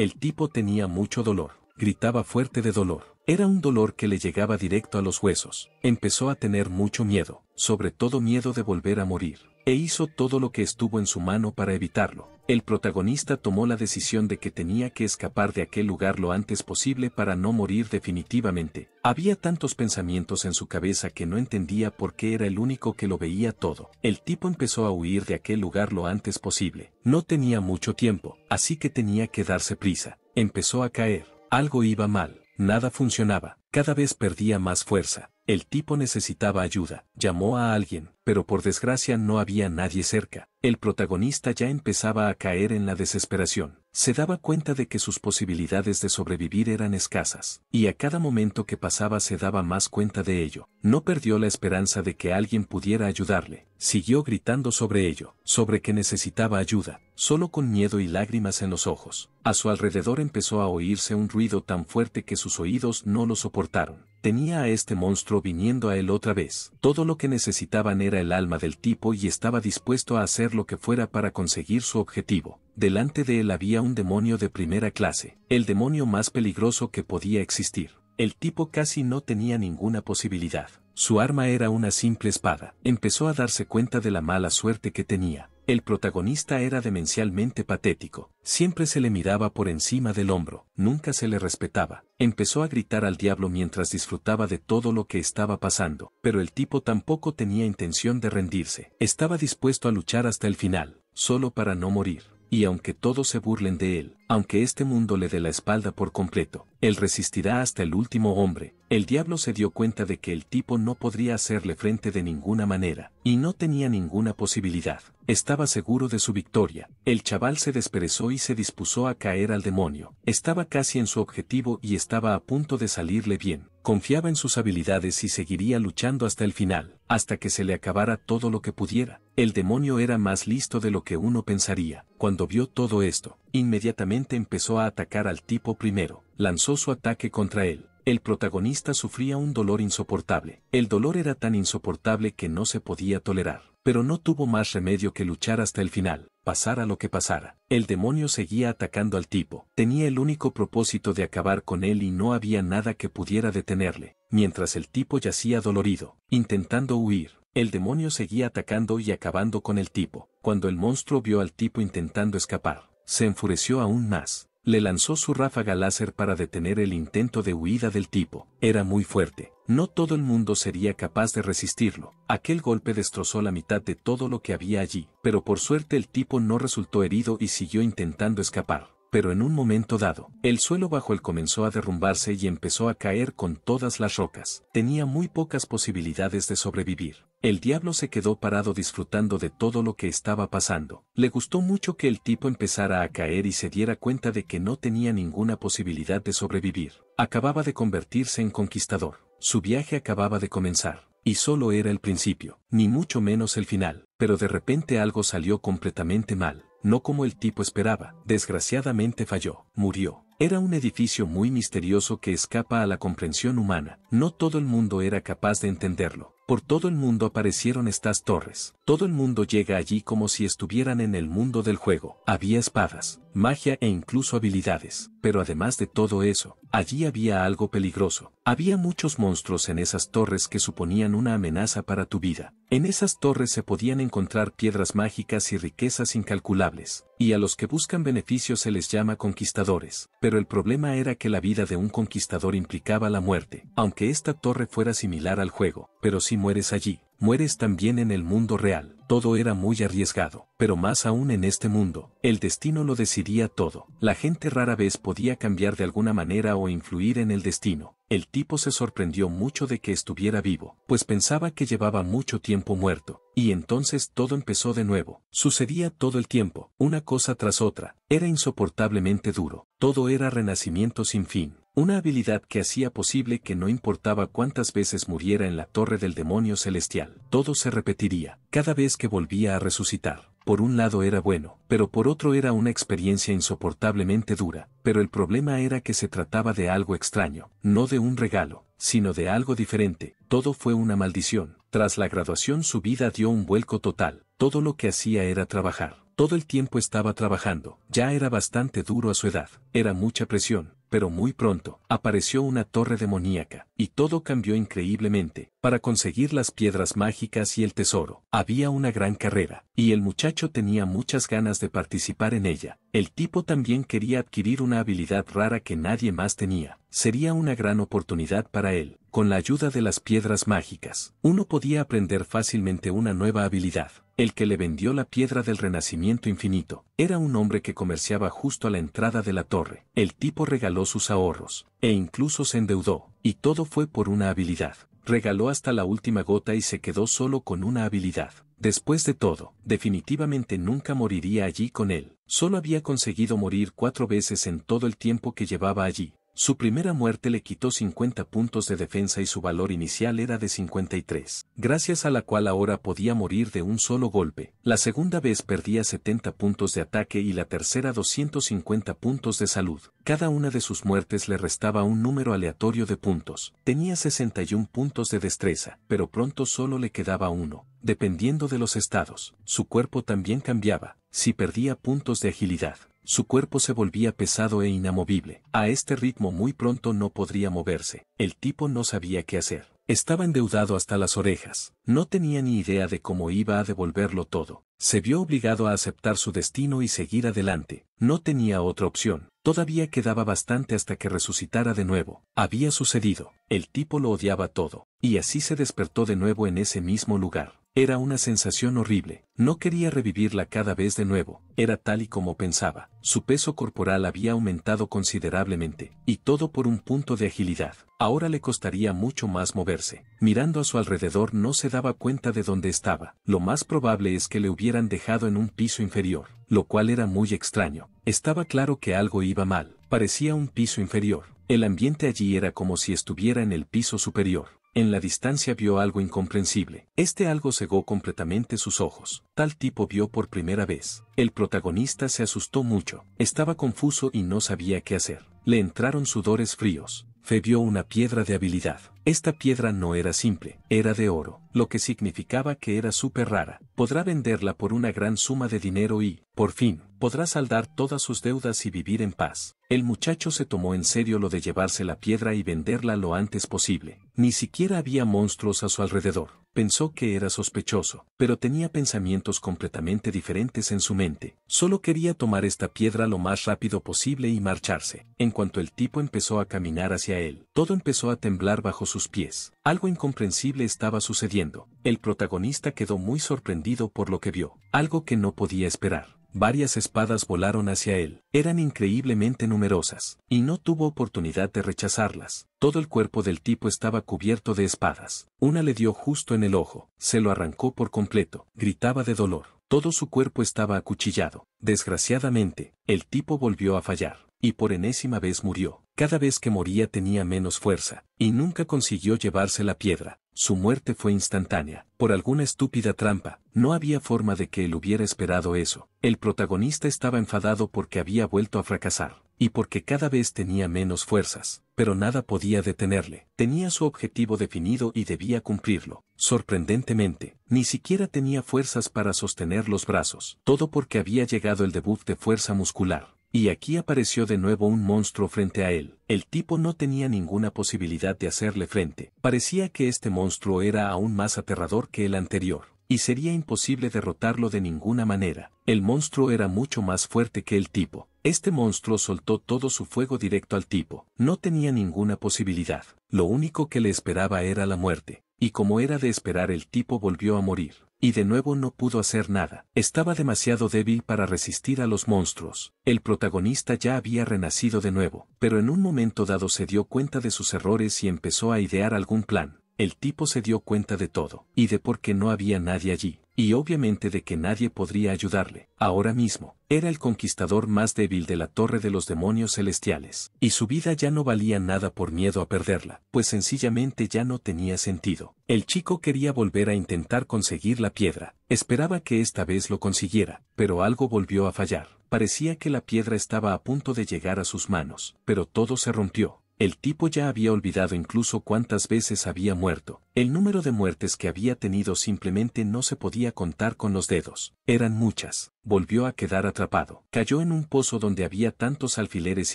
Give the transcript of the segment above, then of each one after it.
El tipo tenía mucho dolor, gritaba fuerte de dolor. Era un dolor que le llegaba directo a los huesos. Empezó a tener mucho miedo, sobre todo miedo de volver a morir, e hizo todo lo que estuvo en su mano para evitarlo. El protagonista tomó la decisión de que tenía que escapar de aquel lugar lo antes posible para no morir definitivamente. Había tantos pensamientos en su cabeza que no entendía por qué era el único que lo veía todo. El tipo empezó a huir de aquel lugar lo antes posible. No tenía mucho tiempo, así que tenía que darse prisa. Empezó a caer. Algo iba mal. Nada funcionaba, cada vez perdía más fuerza. El tipo necesitaba ayuda, llamó a alguien, pero por desgracia no había nadie cerca. El protagonista ya empezaba a caer en la desesperación. Se daba cuenta de que sus posibilidades de sobrevivir eran escasas, y a cada momento que pasaba se daba más cuenta de ello. No perdió la esperanza de que alguien pudiera ayudarle. Siguió gritando sobre ello, sobre que necesitaba ayuda, solo con miedo y lágrimas en los ojos. A su alrededor empezó a oírse un ruido tan fuerte que sus oídos no lo soportaron. Tenía a este monstruo viniendo a él otra vez. Todo lo que necesitaban era el alma del tipo y estaba dispuesto a hacer lo que fuera para conseguir su objetivo. Delante de él había un demonio de primera clase, el demonio más peligroso que podía existir. El tipo casi no tenía ninguna posibilidad. Su arma era una simple espada. Empezó a darse cuenta de la mala suerte que tenía. El protagonista era demencialmente patético. Siempre se le miraba por encima del hombro, nunca se le respetaba. Empezó a gritar al diablo mientras disfrutaba de todo lo que estaba pasando, pero el tipo tampoco tenía intención de rendirse. Estaba dispuesto a luchar hasta el final, solo para no morir y aunque todos se burlen de él, aunque este mundo le dé la espalda por completo, él resistirá hasta el último hombre. El diablo se dio cuenta de que el tipo no podría hacerle frente de ninguna manera, y no tenía ninguna posibilidad. Estaba seguro de su victoria. El chaval se desperezó y se dispuso a caer al demonio. Estaba casi en su objetivo y estaba a punto de salirle bien. Confiaba en sus habilidades y seguiría luchando hasta el final, hasta que se le acabara todo lo que pudiera. El demonio era más listo de lo que uno pensaría. Cuando vio todo esto, inmediatamente empezó a atacar al tipo primero. Lanzó su ataque contra él. El protagonista sufría un dolor insoportable. El dolor era tan insoportable que no se podía tolerar. Pero no tuvo más remedio que luchar hasta el final, pasara lo que pasara. El demonio seguía atacando al tipo. Tenía el único propósito de acabar con él y no había nada que pudiera detenerle. Mientras el tipo yacía dolorido, intentando huir, el demonio seguía atacando y acabando con el tipo. Cuando el monstruo vio al tipo intentando escapar, se enfureció aún más. Le lanzó su ráfaga láser para detener el intento de huida del tipo. Era muy fuerte. No todo el mundo sería capaz de resistirlo. Aquel golpe destrozó la mitad de todo lo que había allí, pero por suerte el tipo no resultó herido y siguió intentando escapar pero en un momento dado, el suelo bajo él comenzó a derrumbarse y empezó a caer con todas las rocas. Tenía muy pocas posibilidades de sobrevivir. El diablo se quedó parado disfrutando de todo lo que estaba pasando. Le gustó mucho que el tipo empezara a caer y se diera cuenta de que no tenía ninguna posibilidad de sobrevivir. Acababa de convertirse en conquistador. Su viaje acababa de comenzar. Y solo era el principio, ni mucho menos el final, pero de repente algo salió completamente mal no como el tipo esperaba, desgraciadamente falló, murió. Era un edificio muy misterioso que escapa a la comprensión humana. No todo el mundo era capaz de entenderlo. Por todo el mundo aparecieron estas torres. Todo el mundo llega allí como si estuvieran en el mundo del juego. Había espadas, magia e incluso habilidades. Pero además de todo eso, allí había algo peligroso. Había muchos monstruos en esas torres que suponían una amenaza para tu vida. En esas torres se podían encontrar piedras mágicas y riquezas incalculables, y a los que buscan beneficios se les llama conquistadores. Pero el problema era que la vida de un conquistador implicaba la muerte, aunque esta torre fuera similar al juego, pero si mueres allí, mueres también en el mundo real. Todo era muy arriesgado, pero más aún en este mundo, el destino lo decidía todo. La gente rara vez podía cambiar de alguna manera o influir en el destino. El tipo se sorprendió mucho de que estuviera vivo, pues pensaba que llevaba mucho tiempo muerto, y entonces todo empezó de nuevo. Sucedía todo el tiempo, una cosa tras otra, era insoportablemente duro, todo era renacimiento sin fin. Una habilidad que hacía posible que no importaba cuántas veces muriera en la torre del demonio celestial, todo se repetiría, cada vez que volvía a resucitar. Por un lado era bueno, pero por otro era una experiencia insoportablemente dura, pero el problema era que se trataba de algo extraño, no de un regalo, sino de algo diferente, todo fue una maldición. Tras la graduación su vida dio un vuelco total, todo lo que hacía era trabajar. Todo el tiempo estaba trabajando, ya era bastante duro a su edad, era mucha presión, pero muy pronto, apareció una torre demoníaca, y todo cambió increíblemente, para conseguir las piedras mágicas y el tesoro. Había una gran carrera, y el muchacho tenía muchas ganas de participar en ella. El tipo también quería adquirir una habilidad rara que nadie más tenía. Sería una gran oportunidad para él. Con la ayuda de las piedras mágicas, uno podía aprender fácilmente una nueva habilidad. El que le vendió la piedra del renacimiento infinito, era un hombre que comerciaba justo a la entrada de la torre. El tipo regaló sus ahorros, e incluso se endeudó, y todo fue por una habilidad. Regaló hasta la última gota y se quedó solo con una habilidad. Después de todo, definitivamente nunca moriría allí con él. Solo había conseguido morir cuatro veces en todo el tiempo que llevaba allí. Su primera muerte le quitó 50 puntos de defensa y su valor inicial era de 53, gracias a la cual ahora podía morir de un solo golpe. La segunda vez perdía 70 puntos de ataque y la tercera 250 puntos de salud. Cada una de sus muertes le restaba un número aleatorio de puntos. Tenía 61 puntos de destreza, pero pronto solo le quedaba uno. Dependiendo de los estados, su cuerpo también cambiaba, si perdía puntos de agilidad su cuerpo se volvía pesado e inamovible. A este ritmo muy pronto no podría moverse. El tipo no sabía qué hacer. Estaba endeudado hasta las orejas. No tenía ni idea de cómo iba a devolverlo todo. Se vio obligado a aceptar su destino y seguir adelante. No tenía otra opción. Todavía quedaba bastante hasta que resucitara de nuevo. Había sucedido. El tipo lo odiaba todo. Y así se despertó de nuevo en ese mismo lugar. Era una sensación horrible, no quería revivirla cada vez de nuevo, era tal y como pensaba, su peso corporal había aumentado considerablemente, y todo por un punto de agilidad. Ahora le costaría mucho más moverse. Mirando a su alrededor no se daba cuenta de dónde estaba. Lo más probable es que le hubieran dejado en un piso inferior, lo cual era muy extraño. Estaba claro que algo iba mal. Parecía un piso inferior. El ambiente allí era como si estuviera en el piso superior. En la distancia vio algo incomprensible. Este algo cegó completamente sus ojos. Tal tipo vio por primera vez. El protagonista se asustó mucho. Estaba confuso y no sabía qué hacer. Le entraron sudores fríos. Fe vio una piedra de habilidad. Esta piedra no era simple, era de oro, lo que significaba que era súper rara. Podrá venderla por una gran suma de dinero y, por fin, podrá saldar todas sus deudas y vivir en paz. El muchacho se tomó en serio lo de llevarse la piedra y venderla lo antes posible. Ni siquiera había monstruos a su alrededor. Pensó que era sospechoso, pero tenía pensamientos completamente diferentes en su mente. Solo quería tomar esta piedra lo más rápido posible y marcharse. En cuanto el tipo empezó a caminar hacia él, todo empezó a temblar bajo sus pies. Algo incomprensible estaba sucediendo. El protagonista quedó muy sorprendido por lo que vio, algo que no podía esperar. Varias espadas volaron hacia él, eran increíblemente numerosas, y no tuvo oportunidad de rechazarlas. Todo el cuerpo del tipo estaba cubierto de espadas. Una le dio justo en el ojo, se lo arrancó por completo, gritaba de dolor. Todo su cuerpo estaba acuchillado. Desgraciadamente, el tipo volvió a fallar, y por enésima vez murió. Cada vez que moría tenía menos fuerza, y nunca consiguió llevarse la piedra. Su muerte fue instantánea, por alguna estúpida trampa, no había forma de que él hubiera esperado eso. El protagonista estaba enfadado porque había vuelto a fracasar, y porque cada vez tenía menos fuerzas, pero nada podía detenerle. Tenía su objetivo definido y debía cumplirlo. Sorprendentemente, ni siquiera tenía fuerzas para sostener los brazos, todo porque había llegado el debut de fuerza muscular. Y aquí apareció de nuevo un monstruo frente a él. El tipo no tenía ninguna posibilidad de hacerle frente. Parecía que este monstruo era aún más aterrador que el anterior, y sería imposible derrotarlo de ninguna manera. El monstruo era mucho más fuerte que el tipo. Este monstruo soltó todo su fuego directo al tipo. No tenía ninguna posibilidad. Lo único que le esperaba era la muerte. Y como era de esperar el tipo volvió a morir y de nuevo no pudo hacer nada. Estaba demasiado débil para resistir a los monstruos. El protagonista ya había renacido de nuevo, pero en un momento dado se dio cuenta de sus errores y empezó a idear algún plan. El tipo se dio cuenta de todo, y de por qué no había nadie allí y obviamente de que nadie podría ayudarle. Ahora mismo, era el conquistador más débil de la torre de los demonios celestiales, y su vida ya no valía nada por miedo a perderla, pues sencillamente ya no tenía sentido. El chico quería volver a intentar conseguir la piedra, esperaba que esta vez lo consiguiera, pero algo volvió a fallar. Parecía que la piedra estaba a punto de llegar a sus manos, pero todo se rompió. El tipo ya había olvidado incluso cuántas veces había muerto. El número de muertes que había tenido simplemente no se podía contar con los dedos. Eran muchas. Volvió a quedar atrapado. Cayó en un pozo donde había tantos alfileres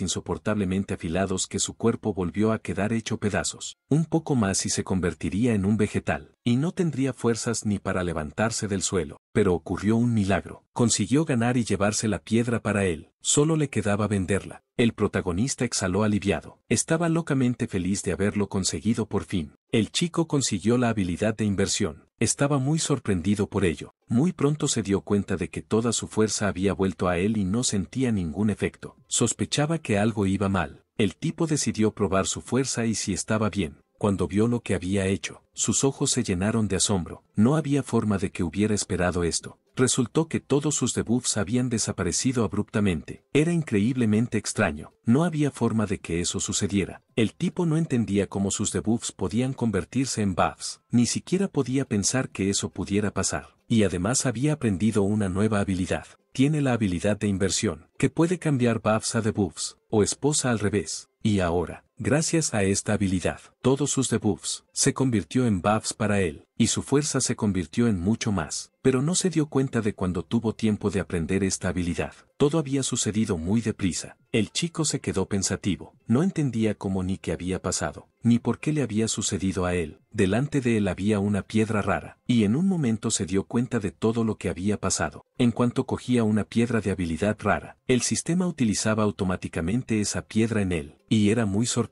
insoportablemente afilados que su cuerpo volvió a quedar hecho pedazos. Un poco más y se convertiría en un vegetal, y no tendría fuerzas ni para levantarse del suelo. Pero ocurrió un milagro. Consiguió ganar y llevarse la piedra para él. Solo le quedaba venderla. El protagonista exhaló aliviado. Estaba locamente feliz de haberlo conseguido por fin. El chico consiguió la habilidad de inversión. Estaba muy sorprendido por ello. Muy pronto se dio cuenta de que toda su fuerza había vuelto a él y no sentía ningún efecto. Sospechaba que algo iba mal. El tipo decidió probar su fuerza y si estaba bien. Cuando vio lo que había hecho, sus ojos se llenaron de asombro. No había forma de que hubiera esperado esto. Resultó que todos sus debuffs habían desaparecido abruptamente. Era increíblemente extraño. No había forma de que eso sucediera. El tipo no entendía cómo sus debuffs podían convertirse en buffs. Ni siquiera podía pensar que eso pudiera pasar. Y además había aprendido una nueva habilidad. Tiene la habilidad de inversión, que puede cambiar buffs a debuffs, o esposa al revés. Y ahora, gracias a esta habilidad, todos sus debuffs se convirtió en buffs para él, y su fuerza se convirtió en mucho más, pero no se dio cuenta de cuando tuvo tiempo de aprender esta habilidad. Todo había sucedido muy deprisa. El chico se quedó pensativo, no entendía cómo ni qué había pasado, ni por qué le había sucedido a él. Delante de él había una piedra rara, y en un momento se dio cuenta de todo lo que había pasado. En cuanto cogía una piedra de habilidad rara, el sistema utilizaba automáticamente esa piedra en él, y era muy sorprendente.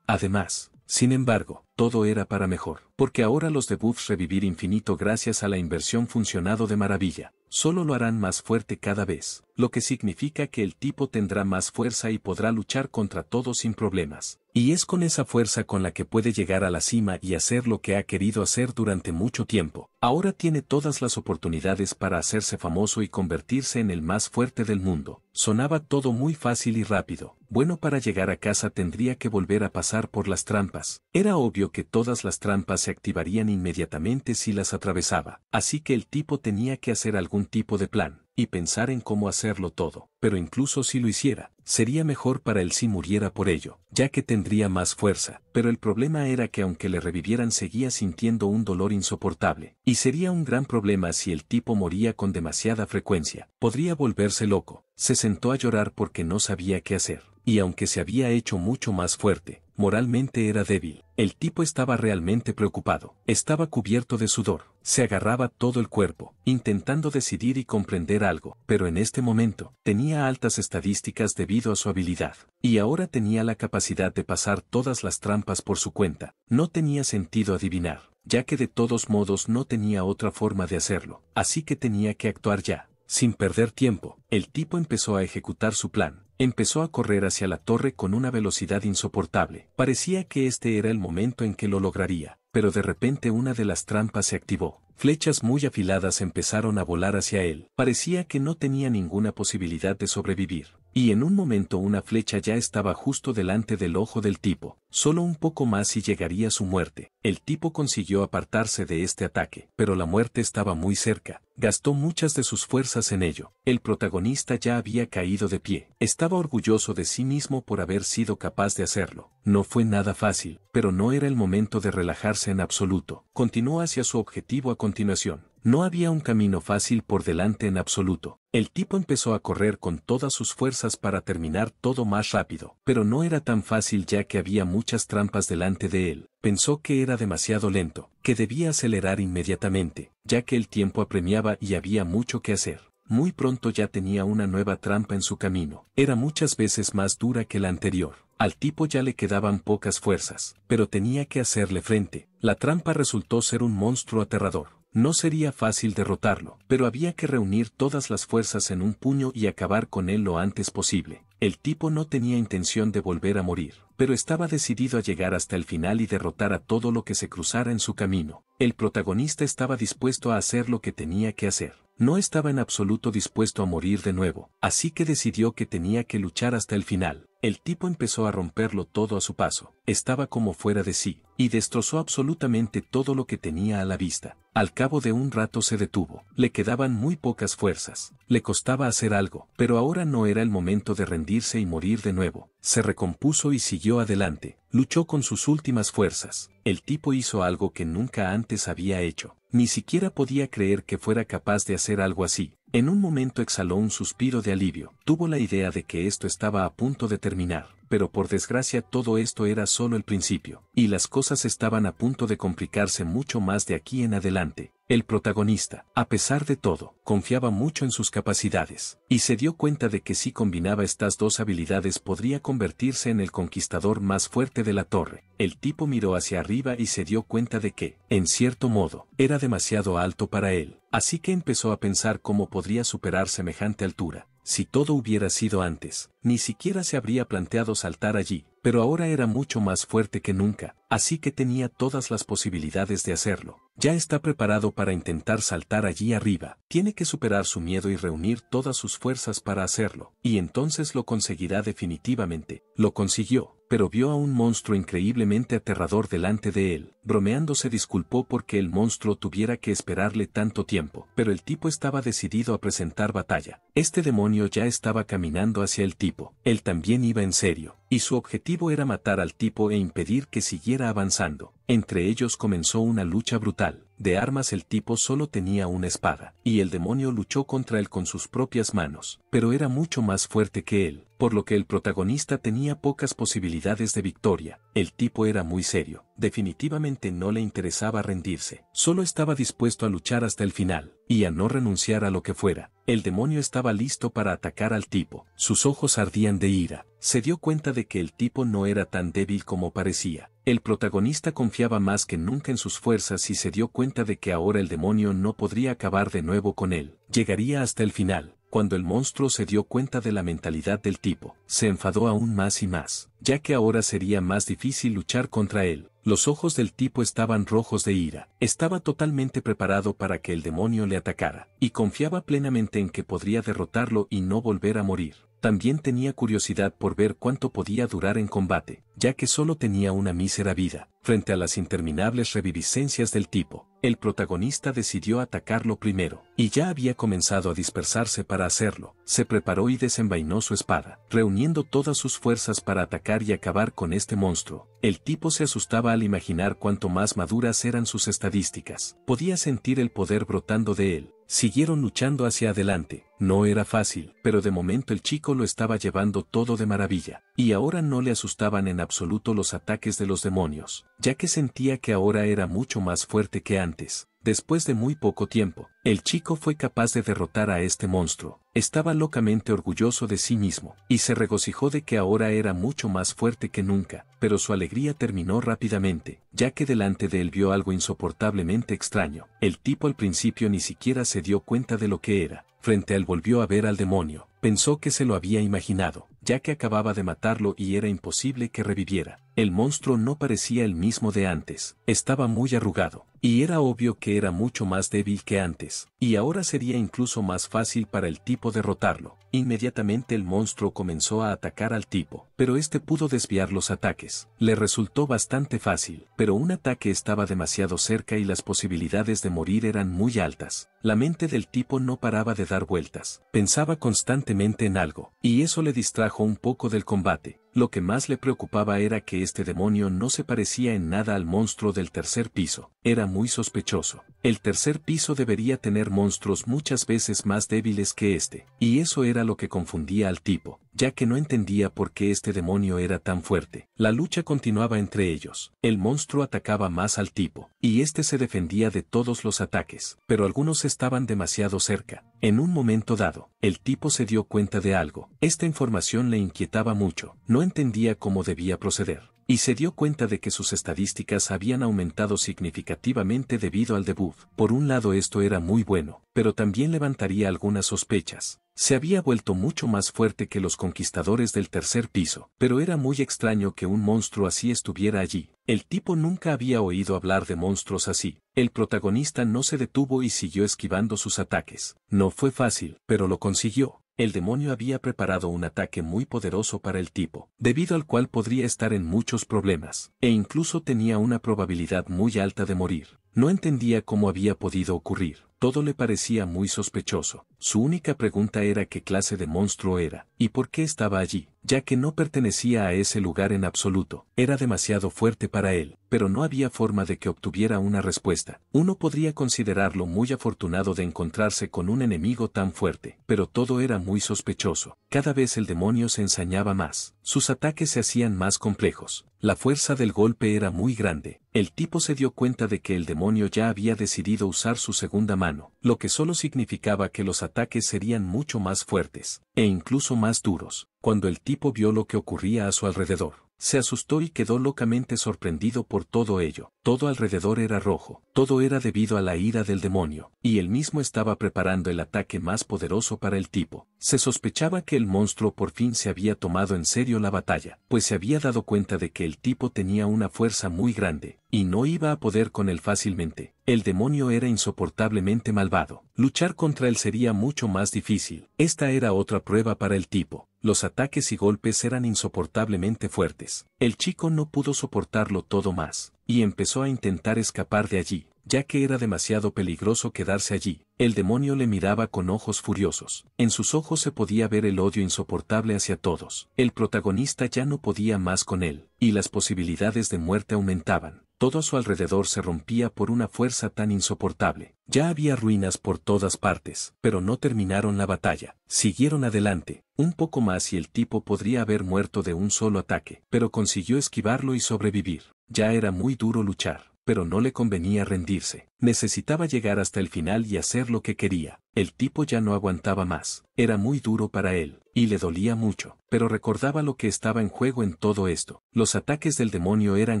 Además, sin embargo, todo era para mejor, porque ahora los debuffs revivir infinito gracias a la inversión funcionado de maravilla, solo lo harán más fuerte cada vez, lo que significa que el tipo tendrá más fuerza y podrá luchar contra todo sin problemas. Y es con esa fuerza con la que puede llegar a la cima y hacer lo que ha querido hacer durante mucho tiempo. Ahora tiene todas las oportunidades para hacerse famoso y convertirse en el más fuerte del mundo. Sonaba todo muy fácil y rápido. Bueno para llegar a casa tendría que volver a pasar por las trampas. Era obvio que todas las trampas se activarían inmediatamente si las atravesaba, así que el tipo tenía que hacer algún tipo de plan y pensar en cómo hacerlo todo, pero incluso si lo hiciera, sería mejor para él si muriera por ello, ya que tendría más fuerza, pero el problema era que aunque le revivieran seguía sintiendo un dolor insoportable, y sería un gran problema si el tipo moría con demasiada frecuencia, podría volverse loco, se sentó a llorar porque no sabía qué hacer, y aunque se había hecho mucho más fuerte, moralmente era débil. El tipo estaba realmente preocupado, estaba cubierto de sudor, se agarraba todo el cuerpo, intentando decidir y comprender algo, pero en este momento, tenía altas estadísticas debido a su habilidad, y ahora tenía la capacidad de pasar todas las trampas por su cuenta, no tenía sentido adivinar, ya que de todos modos no tenía otra forma de hacerlo, así que tenía que actuar ya. Sin perder tiempo, el tipo empezó a ejecutar su plan, Empezó a correr hacia la torre con una velocidad insoportable. Parecía que este era el momento en que lo lograría, pero de repente una de las trampas se activó. Flechas muy afiladas empezaron a volar hacia él. Parecía que no tenía ninguna posibilidad de sobrevivir. Y en un momento una flecha ya estaba justo delante del ojo del tipo. Solo un poco más y llegaría su muerte. El tipo consiguió apartarse de este ataque, pero la muerte estaba muy cerca. Gastó muchas de sus fuerzas en ello. El protagonista ya había caído de pie. Estaba orgulloso de sí mismo por haber sido capaz de hacerlo. No fue nada fácil, pero no era el momento de relajarse en absoluto. Continuó hacia su objetivo a continuación. No había un camino fácil por delante en absoluto. El tipo empezó a correr con todas sus fuerzas para terminar todo más rápido, pero no era tan fácil ya que había muchas trampas delante de él. Pensó que era demasiado lento, que debía acelerar inmediatamente, ya que el tiempo apremiaba y había mucho que hacer. Muy pronto ya tenía una nueva trampa en su camino. Era muchas veces más dura que la anterior. Al tipo ya le quedaban pocas fuerzas, pero tenía que hacerle frente. La trampa resultó ser un monstruo aterrador. No sería fácil derrotarlo, pero había que reunir todas las fuerzas en un puño y acabar con él lo antes posible. El tipo no tenía intención de volver a morir, pero estaba decidido a llegar hasta el final y derrotar a todo lo que se cruzara en su camino. El protagonista estaba dispuesto a hacer lo que tenía que hacer. No estaba en absoluto dispuesto a morir de nuevo, así que decidió que tenía que luchar hasta el final. El tipo empezó a romperlo todo a su paso, estaba como fuera de sí, y destrozó absolutamente todo lo que tenía a la vista. Al cabo de un rato se detuvo, le quedaban muy pocas fuerzas, le costaba hacer algo, pero ahora no era el momento de rendirse y morir de nuevo. Se recompuso y siguió adelante, luchó con sus últimas fuerzas. El tipo hizo algo que nunca antes había hecho. Ni siquiera podía creer que fuera capaz de hacer algo así. En un momento exhaló un suspiro de alivio, tuvo la idea de que esto estaba a punto de terminar, pero por desgracia todo esto era solo el principio, y las cosas estaban a punto de complicarse mucho más de aquí en adelante. El protagonista, a pesar de todo, confiaba mucho en sus capacidades, y se dio cuenta de que si combinaba estas dos habilidades podría convertirse en el conquistador más fuerte de la torre. El tipo miró hacia arriba y se dio cuenta de que, en cierto modo, era demasiado alto para él, así que empezó a pensar cómo podría superar semejante altura. Si todo hubiera sido antes, ni siquiera se habría planteado saltar allí, pero ahora era mucho más fuerte que nunca, así que tenía todas las posibilidades de hacerlo. Ya está preparado para intentar saltar allí arriba, tiene que superar su miedo y reunir todas sus fuerzas para hacerlo, y entonces lo conseguirá definitivamente. Lo consiguió, pero vio a un monstruo increíblemente aterrador delante de él. Bromeando se disculpó porque el monstruo tuviera que esperarle tanto tiempo, pero el tipo estaba decidido a presentar batalla. Este demonio ya estaba caminando hacia el tipo, él también iba en serio, y su objetivo era matar al tipo e impedir que siguiera avanzando. Entre ellos comenzó una lucha brutal. De armas el tipo solo tenía una espada, y el demonio luchó contra él con sus propias manos, pero era mucho más fuerte que él, por lo que el protagonista tenía pocas posibilidades de victoria. El tipo era muy serio, definitivamente no le interesaba rendirse, solo estaba dispuesto a luchar hasta el final, y a no renunciar a lo que fuera. El demonio estaba listo para atacar al tipo, sus ojos ardían de ira, se dio cuenta de que el tipo no era tan débil como parecía. El protagonista confiaba más que nunca en sus fuerzas y se dio cuenta de que ahora el demonio no podría acabar de nuevo con él. Llegaría hasta el final. Cuando el monstruo se dio cuenta de la mentalidad del tipo, se enfadó aún más y más, ya que ahora sería más difícil luchar contra él. Los ojos del tipo estaban rojos de ira. Estaba totalmente preparado para que el demonio le atacara, y confiaba plenamente en que podría derrotarlo y no volver a morir. También tenía curiosidad por ver cuánto podía durar en combate, ya que solo tenía una mísera vida. Frente a las interminables reviviscencias del tipo, el protagonista decidió atacarlo primero, y ya había comenzado a dispersarse para hacerlo. Se preparó y desenvainó su espada, reuniendo todas sus fuerzas para atacar y acabar con este monstruo. El tipo se asustaba al imaginar cuánto más maduras eran sus estadísticas. Podía sentir el poder brotando de él, Siguieron luchando hacia adelante, no era fácil, pero de momento el chico lo estaba llevando todo de maravilla, y ahora no le asustaban en absoluto los ataques de los demonios, ya que sentía que ahora era mucho más fuerte que antes. Después de muy poco tiempo, el chico fue capaz de derrotar a este monstruo. Estaba locamente orgulloso de sí mismo, y se regocijó de que ahora era mucho más fuerte que nunca, pero su alegría terminó rápidamente, ya que delante de él vio algo insoportablemente extraño. El tipo al principio ni siquiera se dio cuenta de lo que era. Frente a él volvió a ver al demonio, pensó que se lo había imaginado, ya que acababa de matarlo y era imposible que reviviera. El monstruo no parecía el mismo de antes, estaba muy arrugado, y era obvio que era mucho más débil que antes, y ahora sería incluso más fácil para el tipo derrotarlo. Inmediatamente el monstruo comenzó a atacar al tipo, pero este pudo desviar los ataques. Le resultó bastante fácil, pero un ataque estaba demasiado cerca y las posibilidades de morir eran muy altas. La mente del tipo no paraba de dar vueltas, pensaba constantemente en algo, y eso le distrajo un poco del combate. Lo que más le preocupaba era que este demonio no se parecía en nada al monstruo del tercer piso, era muy sospechoso. El tercer piso debería tener monstruos muchas veces más débiles que este, y eso era lo que confundía al tipo, ya que no entendía por qué este demonio era tan fuerte. La lucha continuaba entre ellos, el monstruo atacaba más al tipo, y este se defendía de todos los ataques, pero algunos estaban demasiado cerca. En un momento dado, el tipo se dio cuenta de algo, esta información le inquietaba mucho, no entendía cómo debía proceder, y se dio cuenta de que sus estadísticas habían aumentado significativamente debido al debut. Por un lado esto era muy bueno, pero también levantaría algunas sospechas. Se había vuelto mucho más fuerte que los conquistadores del tercer piso, pero era muy extraño que un monstruo así estuviera allí. El tipo nunca había oído hablar de monstruos así. El protagonista no se detuvo y siguió esquivando sus ataques. No fue fácil, pero lo consiguió. El demonio había preparado un ataque muy poderoso para el tipo, debido al cual podría estar en muchos problemas, e incluso tenía una probabilidad muy alta de morir. No entendía cómo había podido ocurrir. Todo le parecía muy sospechoso. Su única pregunta era qué clase de monstruo era, y por qué estaba allí, ya que no pertenecía a ese lugar en absoluto. Era demasiado fuerte para él. pero no había forma de que obtuviera una respuesta. Uno podría considerarlo muy afortunado de encontrarse con un enemigo tan fuerte, pero todo era muy sospechoso. Cada vez el demonio se ensañaba más. Sus ataques se hacían más complejos. La fuerza del golpe era muy grande. El tipo se dio cuenta de que el demonio ya había decidido usar su segunda mano, lo que solo significaba que los ataques serían mucho más fuertes, e incluso más duros, cuando el tipo vio lo que ocurría a su alrededor. Se asustó y quedó locamente sorprendido por todo ello. Todo alrededor era rojo, todo era debido a la ira del demonio, y él mismo estaba preparando el ataque más poderoso para el tipo. Se sospechaba que el monstruo por fin se había tomado en serio la batalla, pues se había dado cuenta de que el tipo tenía una fuerza muy grande, y no iba a poder con él fácilmente. El demonio era insoportablemente malvado. Luchar contra él sería mucho más difícil. Esta era otra prueba para el tipo. Los ataques y golpes eran insoportablemente fuertes. El chico no pudo soportarlo todo más, y empezó a intentar escapar de allí, ya que era demasiado peligroso quedarse allí. El demonio le miraba con ojos furiosos. En sus ojos se podía ver el odio insoportable hacia todos. El protagonista ya no podía más con él, y las posibilidades de muerte aumentaban. Todo a su alrededor se rompía por una fuerza tan insoportable. Ya había ruinas por todas partes, pero no terminaron la batalla. Siguieron adelante, un poco más y el tipo podría haber muerto de un solo ataque, pero consiguió esquivarlo y sobrevivir. Ya era muy duro luchar pero no le convenía rendirse. Necesitaba llegar hasta el final y hacer lo que quería. El tipo ya no aguantaba más. Era muy duro para él, y le dolía mucho, pero recordaba lo que estaba en juego en todo esto. Los ataques del demonio eran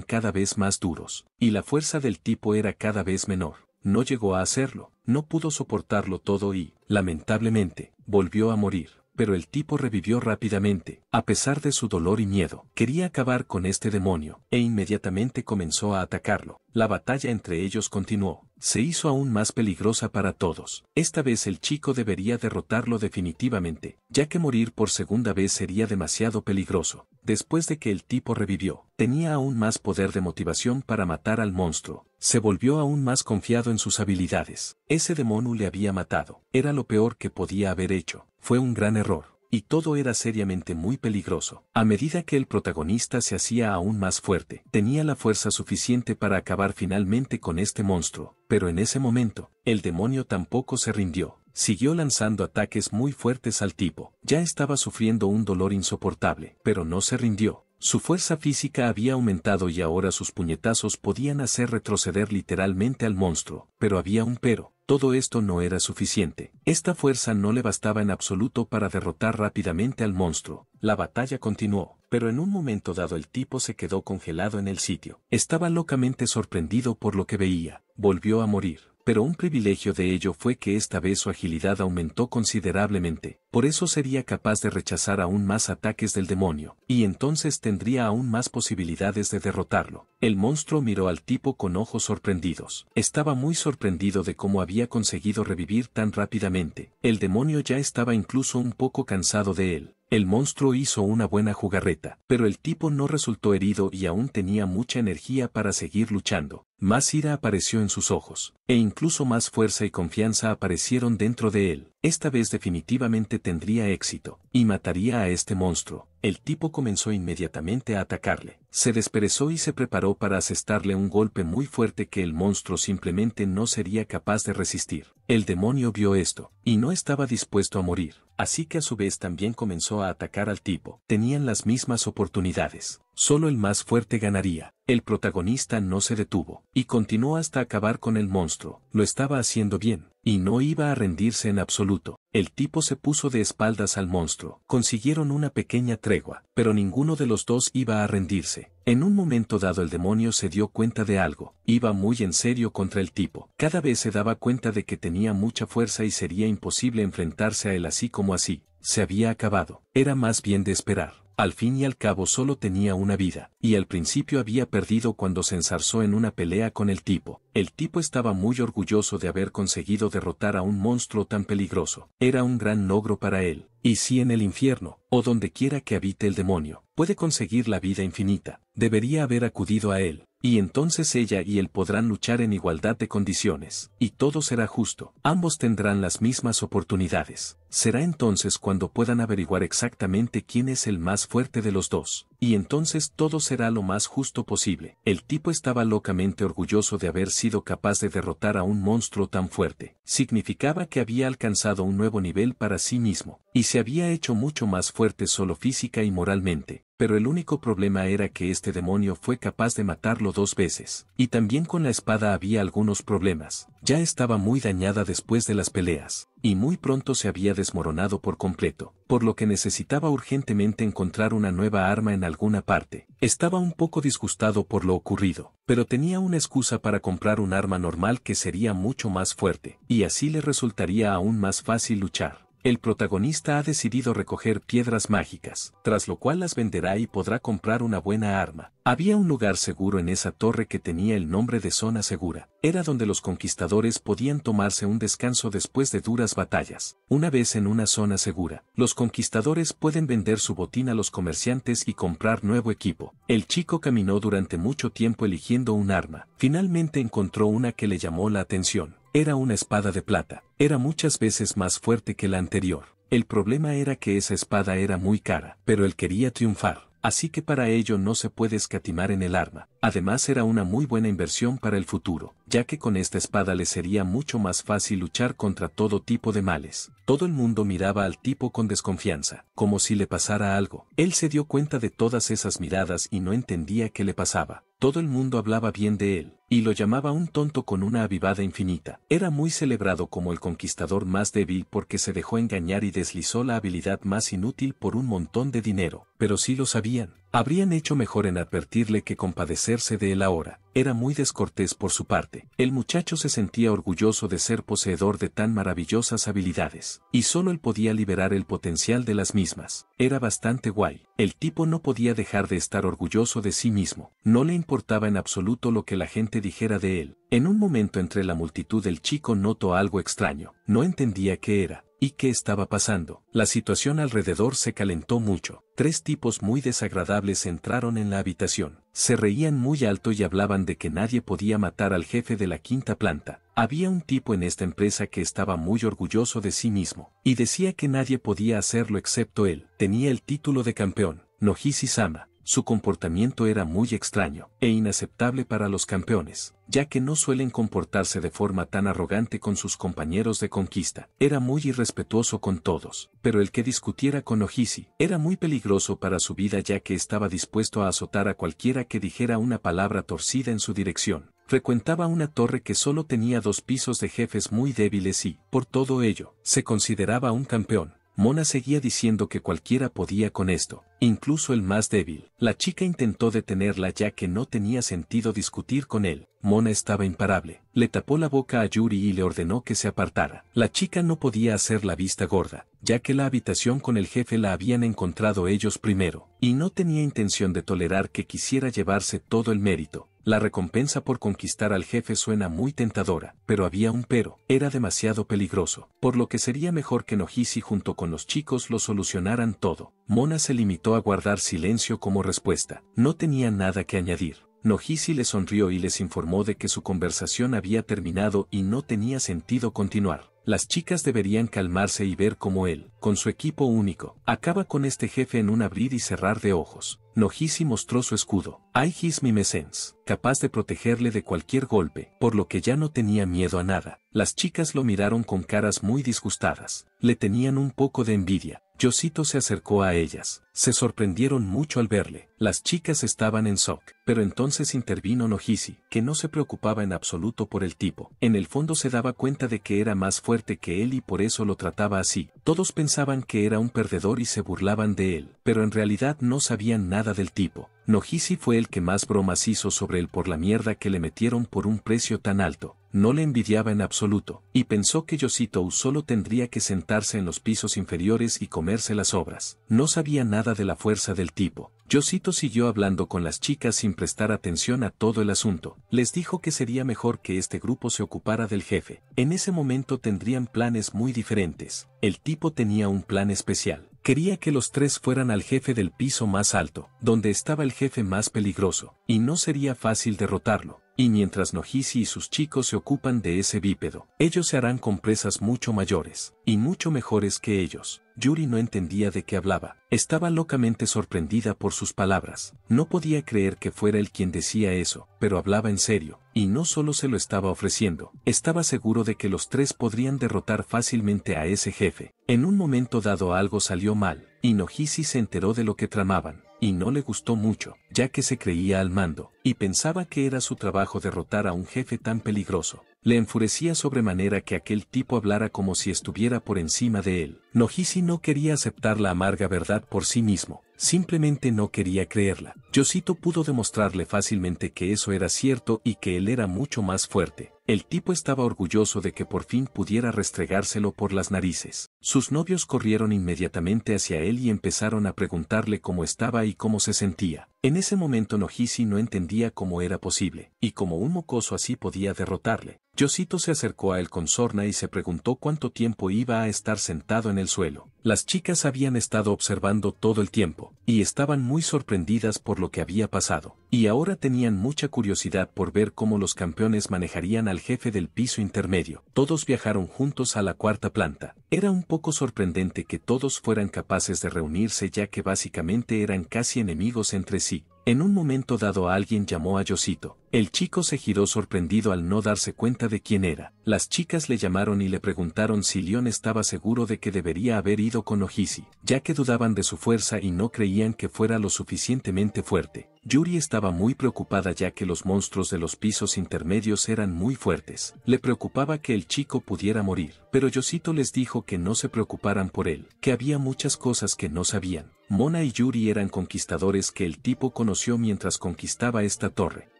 cada vez más duros, y la fuerza del tipo era cada vez menor. No llegó a hacerlo, no pudo soportarlo todo y, lamentablemente, volvió a morir pero el tipo revivió rápidamente, a pesar de su dolor y miedo. Quería acabar con este demonio, e inmediatamente comenzó a atacarlo. La batalla entre ellos continuó. Se hizo aún más peligrosa para todos. Esta vez el chico debería derrotarlo definitivamente, ya que morir por segunda vez sería demasiado peligroso. Después de que el tipo revivió, tenía aún más poder de motivación para matar al monstruo. Se volvió aún más confiado en sus habilidades. Ese demonio le había matado. Era lo peor que podía haber hecho. Fue un gran error y todo era seriamente muy peligroso. A medida que el protagonista se hacía aún más fuerte, tenía la fuerza suficiente para acabar finalmente con este monstruo, pero en ese momento, el demonio tampoco se rindió. Siguió lanzando ataques muy fuertes al tipo. Ya estaba sufriendo un dolor insoportable, pero no se rindió. Su fuerza física había aumentado y ahora sus puñetazos podían hacer retroceder literalmente al monstruo, pero había un pero. Todo esto no era suficiente. Esta fuerza no le bastaba en absoluto para derrotar rápidamente al monstruo. La batalla continuó, pero en un momento dado el tipo se quedó congelado en el sitio. Estaba locamente sorprendido por lo que veía. Volvió a morir pero un privilegio de ello fue que esta vez su agilidad aumentó considerablemente, por eso sería capaz de rechazar aún más ataques del demonio, y entonces tendría aún más posibilidades de derrotarlo. El monstruo miró al tipo con ojos sorprendidos. Estaba muy sorprendido de cómo había conseguido revivir tan rápidamente. El demonio ya estaba incluso un poco cansado de él. El monstruo hizo una buena jugarreta, pero el tipo no resultó herido y aún tenía mucha energía para seguir luchando. Más ira apareció en sus ojos, e incluso más fuerza y confianza aparecieron dentro de él. Esta vez definitivamente tendría éxito, y mataría a este monstruo. El tipo comenzó inmediatamente a atacarle. Se desperezó y se preparó para asestarle un golpe muy fuerte que el monstruo simplemente no sería capaz de resistir. El demonio vio esto, y no estaba dispuesto a morir, así que a su vez también comenzó a atacar al tipo. Tenían las mismas oportunidades. Solo el más fuerte ganaría. El protagonista no se detuvo, y continuó hasta acabar con el monstruo. Lo estaba haciendo bien, y no iba a rendirse en absoluto. El tipo se puso de espaldas al monstruo. Consiguieron una pequeña tregua, pero ninguno de los dos iba a rendirse. En un momento dado el demonio se dio cuenta de algo, iba muy en serio contra el tipo. Cada vez se daba cuenta de que tenía mucha fuerza y sería imposible enfrentarse a él así como así. Se había acabado. Era más bien de esperar. Al fin y al cabo solo tenía una vida, y al principio había perdido cuando se ensarzó en una pelea con el tipo. El tipo estaba muy orgulloso de haber conseguido derrotar a un monstruo tan peligroso. Era un gran logro para él. Y si en el infierno, o donde quiera que habite el demonio, puede conseguir la vida infinita, debería haber acudido a él, y entonces ella y él podrán luchar en igualdad de condiciones, y todo será justo, ambos tendrán las mismas oportunidades. Será entonces cuando puedan averiguar exactamente quién es el más fuerte de los dos. Y entonces todo será lo más justo posible. El tipo estaba locamente orgulloso de haber sido capaz de derrotar a un monstruo tan fuerte. Significaba que había alcanzado un nuevo nivel para sí mismo, y se había hecho mucho más fuerte solo física y moralmente. Pero el único problema era que este demonio fue capaz de matarlo dos veces. Y también con la espada había algunos problemas. Ya estaba muy dañada después de las peleas, y muy pronto se había desmoronado por completo, por lo que necesitaba urgentemente encontrar una nueva arma en alguna parte. Estaba un poco disgustado por lo ocurrido, pero tenía una excusa para comprar un arma normal que sería mucho más fuerte, y así le resultaría aún más fácil luchar. El protagonista ha decidido recoger piedras mágicas, tras lo cual las venderá y podrá comprar una buena arma. Había un lugar seguro en esa torre que tenía el nombre de zona segura. Era donde los conquistadores podían tomarse un descanso después de duras batallas. Una vez en una zona segura, los conquistadores pueden vender su botín a los comerciantes y comprar nuevo equipo. El chico caminó durante mucho tiempo eligiendo un arma. Finalmente encontró una que le llamó la atención. Era una espada de plata. Era muchas veces más fuerte que la anterior. El problema era que esa espada era muy cara, pero él quería triunfar. Así que para ello no se puede escatimar en el arma. Además era una muy buena inversión para el futuro, ya que con esta espada le sería mucho más fácil luchar contra todo tipo de males. Todo el mundo miraba al tipo con desconfianza, como si le pasara algo. Él se dio cuenta de todas esas miradas y no entendía qué le pasaba. Todo el mundo hablaba bien de él, y lo llamaba un tonto con una avivada infinita. Era muy celebrado como el conquistador más débil porque se dejó engañar y deslizó la habilidad más inútil por un montón de dinero, pero sí lo sabían. Habrían hecho mejor en advertirle que compadecerse de él ahora. Era muy descortés por su parte. El muchacho se sentía orgulloso de ser poseedor de tan maravillosas habilidades, y solo él podía liberar el potencial de las mismas. Era bastante guay. El tipo no podía dejar de estar orgulloso de sí mismo. No le importaba en absoluto lo que la gente dijera de él. En un momento entre la multitud el chico notó algo extraño. No entendía qué era. ¿Y qué estaba pasando? La situación alrededor se calentó mucho. Tres tipos muy desagradables entraron en la habitación. Se reían muy alto y hablaban de que nadie podía matar al jefe de la quinta planta. Había un tipo en esta empresa que estaba muy orgulloso de sí mismo, y decía que nadie podía hacerlo excepto él. Tenía el título de campeón, Nojisi Sama su comportamiento era muy extraño e inaceptable para los campeones, ya que no suelen comportarse de forma tan arrogante con sus compañeros de conquista. Era muy irrespetuoso con todos, pero el que discutiera con Ojisi era muy peligroso para su vida ya que estaba dispuesto a azotar a cualquiera que dijera una palabra torcida en su dirección. Frecuentaba una torre que solo tenía dos pisos de jefes muy débiles y, por todo ello, se consideraba un campeón. Mona seguía diciendo que cualquiera podía con esto, incluso el más débil. La chica intentó detenerla ya que no tenía sentido discutir con él. Mona estaba imparable. Le tapó la boca a Yuri y le ordenó que se apartara. La chica no podía hacer la vista gorda, ya que la habitación con el jefe la habían encontrado ellos primero, y no tenía intención de tolerar que quisiera llevarse todo el mérito. La recompensa por conquistar al jefe suena muy tentadora, pero había un pero, era demasiado peligroso, por lo que sería mejor que Nojisi junto con los chicos lo solucionaran todo. Mona se limitó a guardar silencio como respuesta, no tenía nada que añadir. Nojisi le sonrió y les informó de que su conversación había terminado y no tenía sentido continuar. Las chicas deberían calmarse y ver cómo él, con su equipo único, acaba con este jefe en un abrir y cerrar de ojos. Nojisi mostró su escudo, Aigis Mimesens, capaz de protegerle de cualquier golpe, por lo que ya no tenía miedo a nada. Las chicas lo miraron con caras muy disgustadas, le tenían un poco de envidia. Yosito se acercó a ellas, se sorprendieron mucho al verle, las chicas estaban en shock, pero entonces intervino Nojisi, que no se preocupaba en absoluto por el tipo. En el fondo se daba cuenta de que era más fuerte que él y por eso lo trataba así. Todos pensaban que era un perdedor y se burlaban de él, pero en realidad no sabían nada del tipo. Nojisi fue el que más bromas hizo sobre él por la mierda que le metieron por un precio tan alto. No le envidiaba en absoluto, y pensó que Yosito solo tendría que sentarse en los pisos inferiores y comerse las obras. No sabía nada de la fuerza del tipo. Yosito siguió hablando con las chicas sin prestar atención a todo el asunto. Les dijo que sería mejor que este grupo se ocupara del jefe. En ese momento tendrían planes muy diferentes. El tipo tenía un plan especial. Quería que los tres fueran al jefe del piso más alto, donde estaba el jefe más peligroso, y no sería fácil derrotarlo. y mientras Nojisi y sus chicos se ocupan de ese bípedo, ellos se harán con presas mucho mayores, y mucho mejores que ellos. Yuri no entendía de qué hablaba. Estaba locamente sorprendida por sus palabras. No podía creer que fuera él quien decía eso, pero hablaba en serio, y no solo se lo estaba ofreciendo, estaba seguro de que los tres podrían derrotar fácilmente a ese jefe. En un momento dado algo salió mal, y Nojisi se enteró de lo que tramaban, y no le gustó mucho, ya que se creía al mando, y pensaba que era su trabajo derrotar a un jefe tan peligroso. Le enfurecía sobremanera que aquel tipo hablara como si estuviera por encima de él. Nojisi no quería aceptar la amarga verdad por sí mismo, simplemente no quería creerla. Yosito pudo demostrarle fácilmente que eso era cierto y que él era mucho más fuerte. El tipo estaba orgulloso de que por fin pudiera restregárselo por las narices. Sus novios corrieron inmediatamente hacia él y empezaron a preguntarle cómo estaba y cómo se sentía. En ese momento Nojisi no entendía cómo era posible, y cómo un mocoso así podía derrotarle. Yosito se acercó a él con sorna y se preguntó cuánto tiempo iba a estar sentado en el suelo. Las chicas habían estado observando todo el tiempo, y estaban muy sorprendidas por lo que había pasado, y ahora tenían mucha curiosidad por ver cómo los campeones manejarían al jefe del piso intermedio. Todos viajaron juntos a la cuarta planta. Era un poco sorprendente que todos fueran capaces de reunirse ya que básicamente eran casi enemigos entre sí. En un momento dado alguien llamó a Yosito. El chico se giró sorprendido al no darse cuenta de quién era. Las chicas le llamaron y le preguntaron si Leon estaba seguro de que debería haber ido con Ojisi, ya que dudaban de su fuerza y no creían que fuera lo suficientemente fuerte. Yuri estaba muy preocupada ya que los monstruos de los pisos intermedios eran muy fuertes. Le preocupaba que el chico pudiera morir, pero Yosito les dijo que no se preocuparan por él, que había muchas cosas que no sabían. Mona y Yuri eran conquistadores que el tipo conoció mientras conquistaba esta torre.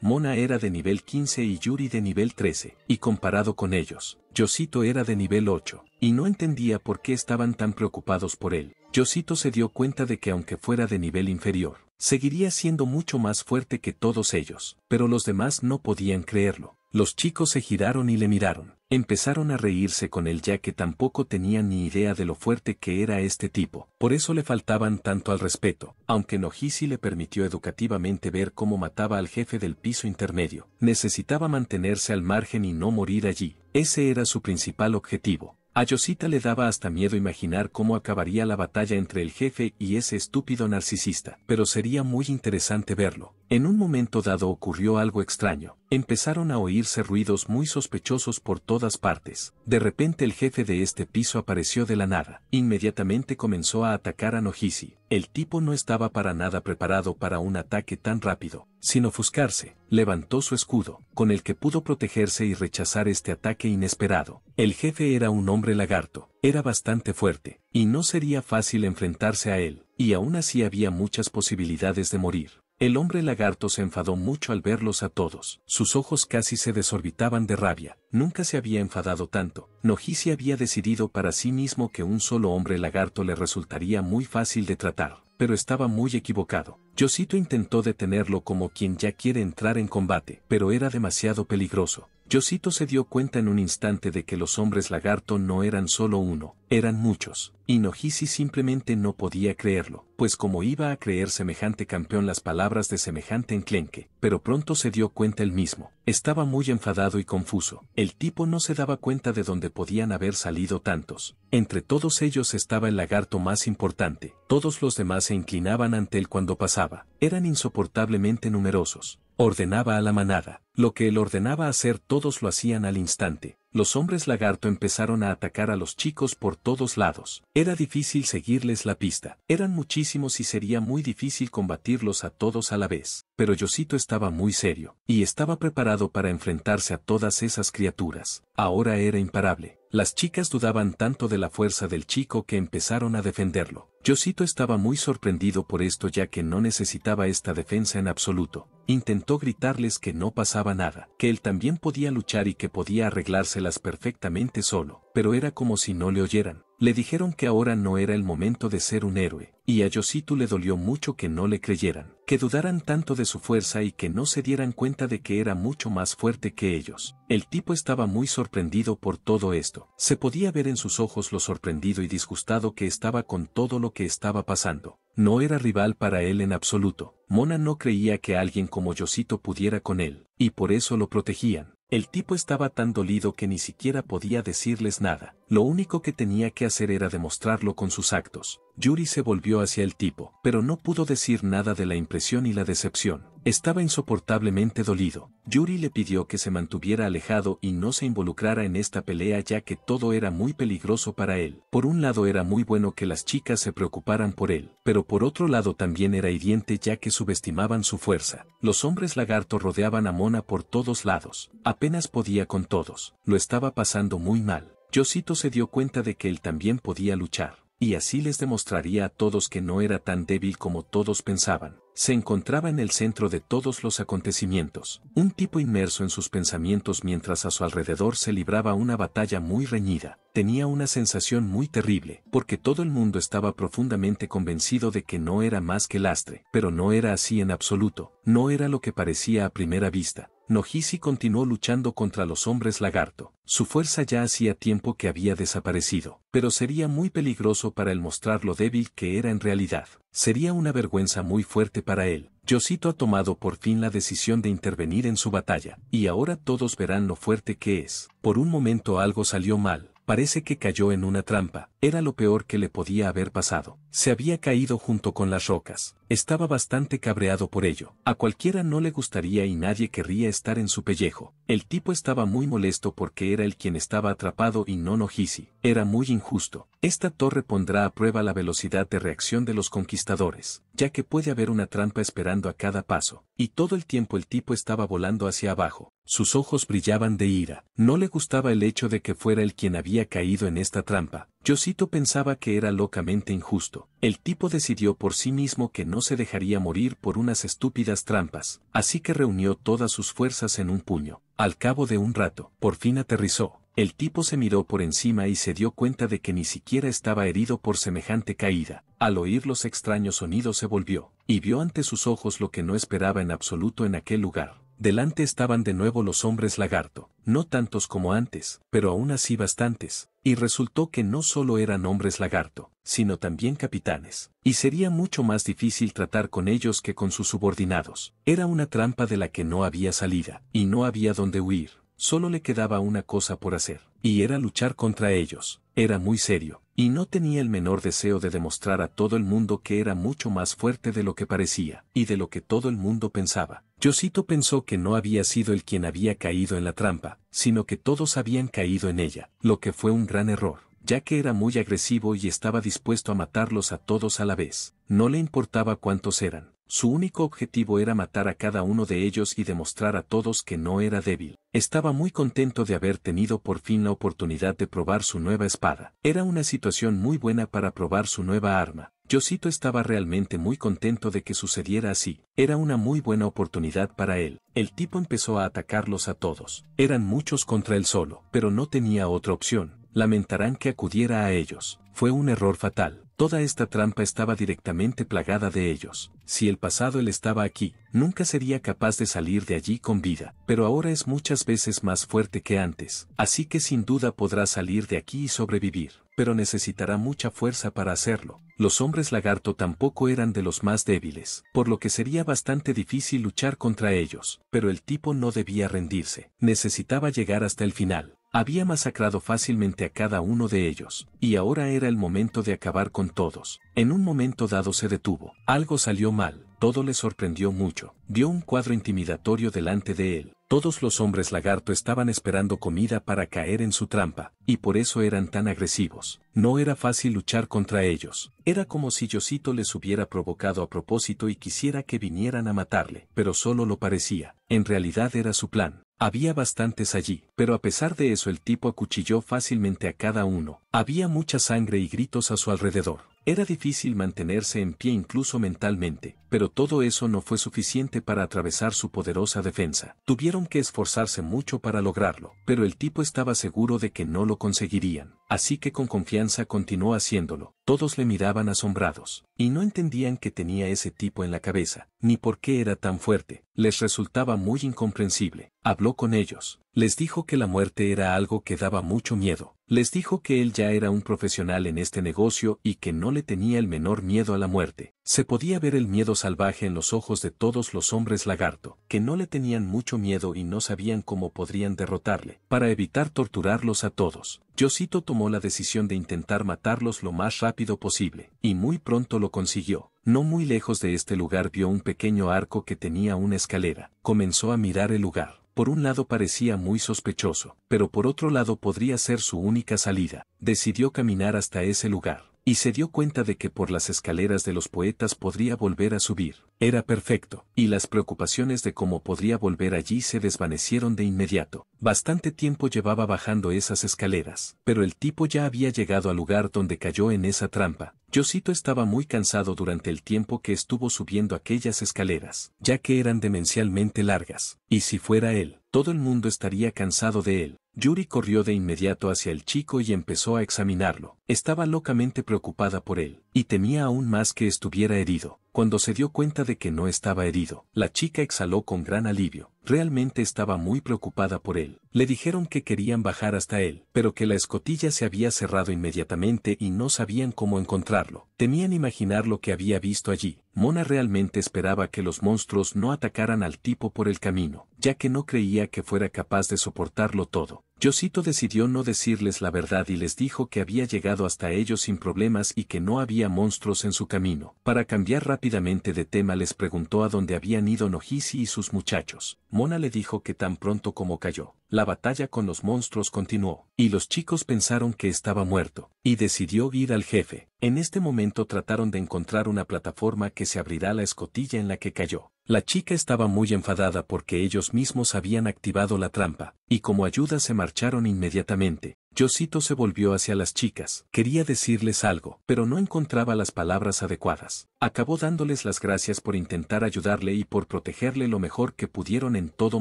Mona era de nivel 15 y Yuri de nivel 13, y comparado con ellos, Yosito era de nivel 8, y no entendía por qué estaban tan preocupados por él. Yosito se dio cuenta de que aunque fuera de nivel inferior, seguiría siendo mucho más fuerte que todos ellos, pero los demás no podían creerlo. Los chicos se giraron y le miraron. Empezaron a reírse con él ya que tampoco tenían ni idea de lo fuerte que era este tipo. Por eso le faltaban tanto al respeto, aunque Nojisi le permitió educativamente ver cómo mataba al jefe del piso intermedio. Necesitaba mantenerse al margen y no morir allí. Ese era su principal objetivo. A Yosita le daba hasta miedo imaginar cómo acabaría la batalla entre el jefe y ese estúpido narcisista, pero sería muy interesante verlo. En un momento dado ocurrió algo extraño. Empezaron a oírse ruidos muy sospechosos por todas partes. De repente el jefe de este piso apareció de la nada. Inmediatamente comenzó a atacar a Nojisi. El tipo no estaba para nada preparado para un ataque tan rápido. Sin ofuscarse, levantó su escudo, con el que pudo protegerse y rechazar este ataque inesperado. El jefe era un hombre lagarto, era bastante fuerte, y no sería fácil enfrentarse a él, y aún así había muchas posibilidades de morir. El hombre lagarto se enfadó mucho al verlos a todos. Sus ojos casi se desorbitaban de rabia. Nunca se había enfadado tanto. Nojisi había decidido para sí mismo que un solo hombre lagarto le resultaría muy fácil de tratar, pero estaba muy equivocado. Yosito intentó detenerlo como quien ya quiere entrar en combate, pero era demasiado peligroso. Yosito se dio cuenta en un instante de que los hombres lagarto no eran solo uno, eran muchos, y Nojisi simplemente no podía creerlo, pues como iba a creer semejante campeón las palabras de semejante enclenque, pero pronto se dio cuenta él mismo, estaba muy enfadado y confuso, el tipo no se daba cuenta de dónde podían haber salido tantos, entre todos ellos estaba el lagarto más importante, todos los demás se inclinaban ante él cuando pasaba, eran insoportablemente numerosos, ordenaba a la manada, lo que él ordenaba hacer todos lo hacían al instante. Los hombres lagarto empezaron a atacar a los chicos por todos lados. Era difícil seguirles la pista. Eran muchísimos y sería muy difícil combatirlos a todos a la vez. Pero Yosito estaba muy serio, y estaba preparado para enfrentarse a todas esas criaturas. Ahora era imparable. Las chicas dudaban tanto de la fuerza del chico que empezaron a defenderlo. Yosito estaba muy sorprendido por esto ya que no necesitaba esta defensa en absoluto. Intentó gritarles que no pasaba nada, que él también podía luchar y que podía arreglárselas perfectamente solo, pero era como si no le oyeran. Le dijeron que ahora no era el momento de ser un héroe, y a Yositu le dolió mucho que no le creyeran, que dudaran tanto de su fuerza y que no se dieran cuenta de que era mucho más fuerte que ellos. El tipo estaba muy sorprendido por todo esto. Se podía ver en sus ojos lo sorprendido y disgustado que estaba con todo lo que estaba pasando. no era rival para él en absoluto. Mona no creía que alguien como Yosito pudiera con él, y por eso lo protegían. El tipo estaba tan dolido que ni siquiera podía decirles nada. Lo único que tenía que hacer era demostrarlo con sus actos. Yuri se volvió hacia el tipo, pero no pudo decir nada de la impresión y la decepción. Estaba insoportablemente dolido. Yuri le pidió que se mantuviera alejado y no se involucrara en esta pelea ya que todo era muy peligroso para él. Por un lado era muy bueno que las chicas se preocuparan por él, pero por otro lado también era hiriente ya que subestimaban su fuerza. Los hombres lagarto rodeaban a Mona por todos lados. Apenas podía con todos. Lo estaba pasando muy mal. Yosito se dio cuenta de que él también podía luchar, y así les demostraría a todos que no era tan débil como todos pensaban. Se encontraba en el centro de todos los acontecimientos, un tipo inmerso en sus pensamientos mientras a su alrededor se libraba una batalla muy reñida. Tenía una sensación muy terrible, porque todo el mundo estaba profundamente convencido de que no era más que lastre, pero no era así en absoluto, no era lo que parecía a primera vista. Nojisi continuó luchando contra los hombres lagarto. Su fuerza ya hacía tiempo que había desaparecido, pero sería muy peligroso para él mostrar lo débil que era en realidad. Sería una vergüenza muy fuerte para él. Yosito ha tomado por fin la decisión de intervenir en su batalla, y ahora todos verán lo fuerte que es. Por un momento algo salió mal, Parece que cayó en una trampa, era lo peor que le podía haber pasado. Se había caído junto con las rocas. Estaba bastante cabreado por ello. A cualquiera no le gustaría y nadie querría estar en su pellejo. El tipo estaba muy molesto porque era el quien estaba atrapado y no Nojisi. Era muy injusto. Esta torre pondrá a prueba la velocidad de reacción de los conquistadores, ya que puede haber una trampa esperando a cada paso. Y todo el tiempo el tipo estaba volando hacia abajo. Sus ojos brillaban de ira. No le gustaba el hecho de que fuera el quien había caído en esta trampa. Yosito pensaba que era locamente injusto. El tipo decidió por sí mismo que no se dejaría morir por unas estúpidas trampas, así que reunió todas sus fuerzas en un puño. Al cabo de un rato, por fin aterrizó. El tipo se miró por encima y se dio cuenta de que ni siquiera estaba herido por semejante caída. Al oír los extraños sonidos se volvió, y vio ante sus ojos lo que no esperaba en absoluto en aquel lugar. Delante estaban de nuevo los hombres lagarto, no tantos como antes, pero aún así bastantes, y resultó que no solo eran hombres lagarto, sino también capitanes, y sería mucho más difícil tratar con ellos que con sus subordinados. Era una trampa de la que no había salida, y no había donde huir, solo le quedaba una cosa por hacer, y era luchar contra ellos. Era muy serio, y no tenía el menor deseo de demostrar a todo el mundo que era mucho más fuerte de lo que parecía, y de lo que todo el mundo pensaba. Yosito pensó que no había sido el quien había caído en la trampa, sino que todos habían caído en ella, lo que fue un gran error, ya que era muy agresivo y estaba dispuesto a matarlos a todos a la vez. No le importaba cuántos eran, su único objetivo era matar a cada uno de ellos y demostrar a todos que no era débil. Estaba muy contento de haber tenido por fin la oportunidad de probar su nueva espada. Era una situación muy buena para probar su nueva arma. Yosito estaba realmente muy contento de que sucediera así. Era una muy buena oportunidad para él. El tipo empezó a atacarlos a todos. Eran muchos contra él solo, pero no tenía otra opción. Lamentarán que acudiera a ellos. Fue un error fatal. Toda esta trampa estaba directamente plagada de ellos. Si el pasado él estaba aquí, nunca sería capaz de salir de allí con vida, pero ahora es muchas veces más fuerte que antes, así que sin duda podrá salir de aquí y sobrevivir, pero necesitará mucha fuerza para hacerlo. Los hombres lagarto tampoco eran de los más débiles, por lo que sería bastante difícil luchar contra ellos, pero el tipo no debía rendirse, necesitaba llegar hasta el final. Había masacrado fácilmente a cada uno de ellos, y ahora era el momento de acabar con todos. En un momento dado se detuvo. Algo salió mal, todo le sorprendió mucho. Vio un cuadro intimidatorio delante de él. Todos los hombres lagarto estaban esperando comida para caer en su trampa, y por eso eran tan agresivos. No era fácil luchar contra ellos. Era como si Yosito les hubiera provocado a propósito y quisiera que vinieran a matarle, pero solo lo parecía. En realidad era su plan. Había bastantes allí, pero a pesar de eso el tipo acuchilló fácilmente a cada uno. Había mucha sangre y gritos a su alrededor. Era difícil mantenerse en pie incluso mentalmente, pero todo eso no fue suficiente para atravesar su poderosa defensa. Tuvieron que esforzarse mucho para lograrlo, pero el tipo estaba seguro de que no lo conseguirían, así que con confianza continuó haciéndolo. Todos le miraban asombrados, y no entendían que tenía ese tipo en la cabeza, ni por qué era tan fuerte. Les resultaba muy incomprensible. Habló con ellos. Les dijo que la muerte era algo que daba mucho miedo. Les dijo que él ya era un profesional en este negocio y que no le tenía el menor miedo a la muerte. Se podía ver el miedo salvaje en los ojos de todos los hombres lagarto, que no le tenían mucho miedo y no sabían cómo podrían derrotarle. Para evitar torturarlos a todos, Yosito tomó la decisión de intentar matarlos lo más rápido posible, y muy pronto lo consiguió. No muy lejos de este lugar vio un pequeño arco que tenía una escalera. Comenzó a mirar el lugar. Por un lado parecía muy sospechoso, pero por otro lado podría ser su única salida. Decidió caminar hasta ese lugar, y se dio cuenta de que por las escaleras de los poetas podría volver a subir. Era perfecto, y las preocupaciones de cómo podría volver allí se desvanecieron de inmediato. Bastante tiempo llevaba bajando esas escaleras, pero el tipo ya había llegado al lugar donde cayó en esa trampa. Yosito estaba muy cansado durante el tiempo que estuvo subiendo aquellas escaleras, ya que eran demencialmente largas, y si fuera él, todo el mundo estaría cansado de él. Yuri corrió de inmediato hacia el chico y empezó a examinarlo. Estaba locamente preocupada por él, y temía aún más que estuviera herido. Cuando se dio cuenta de que no estaba herido, la chica exhaló con gran alivio. Realmente estaba muy preocupada por él. Le dijeron que querían bajar hasta él, pero que la escotilla se había cerrado inmediatamente y no sabían cómo encontrarlo. Temían imaginar lo que había visto allí. Mona realmente esperaba que los monstruos no atacaran al tipo por el camino, ya que no creía que fuera capaz de soportarlo todo. Yosito decidió no decirles la verdad y les dijo que había llegado hasta ellos sin problemas y que no había monstruos en su camino. Para cambiar rápidamente de tema les preguntó a dónde habían ido Nojisi y sus muchachos. Mona le dijo que tan pronto como cayó, la batalla con los monstruos continuó, y los chicos pensaron que estaba muerto, y decidió ir al jefe. En este momento trataron de encontrar una plataforma que se abrirá la escotilla en la que cayó. La chica estaba muy enfadada porque ellos mismos habían activado la trampa, y como ayuda se marcharon inmediatamente. Yosito se volvió hacia las chicas, quería decirles algo, pero no encontraba las palabras adecuadas. Acabó dándoles las gracias por intentar ayudarle y por protegerle lo mejor que pudieron en todo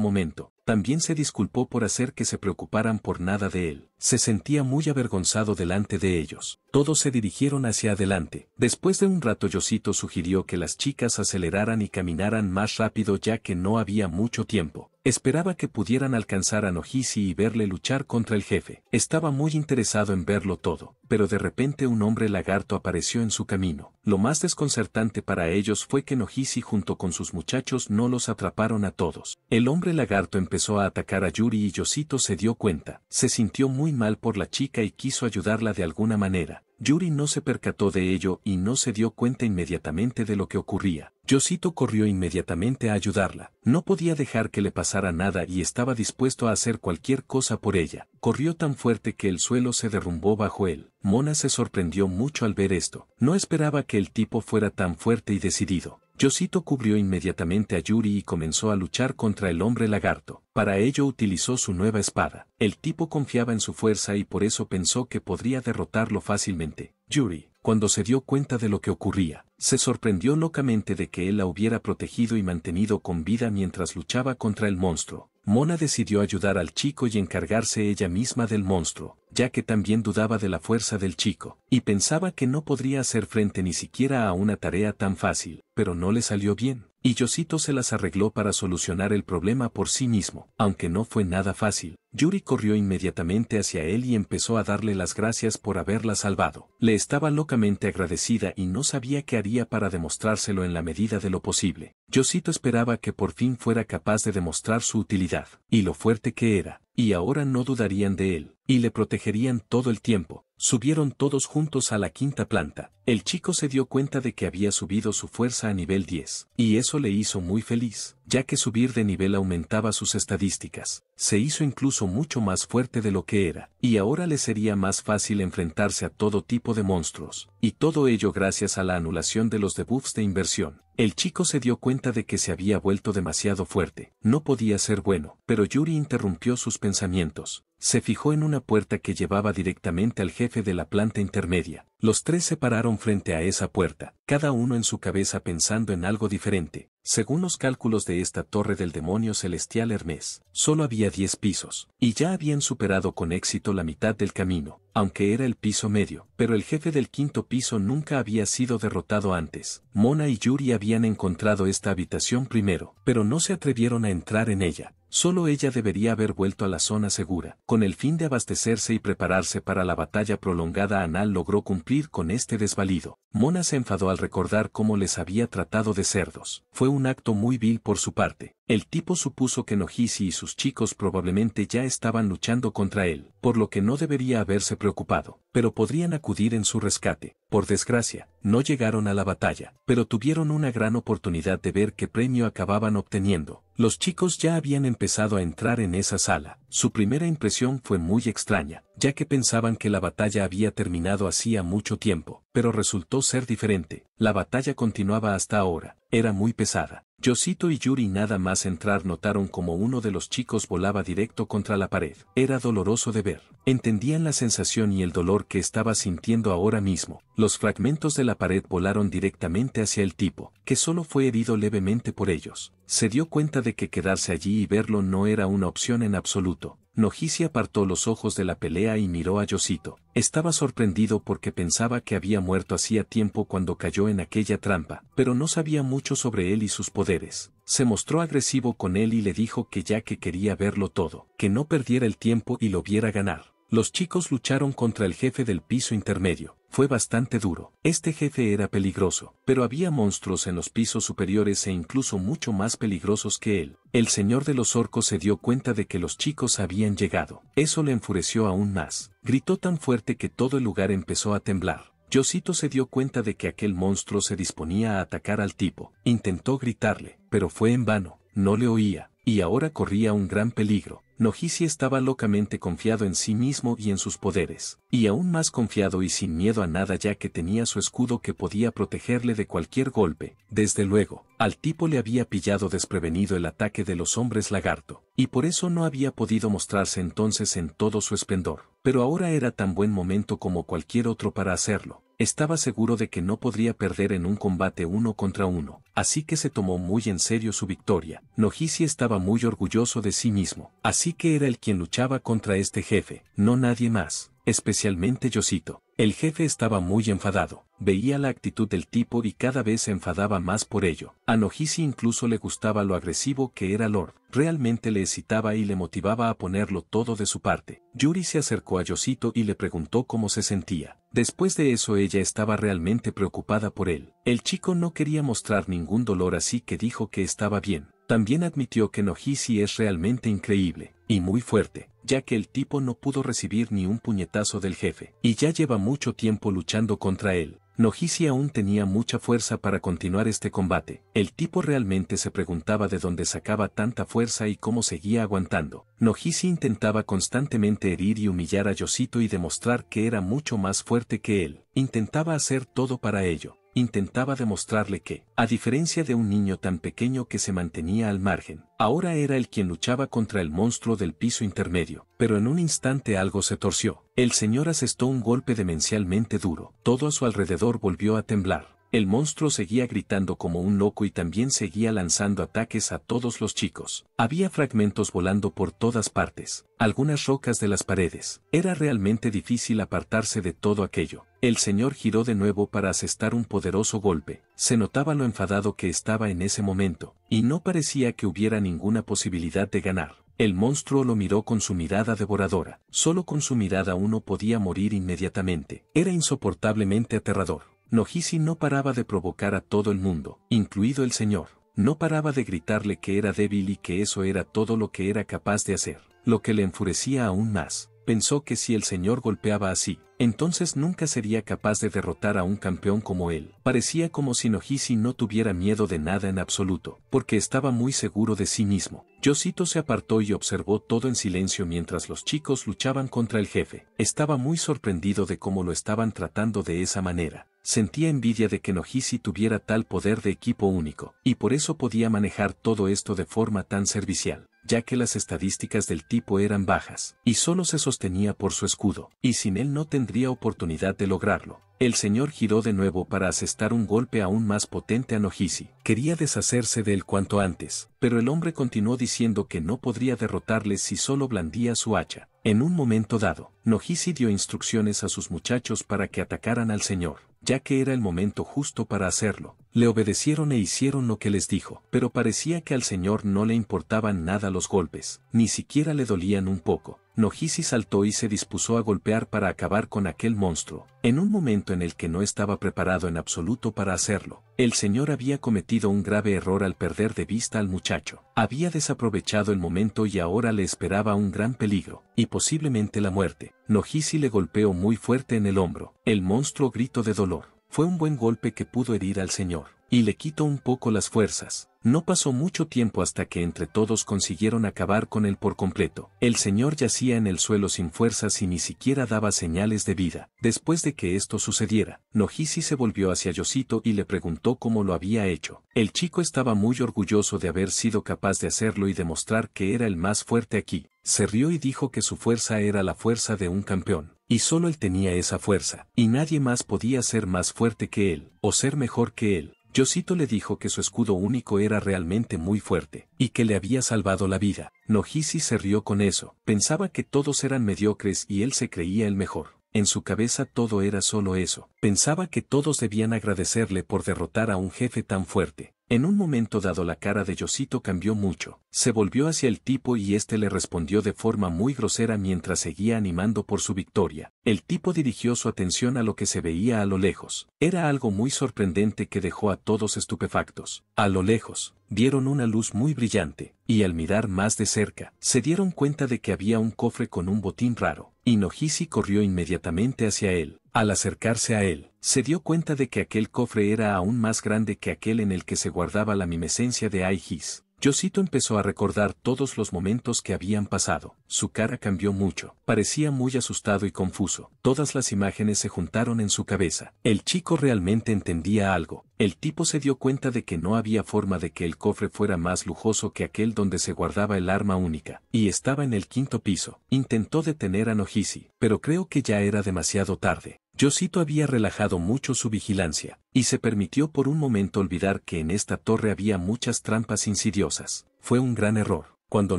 momento. También se disculpó por hacer que se preocuparan por nada de él. Se sentía muy avergonzado delante de ellos. Todos se dirigieron hacia adelante. Después de un rato Yosito sugirió que las chicas aceleraran y caminaran más rápido ya que no había mucho tiempo. Esperaba que pudieran alcanzar a Nojisi y verle luchar contra el jefe. Estaba muy interesado en verlo todo, pero de repente un hombre lagarto apareció en su camino. Lo más desconcertante para ellos fue que Nojisi junto con sus muchachos no los atraparon a todos. El hombre lagarto empezó a atacar a Yuri y Yosito se dio cuenta. Se sintió muy mal por la chica y quiso ayudarla de alguna manera. Yuri no se percató de ello y no se dio cuenta inmediatamente de lo que ocurría. Yosito corrió inmediatamente a ayudarla. No podía dejar que le pasara nada y estaba dispuesto a hacer cualquier cosa por ella. Corrió tan fuerte que el suelo se derrumbó bajo él. Mona se sorprendió mucho al ver esto. No esperaba que el tipo fuera tan fuerte y decidido. Yosito cubrió inmediatamente a Yuri y comenzó a luchar contra el hombre lagarto. Para ello utilizó su nueva espada. El tipo confiaba en su fuerza y por eso pensó que podría derrotarlo fácilmente. Yuri, cuando se dio cuenta de lo que ocurría, se sorprendió locamente de que él la hubiera protegido y mantenido con vida mientras luchaba contra el monstruo. Mona decidió ayudar al chico y encargarse ella misma del monstruo, ya que también dudaba de la fuerza del chico, y pensaba que no podría hacer frente ni siquiera a una tarea tan fácil, pero no le salió bien, y Yosito se las arregló para solucionar el problema por sí mismo, aunque no fue nada fácil. Yuri corrió inmediatamente hacia él y empezó a darle las gracias por haberla salvado. Le estaba locamente agradecida y no sabía qué haría para demostrárselo en la medida de lo posible. Yosito esperaba que por fin fuera capaz de demostrar su utilidad, y lo fuerte que era, y ahora no dudarían de él, y le protegerían todo el tiempo. Subieron todos juntos a la quinta planta. El chico se dio cuenta de que había subido su fuerza a nivel 10, y eso le hizo muy feliz, ya que subir de nivel aumentaba sus estadísticas. Se hizo incluso mucho más fuerte de lo que era, y ahora le sería más fácil enfrentarse a todo tipo de monstruos, y todo ello gracias a la anulación de los debuffs de inversión. El chico se dio cuenta de que se había vuelto demasiado fuerte, no podía ser bueno, pero Yuri interrumpió sus pensamientos. Se fijó en una puerta que llevaba directamente al jefe de la planta intermedia. Los tres se pararon frente a esa puerta, cada uno en su cabeza pensando en algo diferente. Según los cálculos de esta torre del demonio celestial Hermes, solo había 10 pisos, y ya habían superado con éxito la mitad del camino, aunque era el piso medio, pero el jefe del quinto piso nunca había sido derrotado antes. Mona y Yuri habían encontrado esta habitación primero, pero no se atrevieron a entrar en ella. Solo ella debería haber vuelto a la zona segura. Con el fin de abastecerse y prepararse para la batalla prolongada Anal logró cumplir con este desvalido. Mona se enfadó al recordar cómo les había tratado de cerdos. Fue un acto muy vil por su parte. El tipo supuso que Nojisi y sus chicos probablemente ya estaban luchando contra él, por lo que no debería haberse preocupado, pero podrían acudir en su rescate. Por desgracia, no llegaron a la batalla, pero tuvieron una gran oportunidad de ver qué premio acababan obteniendo. Los chicos ya habían empezado a entrar en esa sala. Su primera impresión fue muy extraña, ya que pensaban que la batalla había terminado hacía mucho tiempo, pero resultó ser diferente. La batalla continuaba hasta ahora, era muy pesada. Yosito y Yuri nada más entrar notaron como uno de los chicos volaba directo contra la pared. Era doloroso de ver. Entendían la sensación y el dolor que estaba sintiendo ahora mismo. Los fragmentos de la pared volaron directamente hacia el tipo, que solo fue herido levemente por ellos. Se dio cuenta de que quedarse allí y verlo no era una opción en absoluto. Nojisi apartó los ojos de la pelea y miró a Yosito. Estaba sorprendido porque pensaba que había muerto hacía tiempo cuando cayó en aquella trampa, pero no sabía mucho sobre él y sus poderes. Se mostró agresivo con él y le dijo que ya que quería verlo todo, que no perdiera el tiempo y lo viera ganar. Los chicos lucharon contra el jefe del piso intermedio. Fue bastante duro. Este jefe era peligroso, pero había monstruos en los pisos superiores e incluso mucho más peligrosos que él. El señor de los orcos se dio cuenta de que los chicos habían llegado. Eso le enfureció aún más. Gritó tan fuerte que todo el lugar empezó a temblar. Yosito se dio cuenta de que aquel monstruo se disponía a atacar al tipo. Intentó gritarle, pero fue en vano. No le oía, y ahora corría un gran peligro. Nojisi estaba locamente confiado en sí mismo y en sus poderes, y aún más confiado y sin miedo a nada ya que tenía su escudo que podía protegerle de cualquier golpe. Desde luego, al tipo le había pillado desprevenido el ataque de los hombres lagarto, y por eso no había podido mostrarse entonces en todo su esplendor. Pero ahora era tan buen momento como cualquier otro para hacerlo. Estaba seguro de que no podría perder en un combate uno contra uno, así que se tomó muy en serio su victoria. Nojisi estaba muy orgulloso de sí mismo, así que era el quien luchaba contra este jefe, no nadie más especialmente Yosito. El jefe estaba muy enfadado, veía la actitud del tipo y cada vez se enfadaba más por ello. A Nojisi incluso le gustaba lo agresivo que era Lord, realmente le excitaba y le motivaba a ponerlo todo de su parte. Yuri se acercó a Yosito y le preguntó cómo se sentía. Después de eso ella estaba realmente preocupada por él. El chico no quería mostrar ningún dolor así que dijo que estaba bien. También admitió que Nojisi es realmente increíble, y muy fuerte, ya que el tipo no pudo recibir ni un puñetazo del jefe, y ya lleva mucho tiempo luchando contra él. Nojisi aún tenía mucha fuerza para continuar este combate. El tipo realmente se preguntaba de dónde sacaba tanta fuerza y cómo seguía aguantando. Nojisi intentaba constantemente herir y humillar a Yosito y demostrar que era mucho más fuerte que él. Intentaba hacer todo para ello intentaba demostrarle que, a diferencia de un niño tan pequeño que se mantenía al margen, ahora era el quien luchaba contra el monstruo del piso intermedio, pero en un instante algo se torció. El señor asestó un golpe demencialmente duro, todo a su alrededor volvió a temblar. El monstruo seguía gritando como un loco y también seguía lanzando ataques a todos los chicos. Había fragmentos volando por todas partes, algunas rocas de las paredes. Era realmente difícil apartarse de todo aquello. El señor giró de nuevo para asestar un poderoso golpe. Se notaba lo enfadado que estaba en ese momento, y no parecía que hubiera ninguna posibilidad de ganar. El monstruo lo miró con su mirada devoradora. Solo con su mirada uno podía morir inmediatamente. Era insoportablemente aterrador. Nojisi no paraba de provocar a todo el mundo, incluido el señor. No paraba de gritarle que era débil y que eso era todo lo que era capaz de hacer, lo que le enfurecía aún más. Pensó que si el señor golpeaba así, entonces nunca sería capaz de derrotar a un campeón como él. Parecía como si Nojisi no tuviera miedo de nada en absoluto, porque estaba muy seguro de sí mismo. Yosito se apartó y observó todo en silencio mientras los chicos luchaban contra el jefe. Estaba muy sorprendido de cómo lo estaban tratando de esa manera. Sentía envidia de que Nojisi tuviera tal poder de equipo único, y por eso podía manejar todo esto de forma tan servicial, ya que las estadísticas del tipo eran bajas, y solo se sostenía por su escudo, y sin él no tendría oportunidad de lograrlo. El señor giró de nuevo para asestar un golpe aún más potente a Nojisi. Quería deshacerse de él cuanto antes, pero el hombre continuó diciendo que no podría derrotarle si solo blandía su hacha. En un momento dado, Nojisi dio instrucciones a sus muchachos para que atacaran al señor. Ya que era el momento justo para hacerlo. Le obedecieron e hicieron lo que les dijo, pero parecía que al señor no le importaban nada los golpes, ni siquiera le dolían un poco. Nojisi saltó y se dispuso a golpear para acabar con aquel monstruo, en un momento en el que no estaba preparado en absoluto para hacerlo. El señor había cometido un grave error al perder de vista al muchacho. Había desaprovechado el momento y ahora le esperaba un gran peligro, y posiblemente la muerte. Nojisi le golpeó muy fuerte en el hombro. El monstruo gritó de dolor. Fue un buen golpe que pudo herir al señor, y le quitó un poco las fuerzas. No pasó mucho tiempo hasta que entre todos consiguieron acabar con él por completo. El señor yacía en el suelo sin fuerzas y ni siquiera daba señales de vida. Después de que esto sucediera, Nojisi se volvió hacia Yosito y le preguntó cómo lo había hecho. El chico estaba muy orgulloso de haber sido capaz de hacerlo y demostrar que era el más fuerte aquí. Se rió y dijo que su fuerza era la fuerza de un campeón. Y solo él tenía esa fuerza, y nadie más podía ser más fuerte que él, o ser mejor que él. Yosito le dijo que su escudo único era realmente muy fuerte, y que le había salvado la vida. Nojisi se rió con eso, pensaba que todos eran mediocres y él se creía el mejor. En su cabeza todo era solo eso, pensaba que todos debían agradecerle por derrotar a un jefe tan fuerte. En un momento dado la cara de Yosito cambió mucho, se volvió hacia el tipo y éste le respondió de forma muy grosera mientras seguía animando por su victoria. El tipo dirigió su atención a lo que se veía a lo lejos. Era algo muy sorprendente que dejó a todos estupefactos. A lo lejos, vieron una luz muy brillante, y al mirar más de cerca, se dieron cuenta de que había un cofre con un botín raro, y Nojisi corrió inmediatamente hacia él. Al acercarse a él, se dio cuenta de que aquel cofre era aún más grande que aquel en el que se guardaba la mimesencia de Aigis. Yosito empezó a recordar todos los momentos que habían pasado. Su cara cambió mucho. Parecía muy asustado y confuso. Todas las imágenes se juntaron en su cabeza. El chico realmente entendía algo. El tipo se dio cuenta de que no había forma de que el cofre fuera más lujoso que aquel donde se guardaba el arma única. Y estaba en el quinto piso. Intentó detener a Nojisi, pero creo que ya era demasiado tarde. Yosito había relajado mucho su vigilancia, y se permitió por un momento olvidar que en esta torre había muchas trampas insidiosas. Fue un gran error. Cuando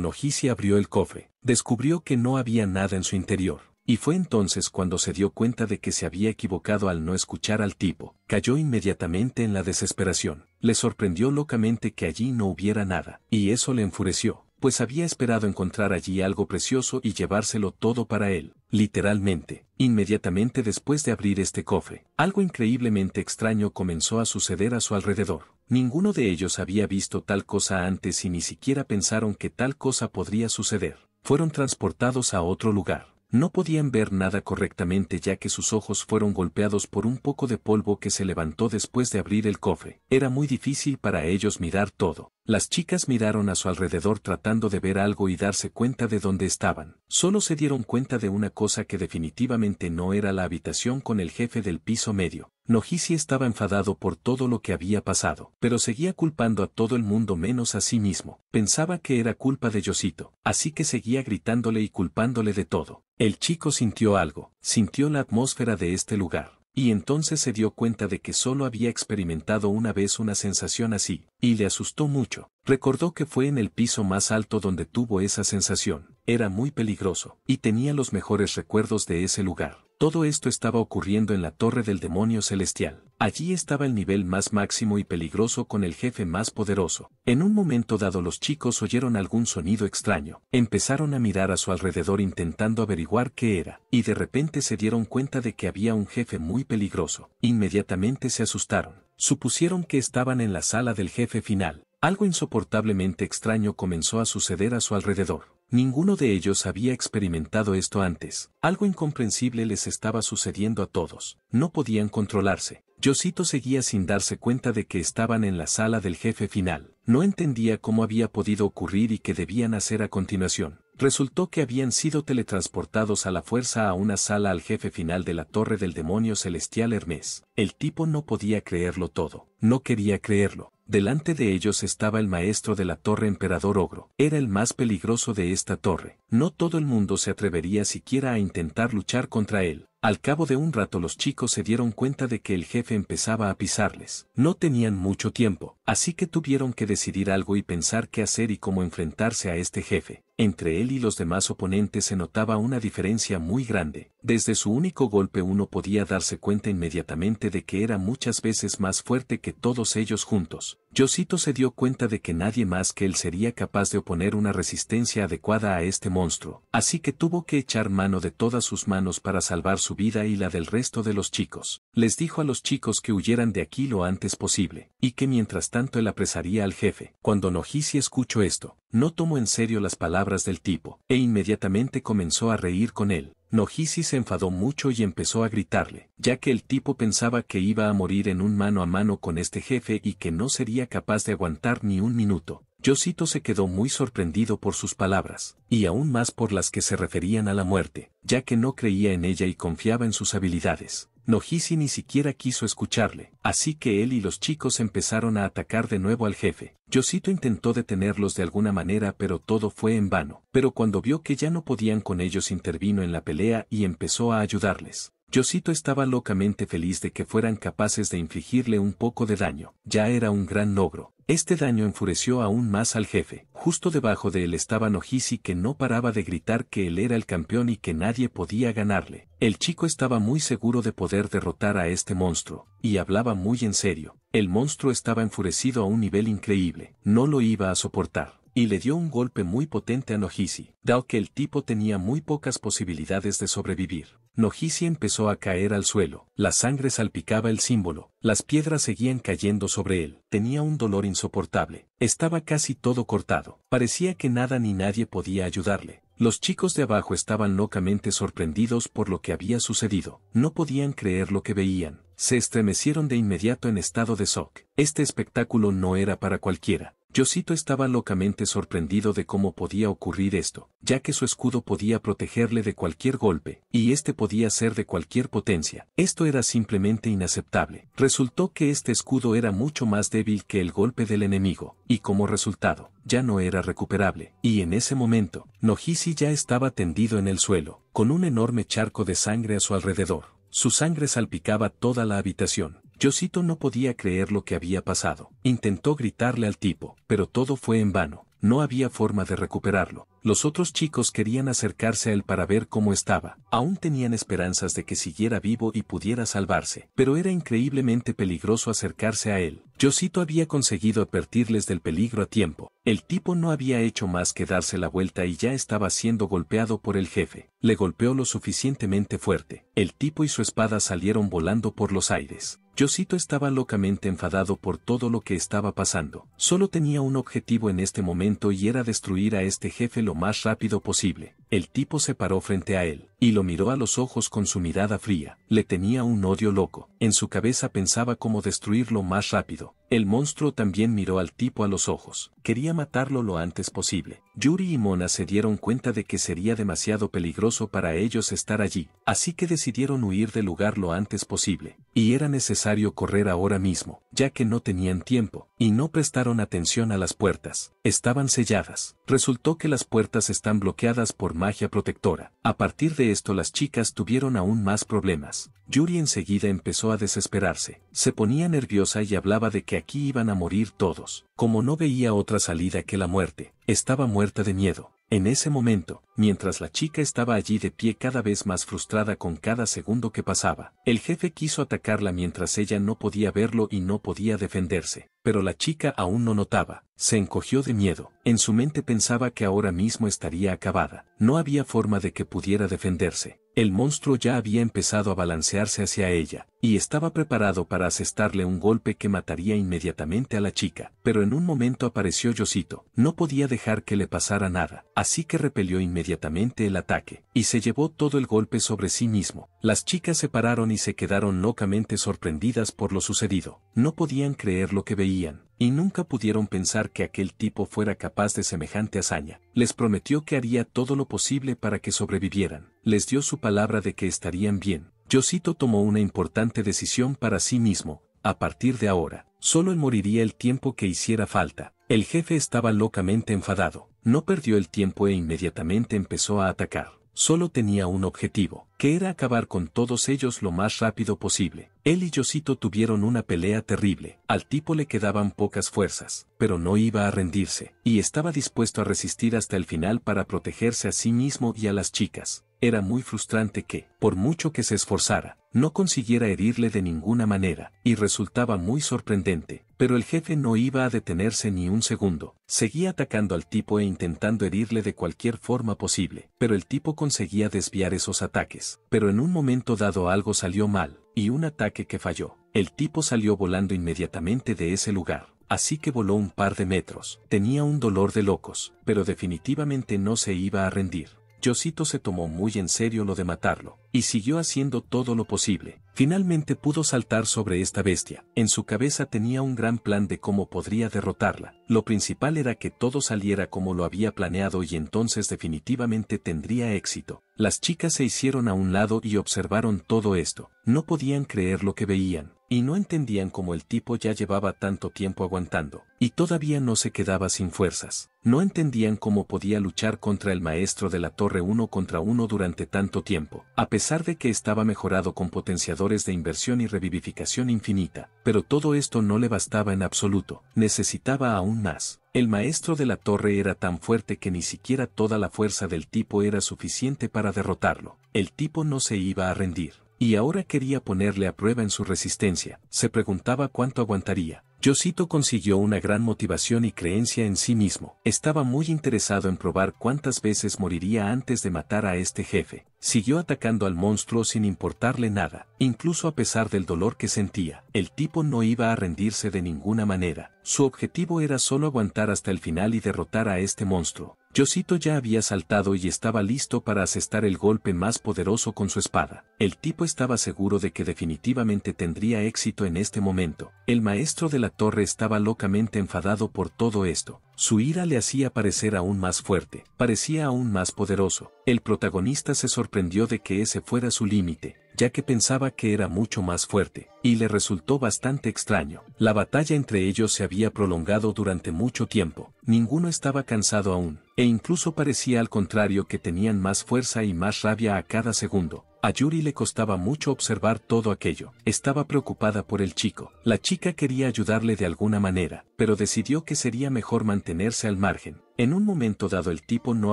Nojisi abrió el cofre, descubrió que no había nada en su interior. Y fue entonces cuando se dio cuenta de que se había equivocado al no escuchar al tipo. Cayó inmediatamente en la desesperación. Le sorprendió locamente que allí no hubiera nada, y eso le enfureció pues había esperado encontrar allí algo precioso y llevárselo todo para él, literalmente. Inmediatamente después de abrir este cofre, algo increíblemente extraño comenzó a suceder a su alrededor. Ninguno de ellos había visto tal cosa antes y ni siquiera pensaron que tal cosa podría suceder. Fueron transportados a otro lugar. No podían ver nada correctamente ya que sus ojos fueron golpeados por un poco de polvo que se levantó después de abrir el cofre. Era muy difícil para ellos mirar todo. Las chicas miraron a su alrededor tratando de ver algo y darse cuenta de dónde estaban. Solo se dieron cuenta de una cosa que definitivamente no era la habitación con el jefe del piso medio. Nojisi estaba enfadado por todo lo que había pasado, pero seguía culpando a todo el mundo menos a sí mismo. Pensaba que era culpa de Yosito, así que seguía gritándole y culpándole de todo. El chico sintió algo, sintió la atmósfera de este lugar. Y entonces se dio cuenta de que solo había experimentado una vez una sensación así, y le asustó mucho. Recordó que fue en el piso más alto donde tuvo esa sensación. Era muy peligroso, y tenía los mejores recuerdos de ese lugar. Todo esto estaba ocurriendo en la torre del demonio celestial. Allí estaba el nivel más máximo y peligroso con el jefe más poderoso. En un momento dado los chicos oyeron algún sonido extraño. Empezaron a mirar a su alrededor intentando averiguar qué era, y de repente se dieron cuenta de que había un jefe muy peligroso. Inmediatamente se asustaron. Supusieron que estaban en la sala del jefe final. Algo insoportablemente extraño comenzó a suceder a su alrededor. Ninguno de ellos había experimentado esto antes. Algo incomprensible les estaba sucediendo a todos. No podían controlarse. Yosito seguía sin darse cuenta de que estaban en la sala del jefe final. No entendía cómo había podido ocurrir y qué debían hacer a continuación. Resultó que habían sido teletransportados a la fuerza a una sala al jefe final de la torre del demonio celestial Hermes. El tipo no podía creerlo todo. No quería creerlo. Delante de ellos estaba el maestro de la torre emperador ogro. Era el más peligroso de esta torre. No todo el mundo se atrevería siquiera a intentar luchar contra él. Al cabo de un rato los chicos se dieron cuenta de que el jefe empezaba a pisarles. No tenían mucho tiempo, así que tuvieron que decidir algo y pensar qué hacer y cómo enfrentarse a este jefe. Entre él y los demás oponentes se notaba una diferencia muy grande. Desde su único golpe uno podía darse cuenta inmediatamente de que era muchas veces más fuerte que todos ellos juntos. Yosito se dio cuenta de que nadie más que él sería capaz de oponer una resistencia adecuada a este monstruo, así que tuvo que echar mano de todas sus manos para salvar su vida y la del resto de los chicos. Les dijo a los chicos que huyeran de aquí lo antes posible, y que mientras tanto él apresaría al jefe. Cuando Nojisi escuchó esto, no tomó en serio las palabras del tipo, e inmediatamente comenzó a reír con él. Nojisi se enfadó mucho y empezó a gritarle, ya que el tipo pensaba que iba a morir en un mano a mano con este jefe y que no sería capaz de aguantar ni un minuto. Yosito se quedó muy sorprendido por sus palabras, y aún más por las que se referían a la muerte, ya que no creía en ella y confiaba en sus habilidades. Nojisi ni siquiera quiso escucharle, así que él y los chicos empezaron a atacar de nuevo al jefe. Yosito intentó detenerlos de alguna manera pero todo fue en vano, pero cuando vio que ya no podían con ellos intervino en la pelea y empezó a ayudarles. Yosito estaba locamente feliz de que fueran capaces de infligirle un poco de daño, ya era un gran logro. Este daño enfureció aún más al jefe. Justo debajo de él estaba Nojisi que no paraba de gritar que él era el campeón y que nadie podía ganarle. El chico estaba muy seguro de poder derrotar a este monstruo, y hablaba muy en serio. El monstruo estaba enfurecido a un nivel increíble, no lo iba a soportar y le dio un golpe muy potente a Nojisi, dado que el tipo tenía muy pocas posibilidades de sobrevivir. Nojisi empezó a caer al suelo, la sangre salpicaba el símbolo, las piedras seguían cayendo sobre él, tenía un dolor insoportable, estaba casi todo cortado, parecía que nada ni nadie podía ayudarle. Los chicos de abajo estaban locamente sorprendidos por lo que había sucedido, no podían creer lo que veían, se estremecieron de inmediato en estado de shock. Este espectáculo no era para cualquiera, Yosito estaba locamente sorprendido de cómo podía ocurrir esto, ya que su escudo podía protegerle de cualquier golpe, y este podía ser de cualquier potencia. Esto era simplemente inaceptable. Resultó que este escudo era mucho más débil que el golpe del enemigo, y como resultado, ya no era recuperable. Y en ese momento, Nojisi ya estaba tendido en el suelo, con un enorme charco de sangre a su alrededor. Su sangre salpicaba toda la habitación. Yosito no podía creer lo que había pasado. Intentó gritarle al tipo, pero todo fue en vano. No había forma de recuperarlo. Los otros chicos querían acercarse a él para ver cómo estaba. Aún tenían esperanzas de que siguiera vivo y pudiera salvarse, pero era increíblemente peligroso acercarse a él. Yosito había conseguido advertirles del peligro a tiempo. El tipo no había hecho más que darse la vuelta y ya estaba siendo golpeado por el jefe. Le golpeó lo suficientemente fuerte. El tipo y su espada salieron volando por los aires. Yosito estaba locamente enfadado por todo lo que estaba pasando. Solo tenía un objetivo en este momento y era destruir a este jefe lo más rápido posible. El tipo se paró frente a él, y lo miró a los ojos con su mirada fría. Le tenía un odio loco. En su cabeza pensaba cómo destruirlo más rápido. El monstruo también miró al tipo a los ojos. Quería matarlo lo antes posible. Yuri y Mona se dieron cuenta de que sería demasiado peligroso para ellos estar allí, así que decidieron huir del lugar lo antes posible. Y era necesario correr ahora mismo, ya que no tenían tiempo, y no prestaron atención a las puertas. Estaban selladas. Resultó que las puertas están bloqueadas por magia protectora. A partir de esto las chicas tuvieron aún más problemas. Yuri enseguida empezó a desesperarse. Se ponía nerviosa y hablaba de que aquí iban a morir todos. Como no veía otra salida que la muerte, estaba muerta de miedo. En ese momento, mientras la chica estaba allí de pie cada vez más frustrada con cada segundo que pasaba, el jefe quiso atacarla mientras ella no podía verlo y no podía defenderse. Pero la chica aún no notaba, se encogió de miedo, en su mente pensaba que ahora mismo estaría acabada, no había forma de que pudiera defenderse. El monstruo ya había empezado a balancearse hacia ella, y estaba preparado para asestarle un golpe que mataría inmediatamente a la chica, pero en un momento apareció Yosito, no podía dejar que le pasara nada, así que repelió inmediatamente el ataque, y se llevó todo el golpe sobre sí mismo. Las chicas se pararon y se quedaron locamente sorprendidas por lo sucedido, no podían creer lo que veían, y nunca pudieron pensar que aquel tipo fuera capaz de semejante hazaña. Les prometió que haría todo lo posible para que sobrevivieran, les dio su palabra de que estarían bien. Yosito tomó una importante decisión para sí mismo, a partir de ahora, solo él moriría el tiempo que hiciera falta. El jefe estaba locamente enfadado, no perdió el tiempo e inmediatamente empezó a atacar. Solo tenía un objetivo, que era acabar con todos ellos lo más rápido posible. Él y Yosito tuvieron una pelea terrible, al tipo le quedaban pocas fuerzas, pero no iba a rendirse, y estaba dispuesto a resistir hasta el final para protegerse a sí mismo y a las chicas. Era muy frustrante que, por mucho que se esforzara, no consiguiera herirle de ninguna manera, y resultaba muy sorprendente, pero el jefe no iba a detenerse ni un segundo, seguía atacando al tipo e intentando herirle de cualquier forma posible, pero el tipo conseguía desviar esos ataques, pero en un momento dado algo salió mal, y un ataque que falló. El tipo salió volando inmediatamente de ese lugar, así que voló un par de metros. Tenía un dolor de locos, pero definitivamente no se iba a rendir. Yosito se tomó muy en serio lo de matarlo, y siguió haciendo todo lo posible. Finalmente pudo saltar sobre esta bestia. En su cabeza tenía un gran plan de cómo podría derrotarla. Lo principal era que todo saliera como lo había planeado y entonces definitivamente tendría éxito. Las chicas se hicieron a un lado y observaron todo esto. No podían creer lo que veían, y no entendían cómo el tipo ya llevaba tanto tiempo aguantando, y todavía no se quedaba sin fuerzas. No entendían cómo podía luchar contra el maestro de la torre uno contra uno durante tanto tiempo, a pesar de que estaba mejorado con potenciadores de inversión y revivificación infinita, pero todo esto no le bastaba en absoluto, necesitaba aún más. El maestro de la torre era tan fuerte que ni siquiera toda la fuerza del tipo era suficiente para derrotarlo. El tipo no se iba a rendir. Y ahora quería ponerle a prueba en su resistencia, se preguntaba cuánto aguantaría. Yosito consiguió una gran motivación y creencia en sí mismo. Estaba muy interesado en probar cuántas veces moriría antes de matar a este jefe. Siguió atacando al monstruo sin importarle nada, incluso a pesar del dolor que sentía. El tipo no iba a rendirse de ninguna manera. Su objetivo era solo aguantar hasta el final y derrotar a este monstruo. Yosito ya había saltado y estaba listo para asestar el golpe más poderoso con su espada. El tipo estaba seguro de que definitivamente tendría éxito en este momento. El maestro de la torre estaba locamente enfadado por todo esto. Su ira le hacía parecer aún más fuerte, parecía aún más poderoso. El protagonista se sorprendió de que ese fuera su límite, ya que pensaba que era mucho más fuerte, y le resultó bastante extraño. La batalla entre ellos se había prolongado durante mucho tiempo, ninguno estaba cansado aún, e incluso parecía al contrario que tenían más fuerza y más rabia a cada segundo. A Yuri le costaba mucho observar todo aquello. Estaba preocupada por el chico. La chica quería ayudarle de alguna manera, pero decidió que sería mejor mantenerse al margen. En un momento dado el tipo no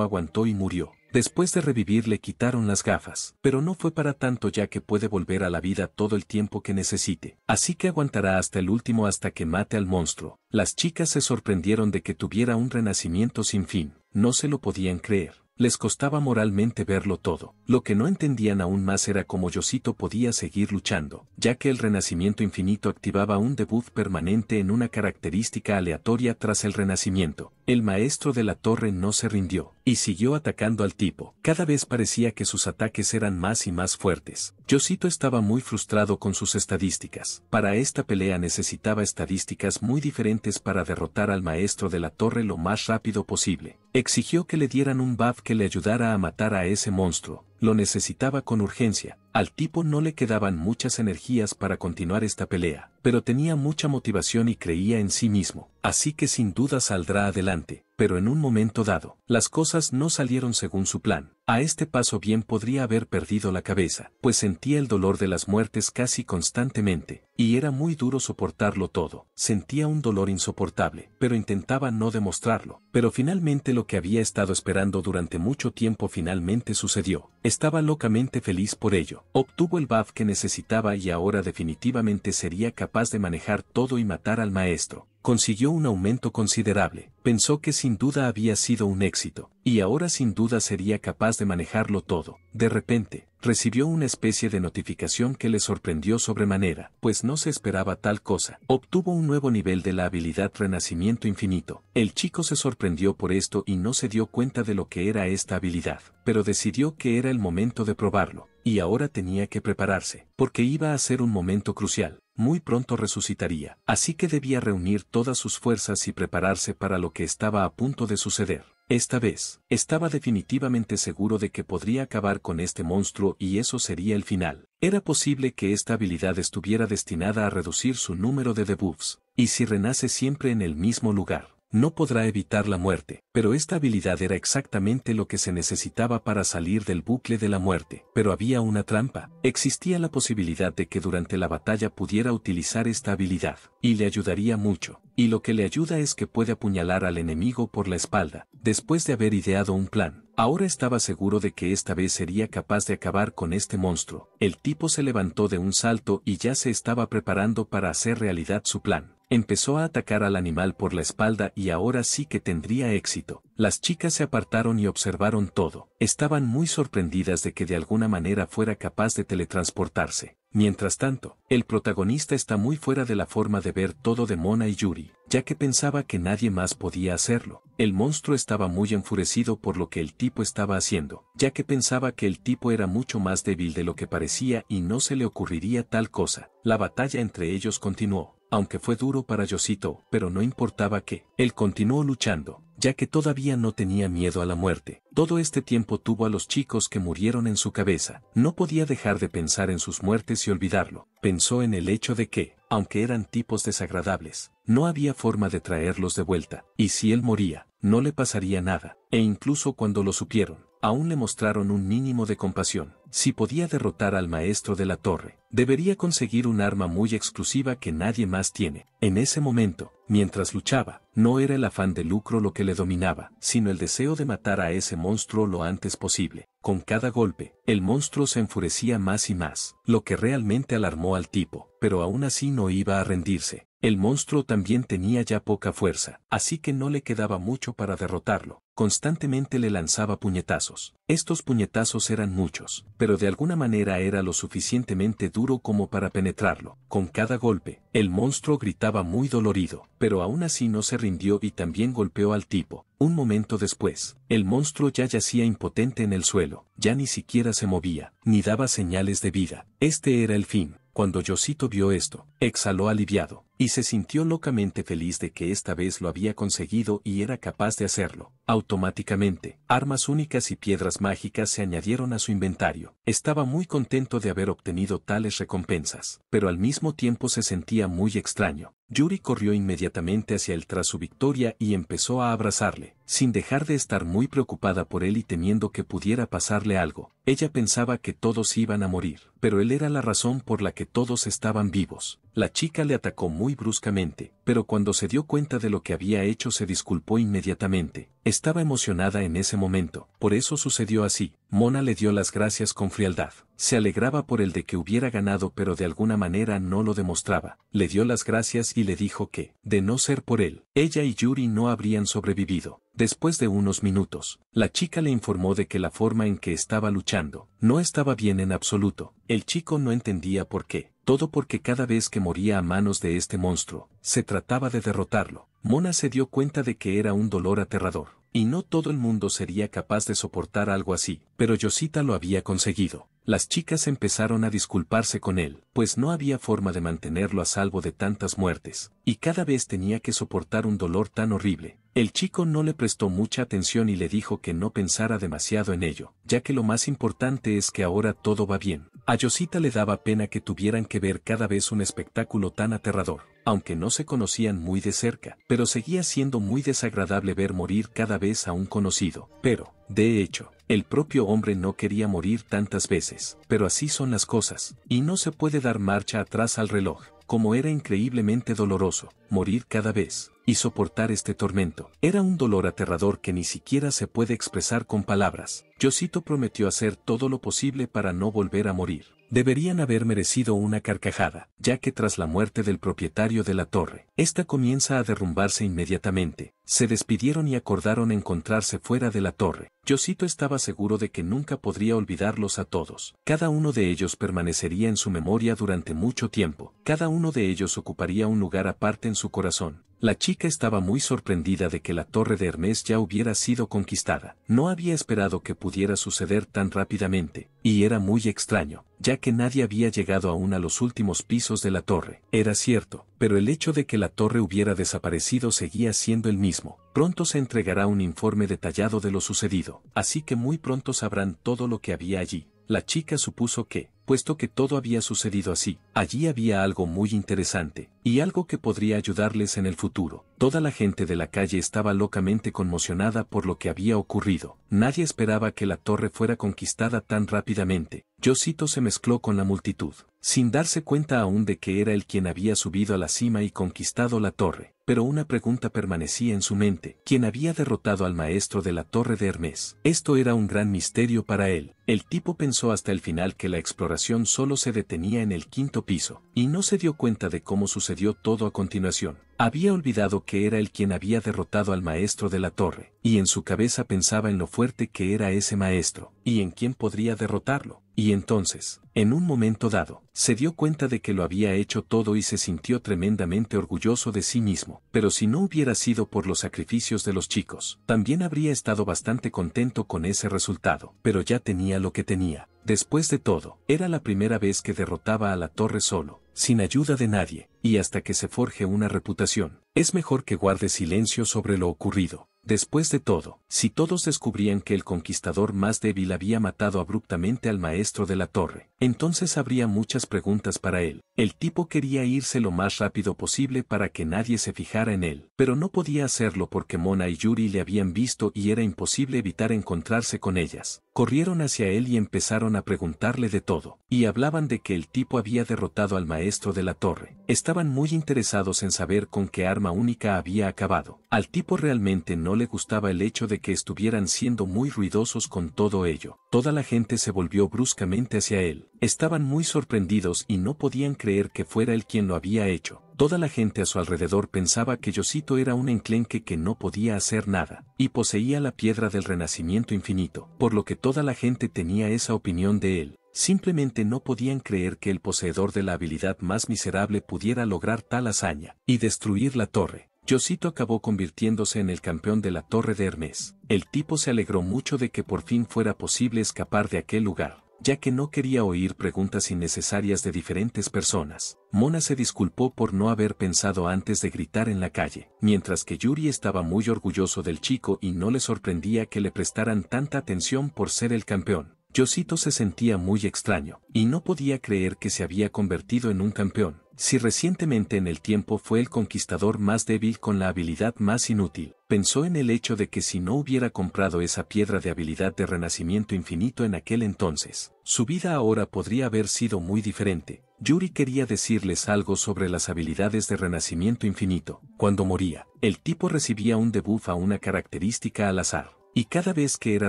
aguantó y murió. Después de revivir le quitaron las gafas, pero no fue para tanto ya que puede volver a la vida todo el tiempo que necesite. Así que aguantará hasta el último hasta que mate al monstruo. Las chicas se sorprendieron de que tuviera un renacimiento sin fin. No se lo podían creer. Les costaba moralmente verlo todo. Lo que no entendían aún más era cómo Yosito podía seguir luchando, ya que el renacimiento infinito activaba un debuff permanente en una característica aleatoria tras el renacimiento. El maestro de la torre no se rindió, y siguió atacando al tipo. Cada vez parecía que sus ataques eran más y más fuertes. Yosito estaba muy frustrado con sus estadísticas. Para esta pelea necesitaba estadísticas muy diferentes para derrotar al maestro de la torre lo más rápido posible. Exigió que le dieran un buff que le ayudara a matar a ese monstruo. Lo necesitaba con urgencia. Al tipo no le quedaban muchas energías para continuar esta pelea, pero tenía mucha motivación y creía en sí mismo, así que sin duda saldrá adelante, pero en un momento dado, las cosas no salieron según su plan. A este paso bien podría haber perdido la cabeza, pues sentía el dolor de las muertes casi constantemente, y era muy duro soportarlo todo. Sentía un dolor insoportable, pero intentaba no demostrarlo. Pero finalmente lo que había estado esperando durante mucho tiempo finalmente sucedió. Estaba locamente feliz por ello. Obtuvo el buff que necesitaba y ahora definitivamente sería capaz de manejar todo y matar al maestro consiguió un aumento considerable, pensó que sin duda había sido un éxito, y ahora sin duda sería capaz de manejarlo todo. De repente, recibió una especie de notificación que le sorprendió sobremanera, pues no se esperaba tal cosa. Obtuvo un nuevo nivel de la habilidad Renacimiento Infinito. El chico se sorprendió por esto y no se dio cuenta de lo que era esta habilidad, pero decidió que era el momento de probarlo, y ahora tenía que prepararse, porque iba a ser un momento crucial muy pronto resucitaría, así que debía reunir todas sus fuerzas y prepararse para lo que estaba a punto de suceder. Esta vez, estaba definitivamente seguro de que podría acabar con este monstruo y eso sería el final. Era posible que esta habilidad estuviera destinada a reducir su número de debuffs, y si renace siempre en el mismo lugar. No podrá evitar la muerte, pero esta habilidad era exactamente lo que se necesitaba para salir del bucle de la muerte. Pero había una trampa, existía la posibilidad de que durante la batalla pudiera utilizar esta habilidad, y le ayudaría mucho, y lo que le ayuda es que puede apuñalar al enemigo por la espalda, después de haber ideado un plan. Ahora estaba seguro de que esta vez sería capaz de acabar con este monstruo. El tipo se levantó de un salto y ya se estaba preparando para hacer realidad su plan. Empezó a atacar al animal por la espalda y ahora sí que tendría éxito. Las chicas se apartaron y observaron todo. Estaban muy sorprendidas de que de alguna manera fuera capaz de teletransportarse. Mientras tanto, el protagonista está muy fuera de la forma de ver todo de Mona y Yuri, ya que pensaba que nadie más podía hacerlo. El monstruo estaba muy enfurecido por lo que el tipo estaba haciendo, ya que pensaba que el tipo era mucho más débil de lo que parecía y no se le ocurriría tal cosa. La batalla entre ellos continuó, aunque fue duro para Yosito, pero no importaba que, él continuó luchando, ya que todavía no tenía miedo a la muerte. Todo este tiempo tuvo a los chicos que murieron en su cabeza. No podía dejar de pensar en sus muertes y olvidarlo. Pensó en el hecho de que, aunque eran tipos desagradables, no había forma de traerlos de vuelta, y si él moría, no le pasaría nada, e incluso cuando lo supieron, aún le mostraron un mínimo de compasión. Si podía derrotar al maestro de la torre, debería conseguir un arma muy exclusiva que nadie más tiene. En ese momento, mientras luchaba, no era el afán de lucro lo que le dominaba, sino el deseo de matar a ese monstruo lo antes posible. Con cada golpe, el monstruo se enfurecía más y más, lo que realmente alarmó al tipo, pero aún así no iba a rendirse. El monstruo también tenía ya poca fuerza, así que no le quedaba mucho para derrotarlo. Constantemente le lanzaba puñetazos. Estos puñetazos eran muchos, pero de alguna manera era lo suficientemente duro como para penetrarlo. Con cada golpe, el monstruo gritaba muy dolorido, pero aún así no se rindió y también golpeó al tipo. Un momento después, el monstruo ya yacía impotente en el suelo, ya ni siquiera se movía, ni daba señales de vida. Este era el fin. Cuando Yosito vio esto, exhaló aliviado, y se sintió locamente feliz de que esta vez lo había conseguido y era capaz de hacerlo. Automáticamente, armas únicas y piedras mágicas se añadieron a su inventario. Estaba muy contento de haber obtenido tales recompensas, pero al mismo tiempo se sentía muy extraño. Yuri corrió inmediatamente hacia él tras su victoria y empezó a abrazarle, sin dejar de estar muy preocupada por él y temiendo que pudiera pasarle algo. Ella pensaba que todos iban a morir, pero él era la razón por la que todos estaban vivos. La chica le atacó muy bruscamente, pero cuando se dio cuenta de lo que había hecho se disculpó inmediatamente. Estaba emocionada en ese momento, por eso sucedió así. Mona le dio las gracias con frialdad. Se alegraba por el de que hubiera ganado pero de alguna manera no lo demostraba. Le dio las gracias y le dijo que, de no ser por él, ella y Yuri no habrían sobrevivido. Después de unos minutos, la chica le informó de que la forma en que estaba luchando no estaba bien en absoluto. El chico no entendía por qué. Todo porque cada vez que moría a manos de este monstruo, se trataba de derrotarlo. Mona se dio cuenta de que era un dolor aterrador, y no todo el mundo sería capaz de soportar algo así, pero Yosita lo había conseguido. Las chicas empezaron a disculparse con él, pues no había forma de mantenerlo a salvo de tantas muertes, y cada vez tenía que soportar un dolor tan horrible. El chico no le prestó mucha atención y le dijo que no pensara demasiado en ello, ya que lo más importante es que ahora todo va bien. A Yosita le daba pena que tuvieran que ver cada vez un espectáculo tan aterrador, aunque no se conocían muy de cerca, pero seguía siendo muy desagradable ver morir cada vez a un conocido. Pero, de hecho, el propio hombre no quería morir tantas veces, pero así son las cosas, y no se puede dar marcha atrás al reloj como era increíblemente doloroso, morir cada vez, y soportar este tormento. Era un dolor aterrador que ni siquiera se puede expresar con palabras. Yosito prometió hacer todo lo posible para no volver a morir. Deberían haber merecido una carcajada, ya que tras la muerte del propietario de la torre, esta comienza a derrumbarse inmediatamente. Se despidieron y acordaron encontrarse fuera de la torre. Yosito estaba seguro de que nunca podría olvidarlos a todos. Cada uno de ellos permanecería en su memoria durante mucho tiempo. Cada uno de ellos ocuparía un lugar aparte en su corazón. La chica estaba muy sorprendida de que la torre de Hermes ya hubiera sido conquistada. No había esperado que pudiera suceder tan rápidamente, y era muy extraño, ya que nadie había llegado aún a los últimos pisos de la torre. Era cierto, pero el hecho de que la torre hubiera desaparecido seguía siendo el mismo. Pronto se entregará un informe detallado de lo sucedido, así que muy pronto sabrán todo lo que había allí. La chica supuso que, puesto que todo había sucedido así. Allí había algo muy interesante, y algo que podría ayudarles en el futuro. Toda la gente de la calle estaba locamente conmocionada por lo que había ocurrido. Nadie esperaba que la torre fuera conquistada tan rápidamente. Yosito se mezcló con la multitud, sin darse cuenta aún de que era él quien había subido a la cima y conquistado la torre. Pero una pregunta permanecía en su mente. ¿Quién había derrotado al maestro de la torre de Hermes? Esto era un gran misterio para él. El tipo pensó hasta el final que la exploración solo se detenía en el quinto piso, y no se dio cuenta de cómo sucedió todo a continuación. Había olvidado que era él quien había derrotado al maestro de la torre, y en su cabeza pensaba en lo fuerte que era ese maestro, y en quién podría derrotarlo. Y entonces, en un momento dado, se dio cuenta de que lo había hecho todo y se sintió tremendamente orgulloso de sí mismo. Pero si no hubiera sido por los sacrificios de los chicos, también habría estado bastante contento con ese resultado. Pero ya tenía lo que tenía. Después de todo, era la primera vez que derrotaba a la torre solo, sin ayuda de nadie, y hasta que se forje una reputación, es mejor que guarde silencio sobre lo ocurrido. Después de todo, si todos descubrían que el conquistador más débil había matado abruptamente al maestro de la torre, entonces habría muchas preguntas para él. El tipo quería irse lo más rápido posible para que nadie se fijara en él, pero no podía hacerlo porque Mona y Yuri le habían visto y era imposible evitar encontrarse con ellas. Corrieron hacia él y empezaron a preguntarle de todo, y hablaban de que el tipo había derrotado al maestro de la torre. Estaban muy interesados en saber con qué arma única había acabado. Al tipo realmente no le gustaba el hecho de que estuvieran siendo muy ruidosos con todo ello. Toda la gente se volvió bruscamente hacia él. Estaban muy sorprendidos y no podían creer que fuera él quien lo había hecho. Toda la gente a su alrededor pensaba que Yosito era un enclenque que no podía hacer nada, y poseía la piedra del renacimiento infinito, por lo que toda la gente tenía esa opinión de él. Simplemente no podían creer que el poseedor de la habilidad más miserable pudiera lograr tal hazaña, y destruir la torre. Yosito acabó convirtiéndose en el campeón de la torre de Hermes. El tipo se alegró mucho de que por fin fuera posible escapar de aquel lugar ya que no quería oír preguntas innecesarias de diferentes personas. Mona se disculpó por no haber pensado antes de gritar en la calle, mientras que Yuri estaba muy orgulloso del chico y no le sorprendía que le prestaran tanta atención por ser el campeón. Yosito se sentía muy extraño, y no podía creer que se había convertido en un campeón, si recientemente en el tiempo fue el conquistador más débil con la habilidad más inútil, pensó en el hecho de que si no hubiera comprado esa piedra de habilidad de renacimiento infinito en aquel entonces, su vida ahora podría haber sido muy diferente. Yuri quería decirles algo sobre las habilidades de renacimiento infinito. Cuando moría, el tipo recibía un debuff a una característica al azar. Y cada vez que era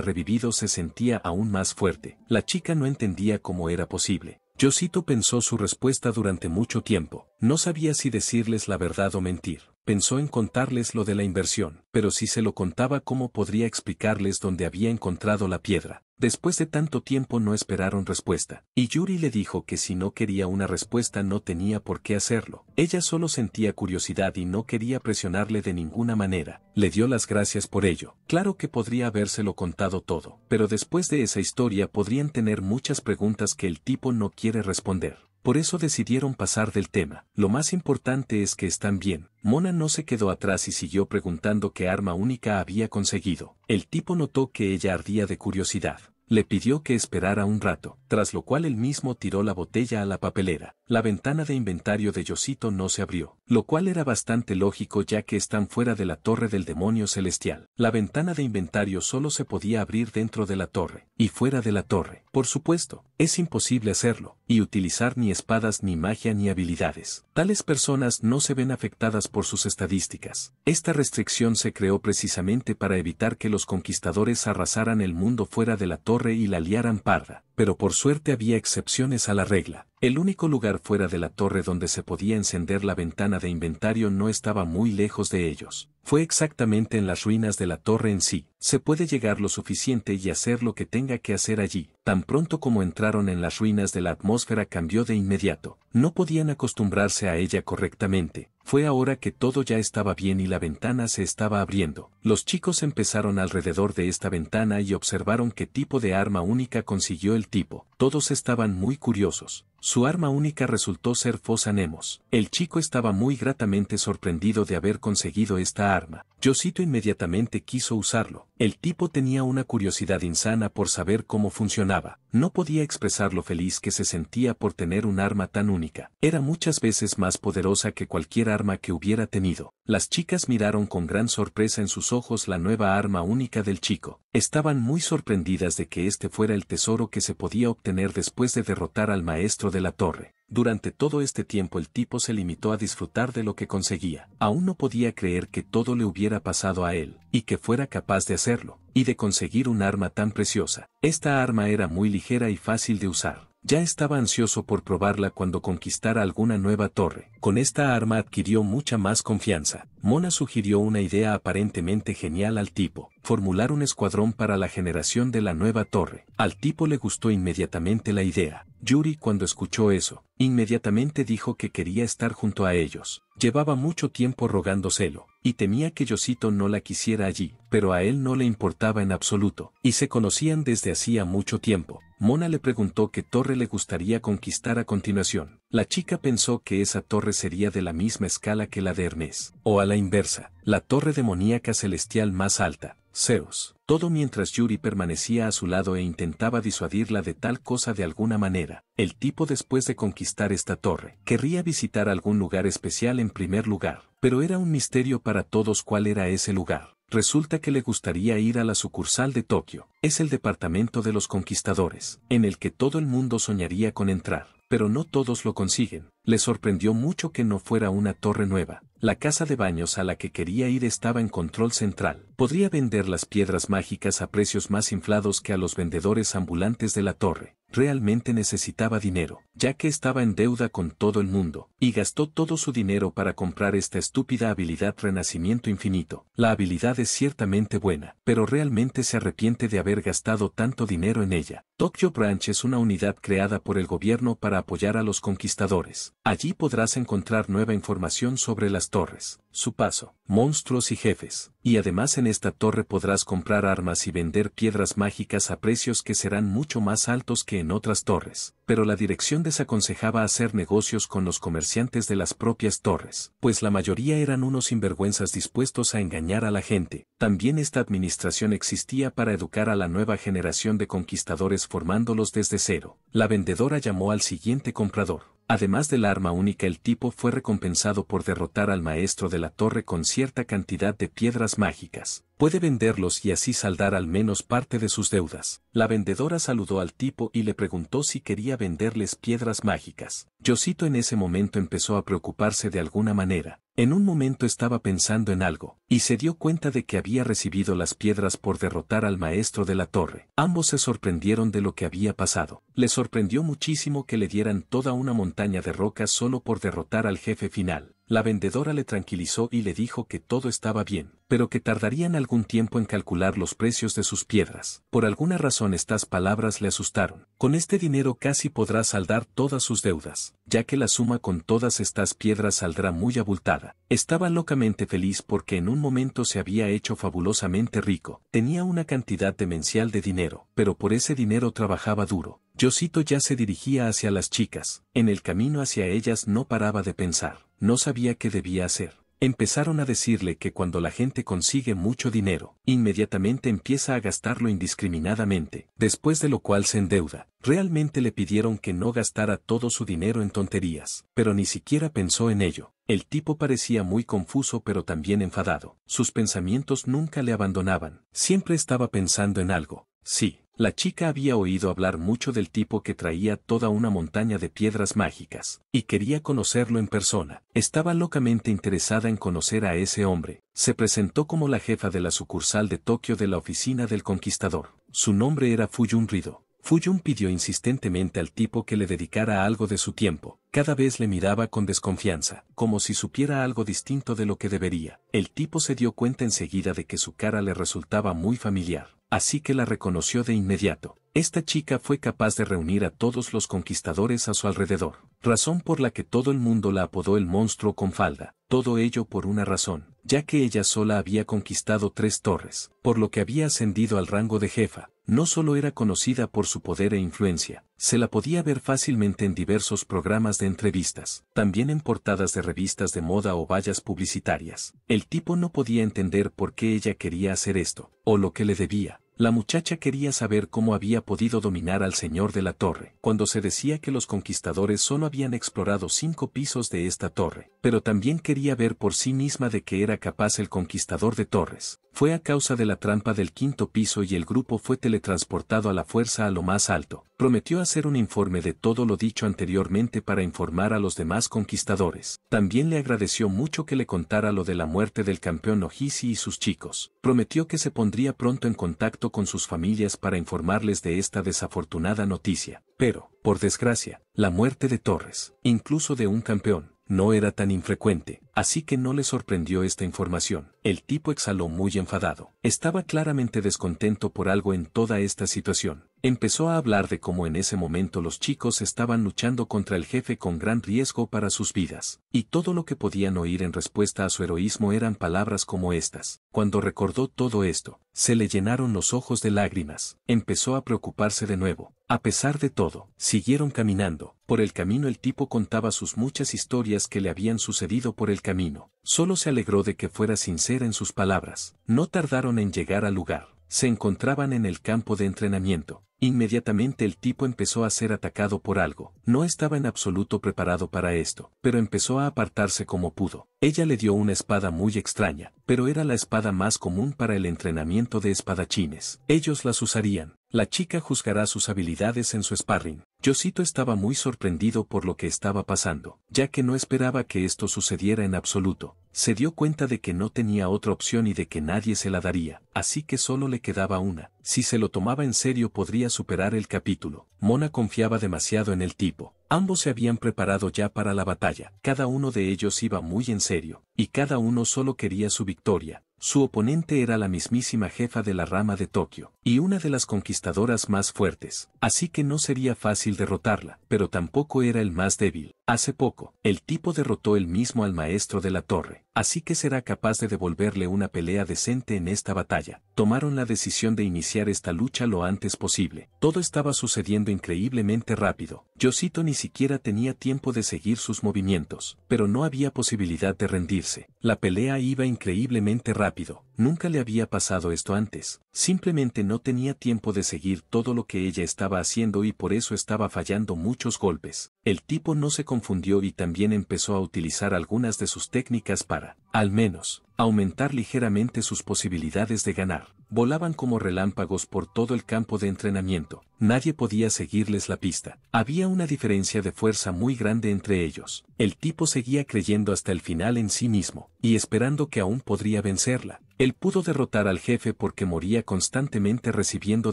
revivido se sentía aún más fuerte. La chica no entendía cómo era posible. Yosito pensó su respuesta durante mucho tiempo. No sabía si decirles la verdad o mentir. Pensó en contarles lo de la inversión, pero si se lo contaba cómo podría explicarles dónde había encontrado la piedra. Después de tanto tiempo no esperaron respuesta, y Yuri le dijo que si no quería una respuesta no tenía por qué hacerlo. Ella solo sentía curiosidad y no quería presionarle de ninguna manera. Le dio las gracias por ello. Claro que podría habérselo contado todo, pero después de esa historia podrían tener muchas preguntas que el tipo no quiere responder. Por eso decidieron pasar del tema. Lo más importante es que están bien. Mona no se quedó atrás y siguió preguntando qué arma única había conseguido. El tipo notó que ella ardía de curiosidad. Le pidió que esperara un rato, tras lo cual él mismo tiró la botella a la papelera. La ventana de inventario de Yosito no se abrió, lo cual era bastante lógico ya que están fuera de la torre del demonio celestial. La ventana de inventario solo se podía abrir dentro de la torre, y fuera de la torre. Por supuesto, es imposible hacerlo, y utilizar ni espadas ni magia ni habilidades. Tales personas no se ven afectadas por sus estadísticas. Esta restricción se creó precisamente para evitar que los conquistadores arrasaran el mundo fuera de la torre y la liaran parda pero por suerte había excepciones a la regla. El único lugar fuera de la torre donde se podía encender la ventana de inventario no estaba muy lejos de ellos. Fue exactamente en las ruinas de la torre en sí. Se puede llegar lo suficiente y hacer lo que tenga que hacer allí. Tan pronto como entraron en las ruinas de la atmósfera cambió de inmediato. No podían acostumbrarse a ella correctamente. Fue ahora que todo ya estaba bien y la ventana se estaba abriendo. Los chicos empezaron alrededor de esta ventana y observaron qué tipo de arma única consiguió el tipo. Todos estaban muy curiosos. Su arma única resultó ser Fosa Nemos. El chico estaba muy gratamente sorprendido de haber conseguido esta arma. Josito inmediatamente quiso usarlo. El tipo tenía una curiosidad insana por saber cómo funcionaba. No podía expresar lo feliz que se sentía por tener un arma tan única. Era muchas veces más poderosa que cualquier arma que hubiera tenido. Las chicas miraron con gran sorpresa en sus ojos la nueva arma única del chico. Estaban muy sorprendidas de que este fuera el tesoro que se podía obtener después de derrotar al maestro de la torre. Durante todo este tiempo el tipo se limitó a disfrutar de lo que conseguía. Aún no podía creer que todo le hubiera pasado a él, y que fuera capaz de hacerlo, y de conseguir un arma tan preciosa. Esta arma era muy ligera y fácil de usar. Ya estaba ansioso por probarla cuando conquistara alguna nueva torre. Con esta arma adquirió mucha más confianza. Mona sugirió una idea aparentemente genial al tipo, formular un escuadrón para la generación de la nueva torre. Al tipo le gustó inmediatamente la idea. Yuri cuando escuchó eso, inmediatamente dijo que quería estar junto a ellos. Llevaba mucho tiempo rogándoselo, y temía que Yosito no la quisiera allí, pero a él no le importaba en absoluto, y se conocían desde hacía mucho tiempo. Mona le preguntó qué torre le gustaría conquistar a continuación. La chica pensó que esa torre sería de la misma escala que la de Hermes, o a la inversa, la torre demoníaca celestial más alta, Zeus. Todo mientras Yuri permanecía a su lado e intentaba disuadirla de tal cosa de alguna manera. El tipo después de conquistar esta torre, querría visitar algún lugar especial en primer lugar, pero era un misterio para todos cuál era ese lugar. Resulta que le gustaría ir a la sucursal de Tokio, es el departamento de los conquistadores, en el que todo el mundo soñaría con entrar, pero no todos lo consiguen. Le sorprendió mucho que no fuera una torre nueva. La casa de baños a la que quería ir estaba en control central. Podría vender las piedras mágicas a precios más inflados que a los vendedores ambulantes de la torre. Realmente necesitaba dinero, ya que estaba en deuda con todo el mundo, y gastó todo su dinero para comprar esta estúpida habilidad Renacimiento Infinito. La habilidad es ciertamente buena, pero realmente se arrepiente de haber gastado tanto dinero en ella. Tokyo Branch es una unidad creada por el gobierno para apoyar a los conquistadores. Allí podrás encontrar nueva información sobre las torres, su paso, monstruos y jefes, y además en esta torre podrás comprar armas y vender piedras mágicas a precios que serán mucho más altos que en otras torres, pero la dirección desaconsejaba hacer negocios con los comerciantes de las propias torres, pues la mayoría eran unos sinvergüenzas dispuestos a engañar a la gente. También esta administración existía para educar a la nueva generación de conquistadores formándolos desde cero. La vendedora llamó al siguiente comprador. Además del arma única el tipo fue recompensado por derrotar al maestro de la torre con cierta cantidad de piedras mágicas. Puede venderlos y así saldar al menos parte de sus deudas. La vendedora saludó al tipo y le preguntó si quería venderles piedras mágicas. Yosito en ese momento empezó a preocuparse de alguna manera. En un momento estaba pensando en algo, y se dio cuenta de que había recibido las piedras por derrotar al maestro de la torre. Ambos se sorprendieron de lo que había pasado. Le sorprendió muchísimo que le dieran toda una montaña de rocas solo por derrotar al jefe final. La vendedora le tranquilizó y le dijo que todo estaba bien, pero que tardarían algún tiempo en calcular los precios de sus piedras. Por alguna razón estas palabras le asustaron. Con este dinero casi podrá saldar todas sus deudas, ya que la suma con todas estas piedras saldrá muy abultada. Estaba locamente feliz porque en un momento se había hecho fabulosamente rico. Tenía una cantidad demencial de dinero, pero por ese dinero trabajaba duro. Yosito ya se dirigía hacia las chicas, en el camino hacia ellas no paraba de pensar, no sabía qué debía hacer. Empezaron a decirle que cuando la gente consigue mucho dinero, inmediatamente empieza a gastarlo indiscriminadamente, después de lo cual se endeuda. Realmente le pidieron que no gastara todo su dinero en tonterías, pero ni siquiera pensó en ello. El tipo parecía muy confuso pero también enfadado. Sus pensamientos nunca le abandonaban. Siempre estaba pensando en algo. Sí, la chica había oído hablar mucho del tipo que traía toda una montaña de piedras mágicas, y quería conocerlo en persona. Estaba locamente interesada en conocer a ese hombre. Se presentó como la jefa de la sucursal de Tokio de la oficina del conquistador. Su nombre era Fuyun Rido. Fuyun pidió insistentemente al tipo que le dedicara algo de su tiempo. Cada vez le miraba con desconfianza, como si supiera algo distinto de lo que debería. El tipo se dio cuenta enseguida de que su cara le resultaba muy familiar así que la reconoció de inmediato. Esta chica fue capaz de reunir a todos los conquistadores a su alrededor, razón por la que todo el mundo la apodó el monstruo con falda, todo ello por una razón, ya que ella sola había conquistado tres torres, por lo que había ascendido al rango de jefa, no solo era conocida por su poder e influencia, se la podía ver fácilmente en diversos programas de entrevistas, también en portadas de revistas de moda o vallas publicitarias. El tipo no podía entender por qué ella quería hacer esto, o lo que le debía, la muchacha quería saber cómo había podido dominar al señor de la torre, cuando se decía que los conquistadores solo habían explorado cinco pisos de esta torre, pero también quería ver por sí misma de que era capaz el conquistador de torres. Fue a causa de la trampa del quinto piso y el grupo fue teletransportado a la fuerza a lo más alto. Prometió hacer un informe de todo lo dicho anteriormente para informar a los demás conquistadores. También le agradeció mucho que le contara lo de la muerte del campeón Ojisi y sus chicos. Prometió que se pondría pronto en contacto con sus familias para informarles de esta desafortunada noticia. Pero, por desgracia, la muerte de Torres, incluso de un campeón, no era tan infrecuente, así que no le sorprendió esta información. El tipo exhaló muy enfadado. Estaba claramente descontento por algo en toda esta situación. Empezó a hablar de cómo en ese momento los chicos estaban luchando contra el jefe con gran riesgo para sus vidas, y todo lo que podían oír en respuesta a su heroísmo eran palabras como estas. Cuando recordó todo esto, se le llenaron los ojos de lágrimas, empezó a preocuparse de nuevo. A pesar de todo, siguieron caminando. Por el camino el tipo contaba sus muchas historias que le habían sucedido por el camino. Solo se alegró de que fuera sincera en sus palabras. No tardaron en llegar al lugar. Se encontraban en el campo de entrenamiento. Inmediatamente el tipo empezó a ser atacado por algo. No estaba en absoluto preparado para esto, pero empezó a apartarse como pudo. Ella le dio una espada muy extraña, pero era la espada más común para el entrenamiento de espadachines. Ellos las usarían. La chica juzgará sus habilidades en su sparring. Yosito estaba muy sorprendido por lo que estaba pasando, ya que no esperaba que esto sucediera en absoluto. Se dio cuenta de que no tenía otra opción y de que nadie se la daría, así que solo le quedaba una. Si se lo tomaba en serio podría superar el capítulo. Mona confiaba demasiado en el tipo. Ambos se habían preparado ya para la batalla. Cada uno de ellos iba muy en serio, y cada uno solo quería su victoria. Su oponente era la mismísima jefa de la rama de Tokio, y una de las conquistadoras más fuertes, así que no sería fácil derrotarla, pero tampoco era el más débil. Hace poco, el tipo derrotó él mismo al maestro de la torre, así que será capaz de devolverle una pelea decente en esta batalla. Tomaron la decisión de iniciar esta lucha lo antes posible. Todo estaba sucediendo increíblemente rápido. Yosito ni siquiera tenía tiempo de seguir sus movimientos, pero no había posibilidad de rendirse. La pelea iba increíblemente rápido. Nunca le había pasado esto antes. Simplemente no tenía tiempo de seguir todo lo que ella estaba haciendo y por eso estaba fallando muchos golpes. El tipo no se confundió y también empezó a utilizar algunas de sus técnicas para, al menos, aumentar ligeramente sus posibilidades de ganar. Volaban como relámpagos por todo el campo de entrenamiento. Nadie podía seguirles la pista. Había una diferencia de fuerza muy grande entre ellos. El tipo seguía creyendo hasta el final en sí mismo, y esperando que aún podría vencerla. Él pudo derrotar al jefe porque moría constantemente recibiendo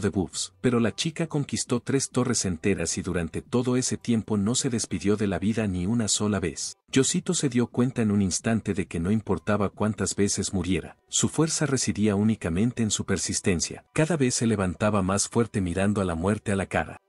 debuffs, pero la chica conquistó tres torres enteras y durante todo ese tiempo no se despidió de la vida ni una sola vez. Yosito se dio cuenta en un instante de que no importaba cuántas veces muriera, su fuerza residía únicamente en su persistencia. Cada vez se levantaba más fuerte mirando a la muerte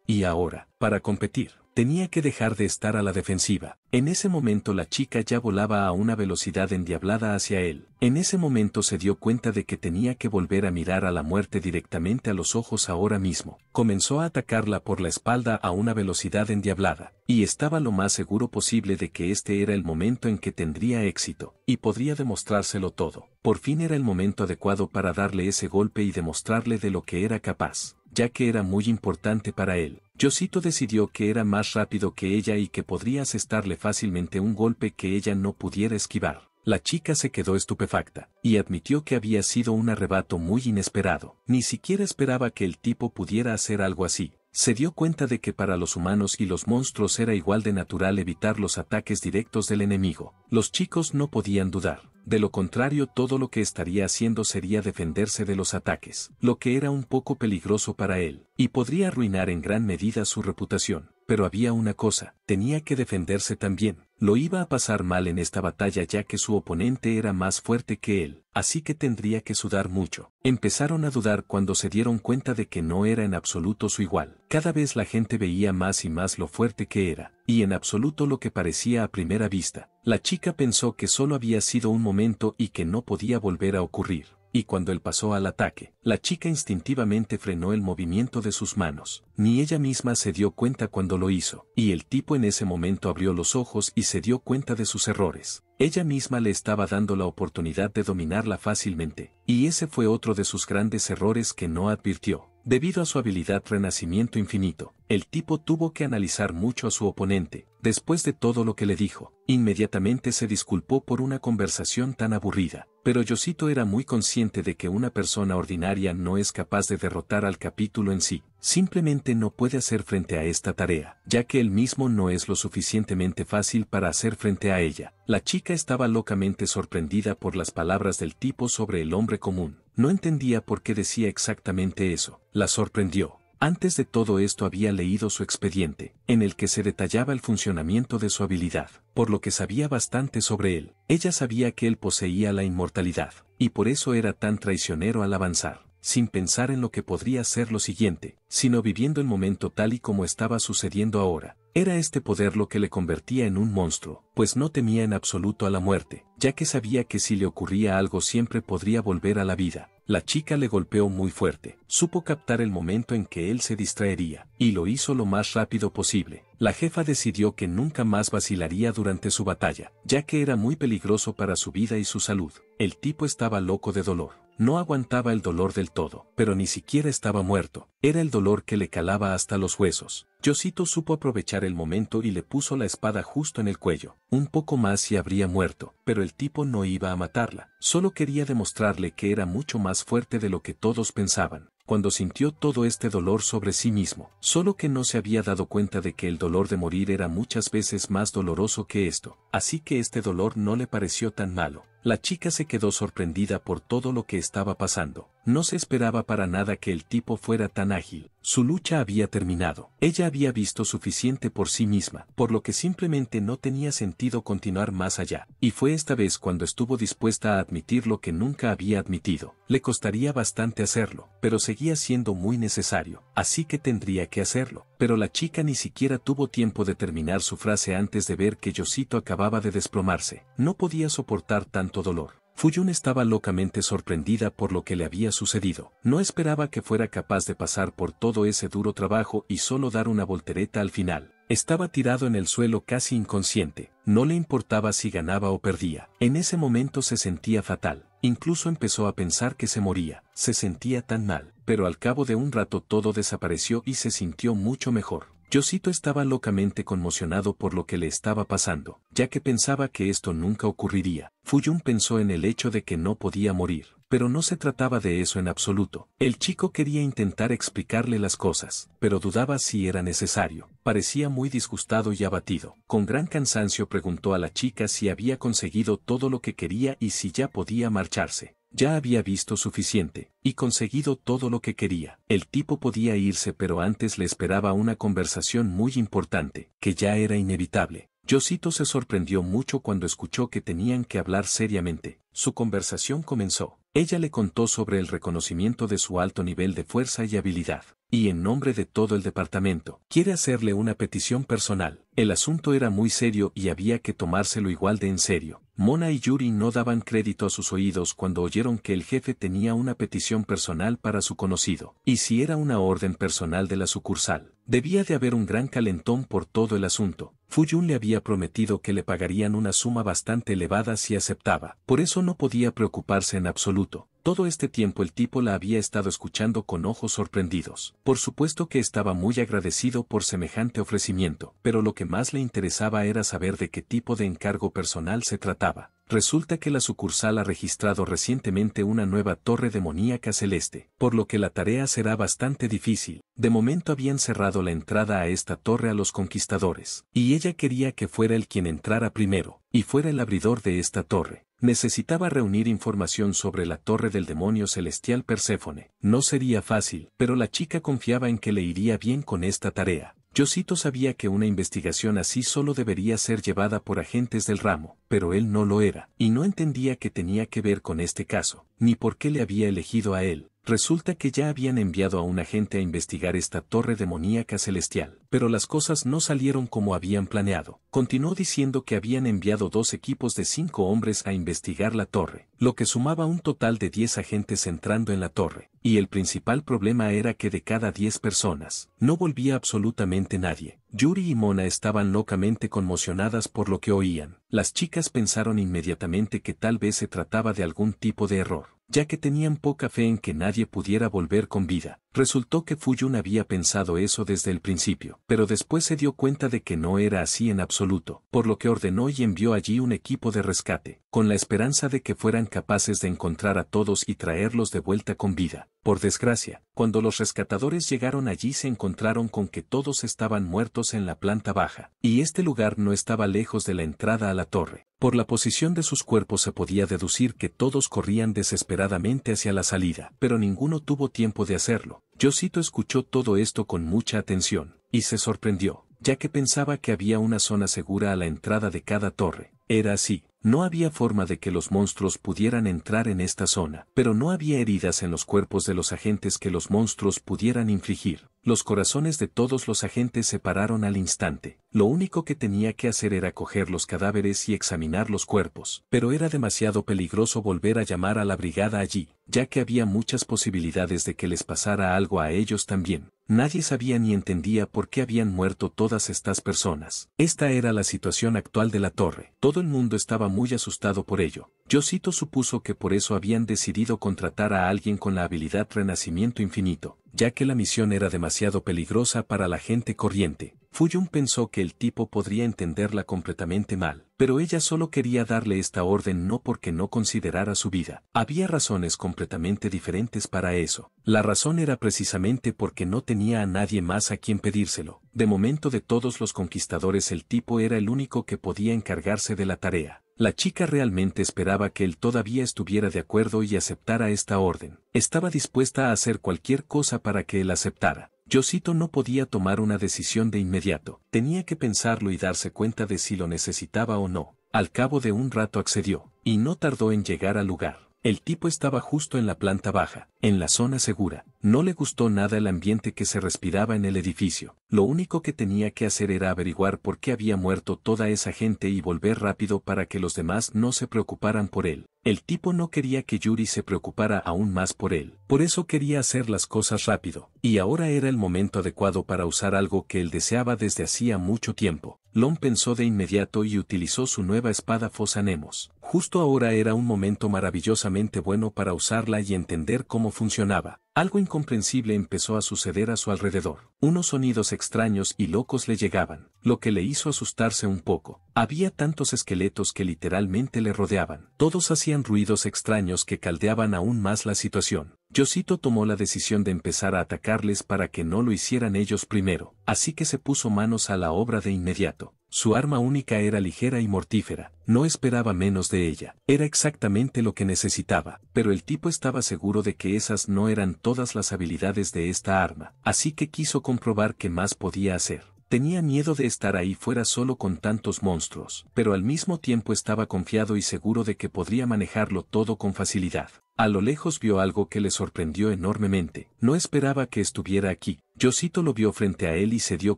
Y ahora, para competir, tenía que dejar de estar a la defensiva. En ese momento la chica ya volaba a una velocidad endiablada hacia él. En ese momento se dio cuenta de que tenía que volver a mirar a la muerte directamente a los ojos ahora mismo. Comenzó a atacarla por la espalda a una velocidad endiablada, y estaba lo más seguro posible de que este era el momento en que tendría éxito, y podría demostrárselo todo. Por fin era el momento adecuado para darle ese golpe y demostrarle de lo que era capaz ya que era muy importante para él. Yosito decidió que era más rápido que ella y que podría asestarle fácilmente un golpe que ella no pudiera esquivar. La chica se quedó estupefacta, y admitió que había sido un arrebato muy inesperado. Ni siquiera esperaba que el tipo pudiera hacer algo así. Se dio cuenta de que para los humanos y los monstruos era igual de natural evitar los ataques directos del enemigo. Los chicos no podían dudar. De lo contrario todo lo que estaría haciendo sería defenderse de los ataques, lo que era un poco peligroso para él, y podría arruinar en gran medida su reputación. Pero había una cosa, tenía que defenderse también, lo iba a pasar mal en esta batalla ya que su oponente era más fuerte que él, así que tendría que sudar mucho. Empezaron a dudar cuando se dieron cuenta de que no era en absoluto su igual. Cada vez la gente veía más y más lo fuerte que era, y en absoluto lo que parecía a primera vista. La chica pensó que solo había sido un momento y que no podía volver a ocurrir. Y cuando él pasó al ataque, la chica instintivamente frenó el movimiento de sus manos. Ni ella misma se dio cuenta cuando lo hizo, y el tipo en ese momento abrió los ojos y se dio cuenta de sus errores. Ella misma le estaba dando la oportunidad de dominarla fácilmente, y ese fue otro de sus grandes errores que no advirtió. Debido a su habilidad Renacimiento Infinito, el tipo tuvo que analizar mucho a su oponente, después de todo lo que le dijo, inmediatamente se disculpó por una conversación tan aburrida, pero Yosito era muy consciente de que una persona ordinaria no es capaz de derrotar al capítulo en sí, simplemente no puede hacer frente a esta tarea, ya que él mismo no es lo suficientemente fácil para hacer frente a ella. La chica estaba locamente sorprendida por las palabras del tipo sobre el hombre común, no entendía por qué decía exactamente eso, la sorprendió. Antes de todo esto había leído su expediente, en el que se detallaba el funcionamiento de su habilidad, por lo que sabía bastante sobre él. Ella sabía que él poseía la inmortalidad, y por eso era tan traicionero al avanzar, sin pensar en lo que podría ser lo siguiente, sino viviendo el momento tal y como estaba sucediendo ahora. Era este poder lo que le convertía en un monstruo, pues no temía en absoluto a la muerte, ya que sabía que si le ocurría algo siempre podría volver a la vida. La chica le golpeó muy fuerte, supo captar el momento en que él se distraería, y lo hizo lo más rápido posible. La jefa decidió que nunca más vacilaría durante su batalla, ya que era muy peligroso para su vida y su salud. El tipo estaba loco de dolor. No aguantaba el dolor del todo, pero ni siquiera estaba muerto, era el dolor que le calaba hasta los huesos. Yosito supo aprovechar el momento y le puso la espada justo en el cuello. Un poco más y habría muerto, pero el tipo no iba a matarla, solo quería demostrarle que era mucho más fuerte de lo que todos pensaban cuando sintió todo este dolor sobre sí mismo, solo que no se había dado cuenta de que el dolor de morir era muchas veces más doloroso que esto, así que este dolor no le pareció tan malo. La chica se quedó sorprendida por todo lo que estaba pasando. No se esperaba para nada que el tipo fuera tan ágil. Su lucha había terminado. Ella había visto suficiente por sí misma, por lo que simplemente no tenía sentido continuar más allá. Y fue esta vez cuando estuvo dispuesta a admitir lo que nunca había admitido. Le costaría bastante hacerlo, pero seguía siendo muy necesario, así que tendría que hacerlo. Pero la chica ni siquiera tuvo tiempo de terminar su frase antes de ver que Yosito acababa de desplomarse. No podía soportar tanto dolor. Fuyun estaba locamente sorprendida por lo que le había sucedido. No esperaba que fuera capaz de pasar por todo ese duro trabajo y solo dar una voltereta al final. Estaba tirado en el suelo casi inconsciente, no le importaba si ganaba o perdía. En ese momento se sentía fatal, incluso empezó a pensar que se moría, se sentía tan mal, pero al cabo de un rato todo desapareció y se sintió mucho mejor. Yosito estaba locamente conmocionado por lo que le estaba pasando, ya que pensaba que esto nunca ocurriría. Fuyun pensó en el hecho de que no podía morir, pero no se trataba de eso en absoluto. El chico quería intentar explicarle las cosas, pero dudaba si era necesario. Parecía muy disgustado y abatido. Con gran cansancio preguntó a la chica si había conseguido todo lo que quería y si ya podía marcharse. Ya había visto suficiente, y conseguido todo lo que quería. El tipo podía irse pero antes le esperaba una conversación muy importante, que ya era inevitable. Yosito se sorprendió mucho cuando escuchó que tenían que hablar seriamente. Su conversación comenzó. Ella le contó sobre el reconocimiento de su alto nivel de fuerza y habilidad, y en nombre de todo el departamento, quiere hacerle una petición personal. El asunto era muy serio y había que tomárselo igual de en serio. Mona y Yuri no daban crédito a sus oídos cuando oyeron que el jefe tenía una petición personal para su conocido, y si era una orden personal de la sucursal. Debía de haber un gran calentón por todo el asunto. Fuyun le había prometido que le pagarían una suma bastante elevada si aceptaba, por eso no podía preocuparse en absoluto. Todo este tiempo el tipo la había estado escuchando con ojos sorprendidos. Por supuesto que estaba muy agradecido por semejante ofrecimiento, pero lo que más le interesaba era saber de qué tipo de encargo personal se trataba. Resulta que la sucursal ha registrado recientemente una nueva torre demoníaca celeste, por lo que la tarea será bastante difícil. De momento habían cerrado la entrada a esta torre a los conquistadores, y ella quería que fuera el quien entrara primero, y fuera el abridor de esta torre. Necesitaba reunir información sobre la torre del demonio celestial Perséfone. No sería fácil, pero la chica confiaba en que le iría bien con esta tarea. Yosito sabía que una investigación así solo debería ser llevada por agentes del ramo, pero él no lo era, y no entendía qué tenía que ver con este caso, ni por qué le había elegido a él. Resulta que ya habían enviado a un agente a investigar esta torre demoníaca celestial, pero las cosas no salieron como habían planeado. Continuó diciendo que habían enviado dos equipos de cinco hombres a investigar la torre, lo que sumaba un total de diez agentes entrando en la torre, y el principal problema era que de cada diez personas, no volvía absolutamente nadie. Yuri y Mona estaban locamente conmocionadas por lo que oían. Las chicas pensaron inmediatamente que tal vez se trataba de algún tipo de error, ya que tenían poca fe en que nadie pudiera volver con vida. Resultó que Fuyun había pensado eso desde el principio, pero después se dio cuenta de que no era así en absoluto, por lo que ordenó y envió allí un equipo de rescate, con la esperanza de que fueran capaces de encontrar a todos y traerlos de vuelta con vida. Por desgracia, cuando los rescatadores llegaron allí se encontraron con que todos estaban muertos en la planta baja, y este lugar no estaba lejos de la entrada a la torre. Por la posición de sus cuerpos se podía deducir que todos corrían desesperadamente hacia la salida, pero ninguno tuvo tiempo de hacerlo. Yosito escuchó todo esto con mucha atención, y se sorprendió, ya que pensaba que había una zona segura a la entrada de cada torre. Era así, no había forma de que los monstruos pudieran entrar en esta zona, pero no había heridas en los cuerpos de los agentes que los monstruos pudieran infligir. Los corazones de todos los agentes se pararon al instante. Lo único que tenía que hacer era coger los cadáveres y examinar los cuerpos, pero era demasiado peligroso volver a llamar a la brigada allí, ya que había muchas posibilidades de que les pasara algo a ellos también. Nadie sabía ni entendía por qué habían muerto todas estas personas. Esta era la situación actual de la torre. Todo el mundo estaba muy asustado por ello. Yosito supuso que por eso habían decidido contratar a alguien con la habilidad Renacimiento Infinito, ya que la misión era demasiado peligrosa para la gente corriente. Fuyun pensó que el tipo podría entenderla completamente mal, pero ella solo quería darle esta orden no porque no considerara su vida. Había razones completamente diferentes para eso. La razón era precisamente porque no tenía a nadie más a quien pedírselo. De momento de todos los conquistadores el tipo era el único que podía encargarse de la tarea. La chica realmente esperaba que él todavía estuviera de acuerdo y aceptara esta orden. Estaba dispuesta a hacer cualquier cosa para que él aceptara. Yosito no podía tomar una decisión de inmediato, tenía que pensarlo y darse cuenta de si lo necesitaba o no. Al cabo de un rato accedió, y no tardó en llegar al lugar. El tipo estaba justo en la planta baja, en la zona segura. No le gustó nada el ambiente que se respiraba en el edificio. Lo único que tenía que hacer era averiguar por qué había muerto toda esa gente y volver rápido para que los demás no se preocuparan por él. El tipo no quería que Yuri se preocupara aún más por él. Por eso quería hacer las cosas rápido. Y ahora era el momento adecuado para usar algo que él deseaba desde hacía mucho tiempo. Lon pensó de inmediato y utilizó su nueva espada Fosanemos. Justo ahora era un momento maravillosamente bueno para usarla y entender cómo funcionaba. Algo incomprensible empezó a suceder a su alrededor. Unos sonidos extraños y locos le llegaban, lo que le hizo asustarse un poco. Había tantos esqueletos que literalmente le rodeaban. Todos hacían ruidos extraños que caldeaban aún más la situación. Yosito tomó la decisión de empezar a atacarles para que no lo hicieran ellos primero, así que se puso manos a la obra de inmediato. Su arma única era ligera y mortífera, no esperaba menos de ella, era exactamente lo que necesitaba, pero el tipo estaba seguro de que esas no eran todas las habilidades de esta arma, así que quiso comprobar qué más podía hacer. Tenía miedo de estar ahí fuera solo con tantos monstruos, pero al mismo tiempo estaba confiado y seguro de que podría manejarlo todo con facilidad. A lo lejos vio algo que le sorprendió enormemente. No esperaba que estuviera aquí. Yosito lo vio frente a él y se dio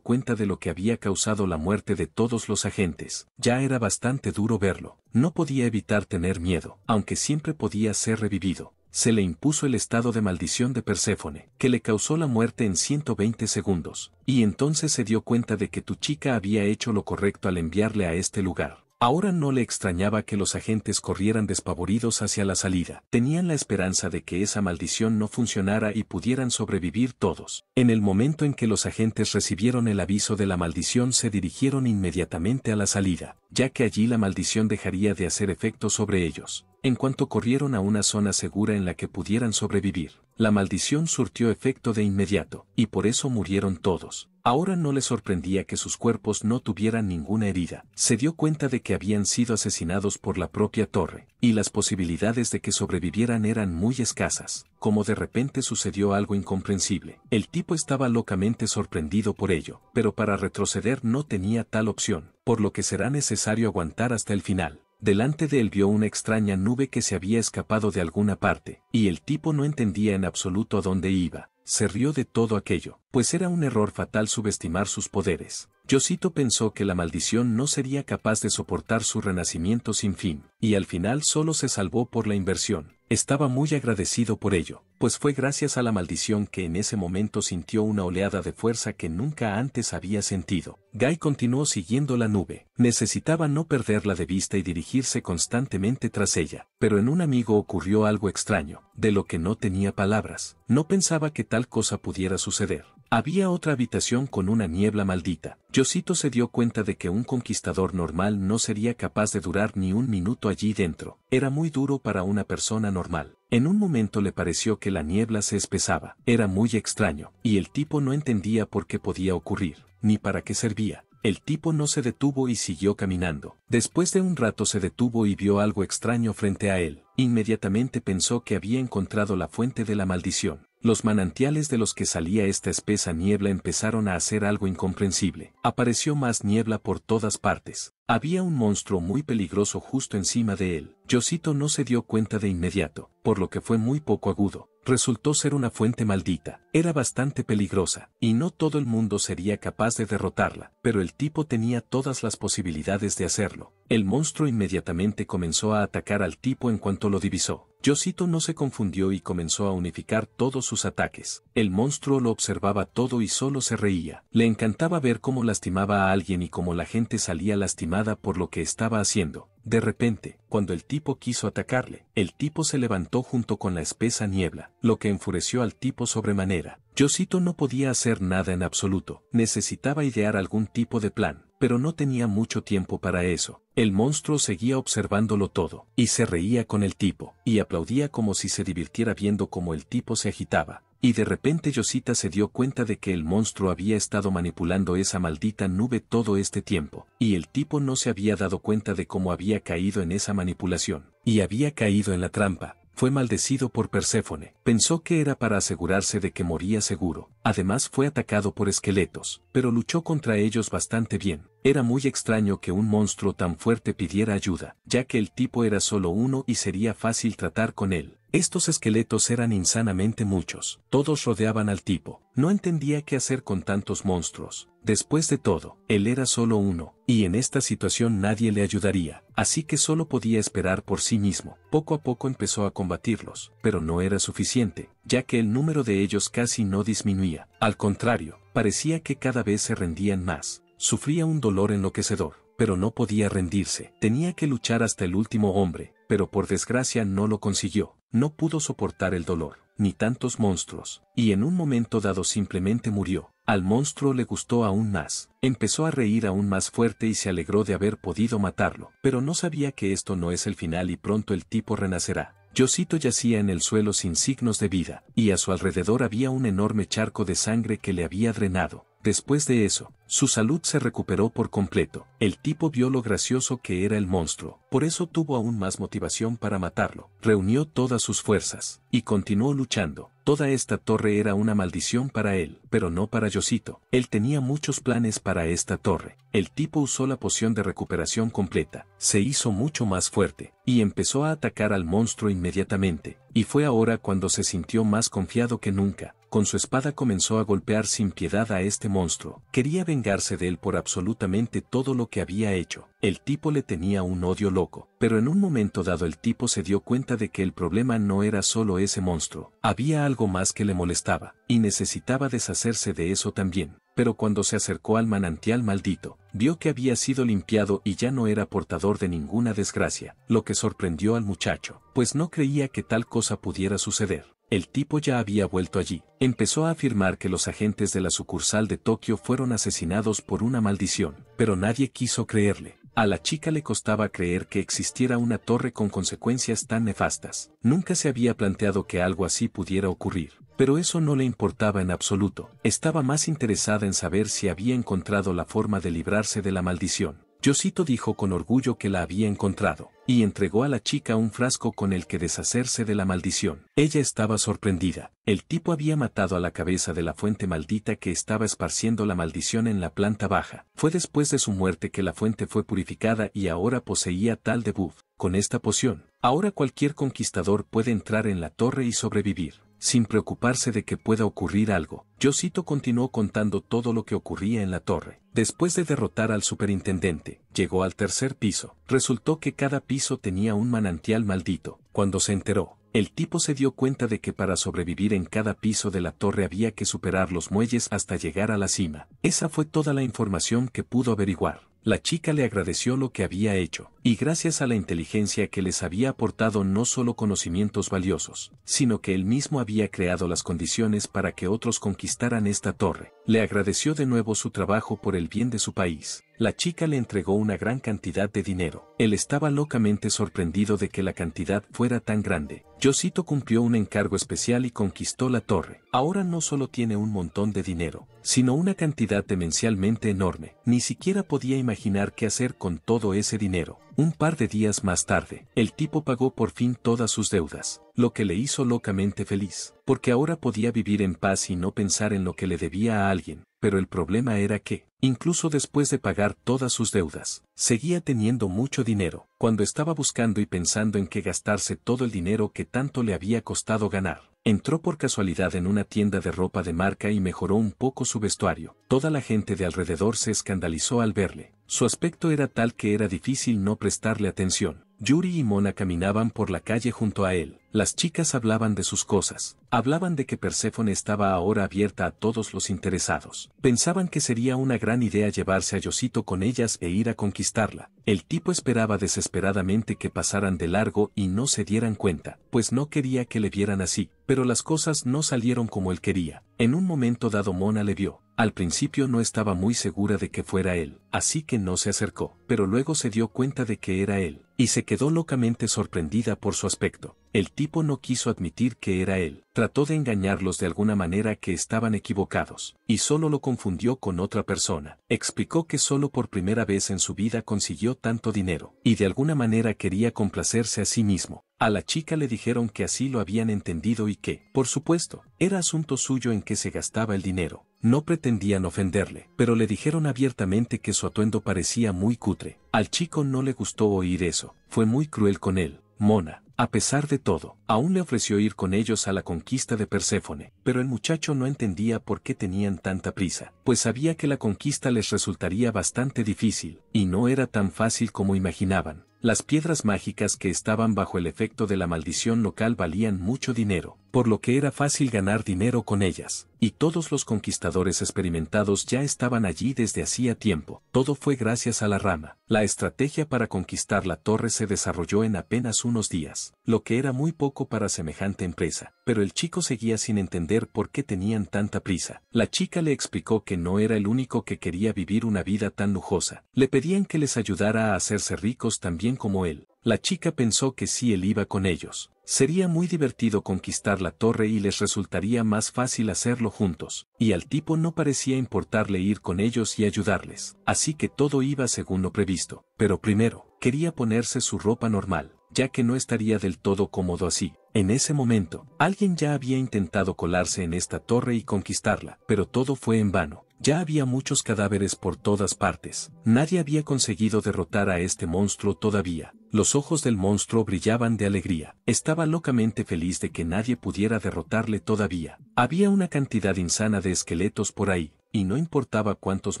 cuenta de lo que había causado la muerte de todos los agentes. Ya era bastante duro verlo. No podía evitar tener miedo, aunque siempre podía ser revivido. Se le impuso el estado de maldición de Perséfone, que le causó la muerte en 120 segundos, y entonces se dio cuenta de que tu chica había hecho lo correcto al enviarle a este lugar. Ahora no le extrañaba que los agentes corrieran despavoridos hacia la salida. Tenían la esperanza de que esa maldición no funcionara y pudieran sobrevivir todos. En el momento en que los agentes recibieron el aviso de la maldición se dirigieron inmediatamente a la salida, ya que allí la maldición dejaría de hacer efecto sobre ellos. En cuanto corrieron a una zona segura en la que pudieran sobrevivir, la maldición surtió efecto de inmediato, y por eso murieron todos. Ahora no le sorprendía que sus cuerpos no tuvieran ninguna herida. Se dio cuenta de que habían sido asesinados por la propia torre, y las posibilidades de que sobrevivieran eran muy escasas, como de repente sucedió algo incomprensible. El tipo estaba locamente sorprendido por ello, pero para retroceder no tenía tal opción, por lo que será necesario aguantar hasta el final. delante de él vio una extraña nube que se había escapado de alguna parte, y el tipo no entendía en absoluto a dónde iba. Se rió de todo aquello, pues era un error fatal subestimar sus poderes. Yosito pensó que la maldición no sería capaz de soportar su renacimiento sin fin, y al final solo se salvó por la inversión. Estaba muy agradecido por ello, pues fue gracias a la maldición que en ese momento sintió una oleada de fuerza que nunca antes había sentido. Guy continuó siguiendo la nube. Necesitaba no perderla de vista y dirigirse constantemente tras ella, pero en un amigo ocurrió algo extraño, de lo que no tenía palabras. No pensaba que tal cosa pudiera suceder. Había otra habitación con una niebla maldita. Yosito se dio cuenta de que un conquistador normal no sería capaz de durar ni un minuto allí dentro. Era muy duro para una persona normal. En un momento le pareció que la niebla se espesaba. Era muy extraño, y el tipo no entendía por qué podía ocurrir, ni para qué servía. El tipo no se detuvo y siguió caminando. Después de un rato se detuvo y vio algo extraño frente a él. Inmediatamente pensó que había encontrado la fuente de la maldición. Los manantiales de los que salía esta espesa niebla empezaron a hacer algo incomprensible. Apareció más niebla por todas partes. Había un monstruo muy peligroso justo encima de él. Yosito no se dio cuenta de inmediato, por lo que fue muy poco agudo. Resultó ser una fuente maldita. Era bastante peligrosa, y no todo el mundo sería capaz de derrotarla, pero el tipo tenía todas las posibilidades de hacerlo. El monstruo inmediatamente comenzó a atacar al tipo en cuanto lo divisó. Yosito no se confundió y comenzó a unificar todos sus ataques. El monstruo lo observaba todo y solo se reía. Le encantaba ver cómo lastimaba a alguien y cómo la gente salía lastimada por lo que estaba haciendo. De repente, cuando el tipo quiso atacarle, el tipo se levantó junto con la espesa niebla, lo que enfureció al tipo sobremanera. Yosito no podía hacer nada en absoluto, necesitaba idear algún tipo de plan, pero no tenía mucho tiempo para eso. El monstruo seguía observándolo todo, y se reía con el tipo, y aplaudía como si se divirtiera viendo cómo el tipo se agitaba. Y de repente Yosita se dio cuenta de que el monstruo había estado manipulando esa maldita nube todo este tiempo, y el tipo no se había dado cuenta de cómo había caído en esa manipulación, y había caído en la trampa, fue maldecido por Perséfone. Pensó que era para asegurarse de que moría seguro. Además fue atacado por esqueletos, pero luchó contra ellos bastante bien. Era muy extraño que un monstruo tan fuerte pidiera ayuda, ya que el tipo era solo uno y sería fácil tratar con él. Estos esqueletos eran insanamente muchos, todos rodeaban al tipo, no entendía qué hacer con tantos monstruos. Después de todo, él era solo uno, y en esta situación nadie le ayudaría, así que solo podía esperar por sí mismo. Poco a poco empezó a combatirlos, pero no era suficiente, ya que el número de ellos casi no disminuía. Al contrario, parecía que cada vez se rendían más. Sufría un dolor enloquecedor, pero no podía rendirse. Tenía que luchar hasta el último hombre, pero por desgracia no lo consiguió. No pudo soportar el dolor, ni tantos monstruos, y en un momento dado simplemente murió. Al monstruo le gustó aún más, empezó a reír aún más fuerte y se alegró de haber podido matarlo, pero no sabía que esto no es el final y pronto el tipo renacerá. Yosito yacía en el suelo sin signos de vida, y a su alrededor había un enorme charco de sangre que le había drenado. Después de eso, su salud se recuperó por completo. El tipo vio lo gracioso que era el monstruo, por eso tuvo aún más motivación para matarlo. Reunió todas sus fuerzas, y continuó luchando. Toda esta torre era una maldición para él, pero no para Yosito. Él tenía muchos planes para esta torre. El tipo usó la poción de recuperación completa, se hizo mucho más fuerte, y empezó a atacar al monstruo inmediatamente. Y fue ahora cuando se sintió más confiado que nunca. Con su espada comenzó a golpear sin piedad a este monstruo. Quería vengarse de él por absolutamente todo lo que había hecho. El tipo le tenía un odio loco, pero en un momento dado el tipo se dio cuenta de que el problema no era solo ese monstruo. Había algo más que le molestaba, y necesitaba deshacerse de eso también. Pero cuando se acercó al manantial maldito, vio que había sido limpiado y ya no era portador de ninguna desgracia, lo que sorprendió al muchacho, pues no creía que tal cosa pudiera suceder. El tipo ya había vuelto allí. Empezó a afirmar que los agentes de la sucursal de Tokio fueron asesinados por una maldición, pero nadie quiso creerle. A la chica le costaba creer que existiera una torre con consecuencias tan nefastas. Nunca se había planteado que algo así pudiera ocurrir. Pero eso no le importaba en absoluto. Estaba más interesada en saber si había encontrado la forma de librarse de la maldición. Yosito dijo con orgullo que la había encontrado, y entregó a la chica un frasco con el que deshacerse de la maldición. Ella estaba sorprendida. El tipo había matado a la cabeza de la fuente maldita que estaba esparciendo la maldición en la planta baja. Fue después de su muerte que la fuente fue purificada y ahora poseía tal debuff. Con esta poción, ahora cualquier conquistador puede entrar en la torre y sobrevivir sin preocuparse de que pueda ocurrir algo. Yosito continuó contando todo lo que ocurría en la torre. Después de derrotar al superintendente, llegó al tercer piso. Resultó que cada piso tenía un manantial maldito. Cuando se enteró, el tipo se dio cuenta de que para sobrevivir en cada piso de la torre había que superar los muelles hasta llegar a la cima. Esa fue toda la información que pudo averiguar. La chica le agradeció lo que había hecho, y gracias a la inteligencia que les había aportado no solo conocimientos valiosos, sino que él mismo había creado las condiciones para que otros conquistaran esta torre, le agradeció de nuevo su trabajo por el bien de su país. La chica le entregó una gran cantidad de dinero. Él estaba locamente sorprendido de que la cantidad fuera tan grande. Yosito cumplió un encargo especial y conquistó la torre. Ahora no solo tiene un montón de dinero, sino una cantidad demencialmente enorme. Ni siquiera podía imaginar qué hacer con todo ese dinero. Un par de días más tarde, el tipo pagó por fin todas sus deudas, lo que le hizo locamente feliz, porque ahora podía vivir en paz y no pensar en lo que le debía a alguien, pero el problema era que, incluso después de pagar todas sus deudas, seguía teniendo mucho dinero, cuando estaba buscando y pensando en qué gastarse todo el dinero que tanto le había costado ganar. Entró por casualidad en una tienda de ropa de marca y mejoró un poco su vestuario. Toda la gente de alrededor se escandalizó al verle. Su aspecto era tal que era difícil no prestarle atención. Yuri y Mona caminaban por la calle junto a él. Las chicas hablaban de sus cosas. Hablaban de que Perséfone estaba ahora abierta a todos los interesados. Pensaban que sería una gran idea llevarse a Yosito con ellas e ir a conquistarla. El tipo esperaba desesperadamente que pasaran de largo y no se dieran cuenta, pues no quería que le vieran así. Pero las cosas no salieron como él quería. En un momento dado Mona le vio. Al principio no estaba muy segura de que fuera él, así que no se acercó, pero luego se dio cuenta de que era él, y se quedó locamente sorprendida por su aspecto. El tipo no quiso admitir que era él, trató de engañarlos de alguna manera que estaban equivocados, y solo lo confundió con otra persona. Explicó que solo por primera vez en su vida consiguió tanto dinero, y de alguna manera quería complacerse a sí mismo. A la chica le dijeron que así lo habían entendido y que, por supuesto, era asunto suyo en que se gastaba el dinero. No pretendían ofenderle, pero le dijeron abiertamente que su atuendo parecía muy cutre. Al chico no le gustó oír eso, fue muy cruel con él. Mona, a pesar de todo, aún le ofreció ir con ellos a la conquista de Perséfone, pero el muchacho no entendía por qué tenían tanta prisa, pues sabía que la conquista les resultaría bastante difícil, y no era tan fácil como imaginaban. Las piedras mágicas que estaban bajo el efecto de la maldición local valían mucho dinero, por lo que era fácil ganar dinero con ellas, y todos los conquistadores experimentados ya estaban allí desde hacía tiempo. Todo fue gracias a la rama. La estrategia para conquistar la torre se desarrolló en apenas unos días, lo que era muy poco para semejante empresa, pero el chico seguía sin entender por qué tenían tanta prisa. La chica le explicó que no era el único que quería vivir una vida tan lujosa. Le pedían que les ayudara a hacerse ricos también como él. La chica pensó que si él iba con ellos, sería muy divertido conquistar la torre y les resultaría más fácil hacerlo juntos, y al tipo no parecía importarle ir con ellos y ayudarles, así que todo iba según lo previsto, pero primero, quería ponerse su ropa normal, ya que no estaría del todo cómodo así. En ese momento, alguien ya había intentado colarse en esta torre y conquistarla, pero todo fue en vano. Ya había muchos cadáveres por todas partes. Nadie había conseguido derrotar a este monstruo todavía. Los ojos del monstruo brillaban de alegría. Estaba locamente feliz de que nadie pudiera derrotarle todavía. Había una cantidad insana de esqueletos por ahí, y no importaba cuántos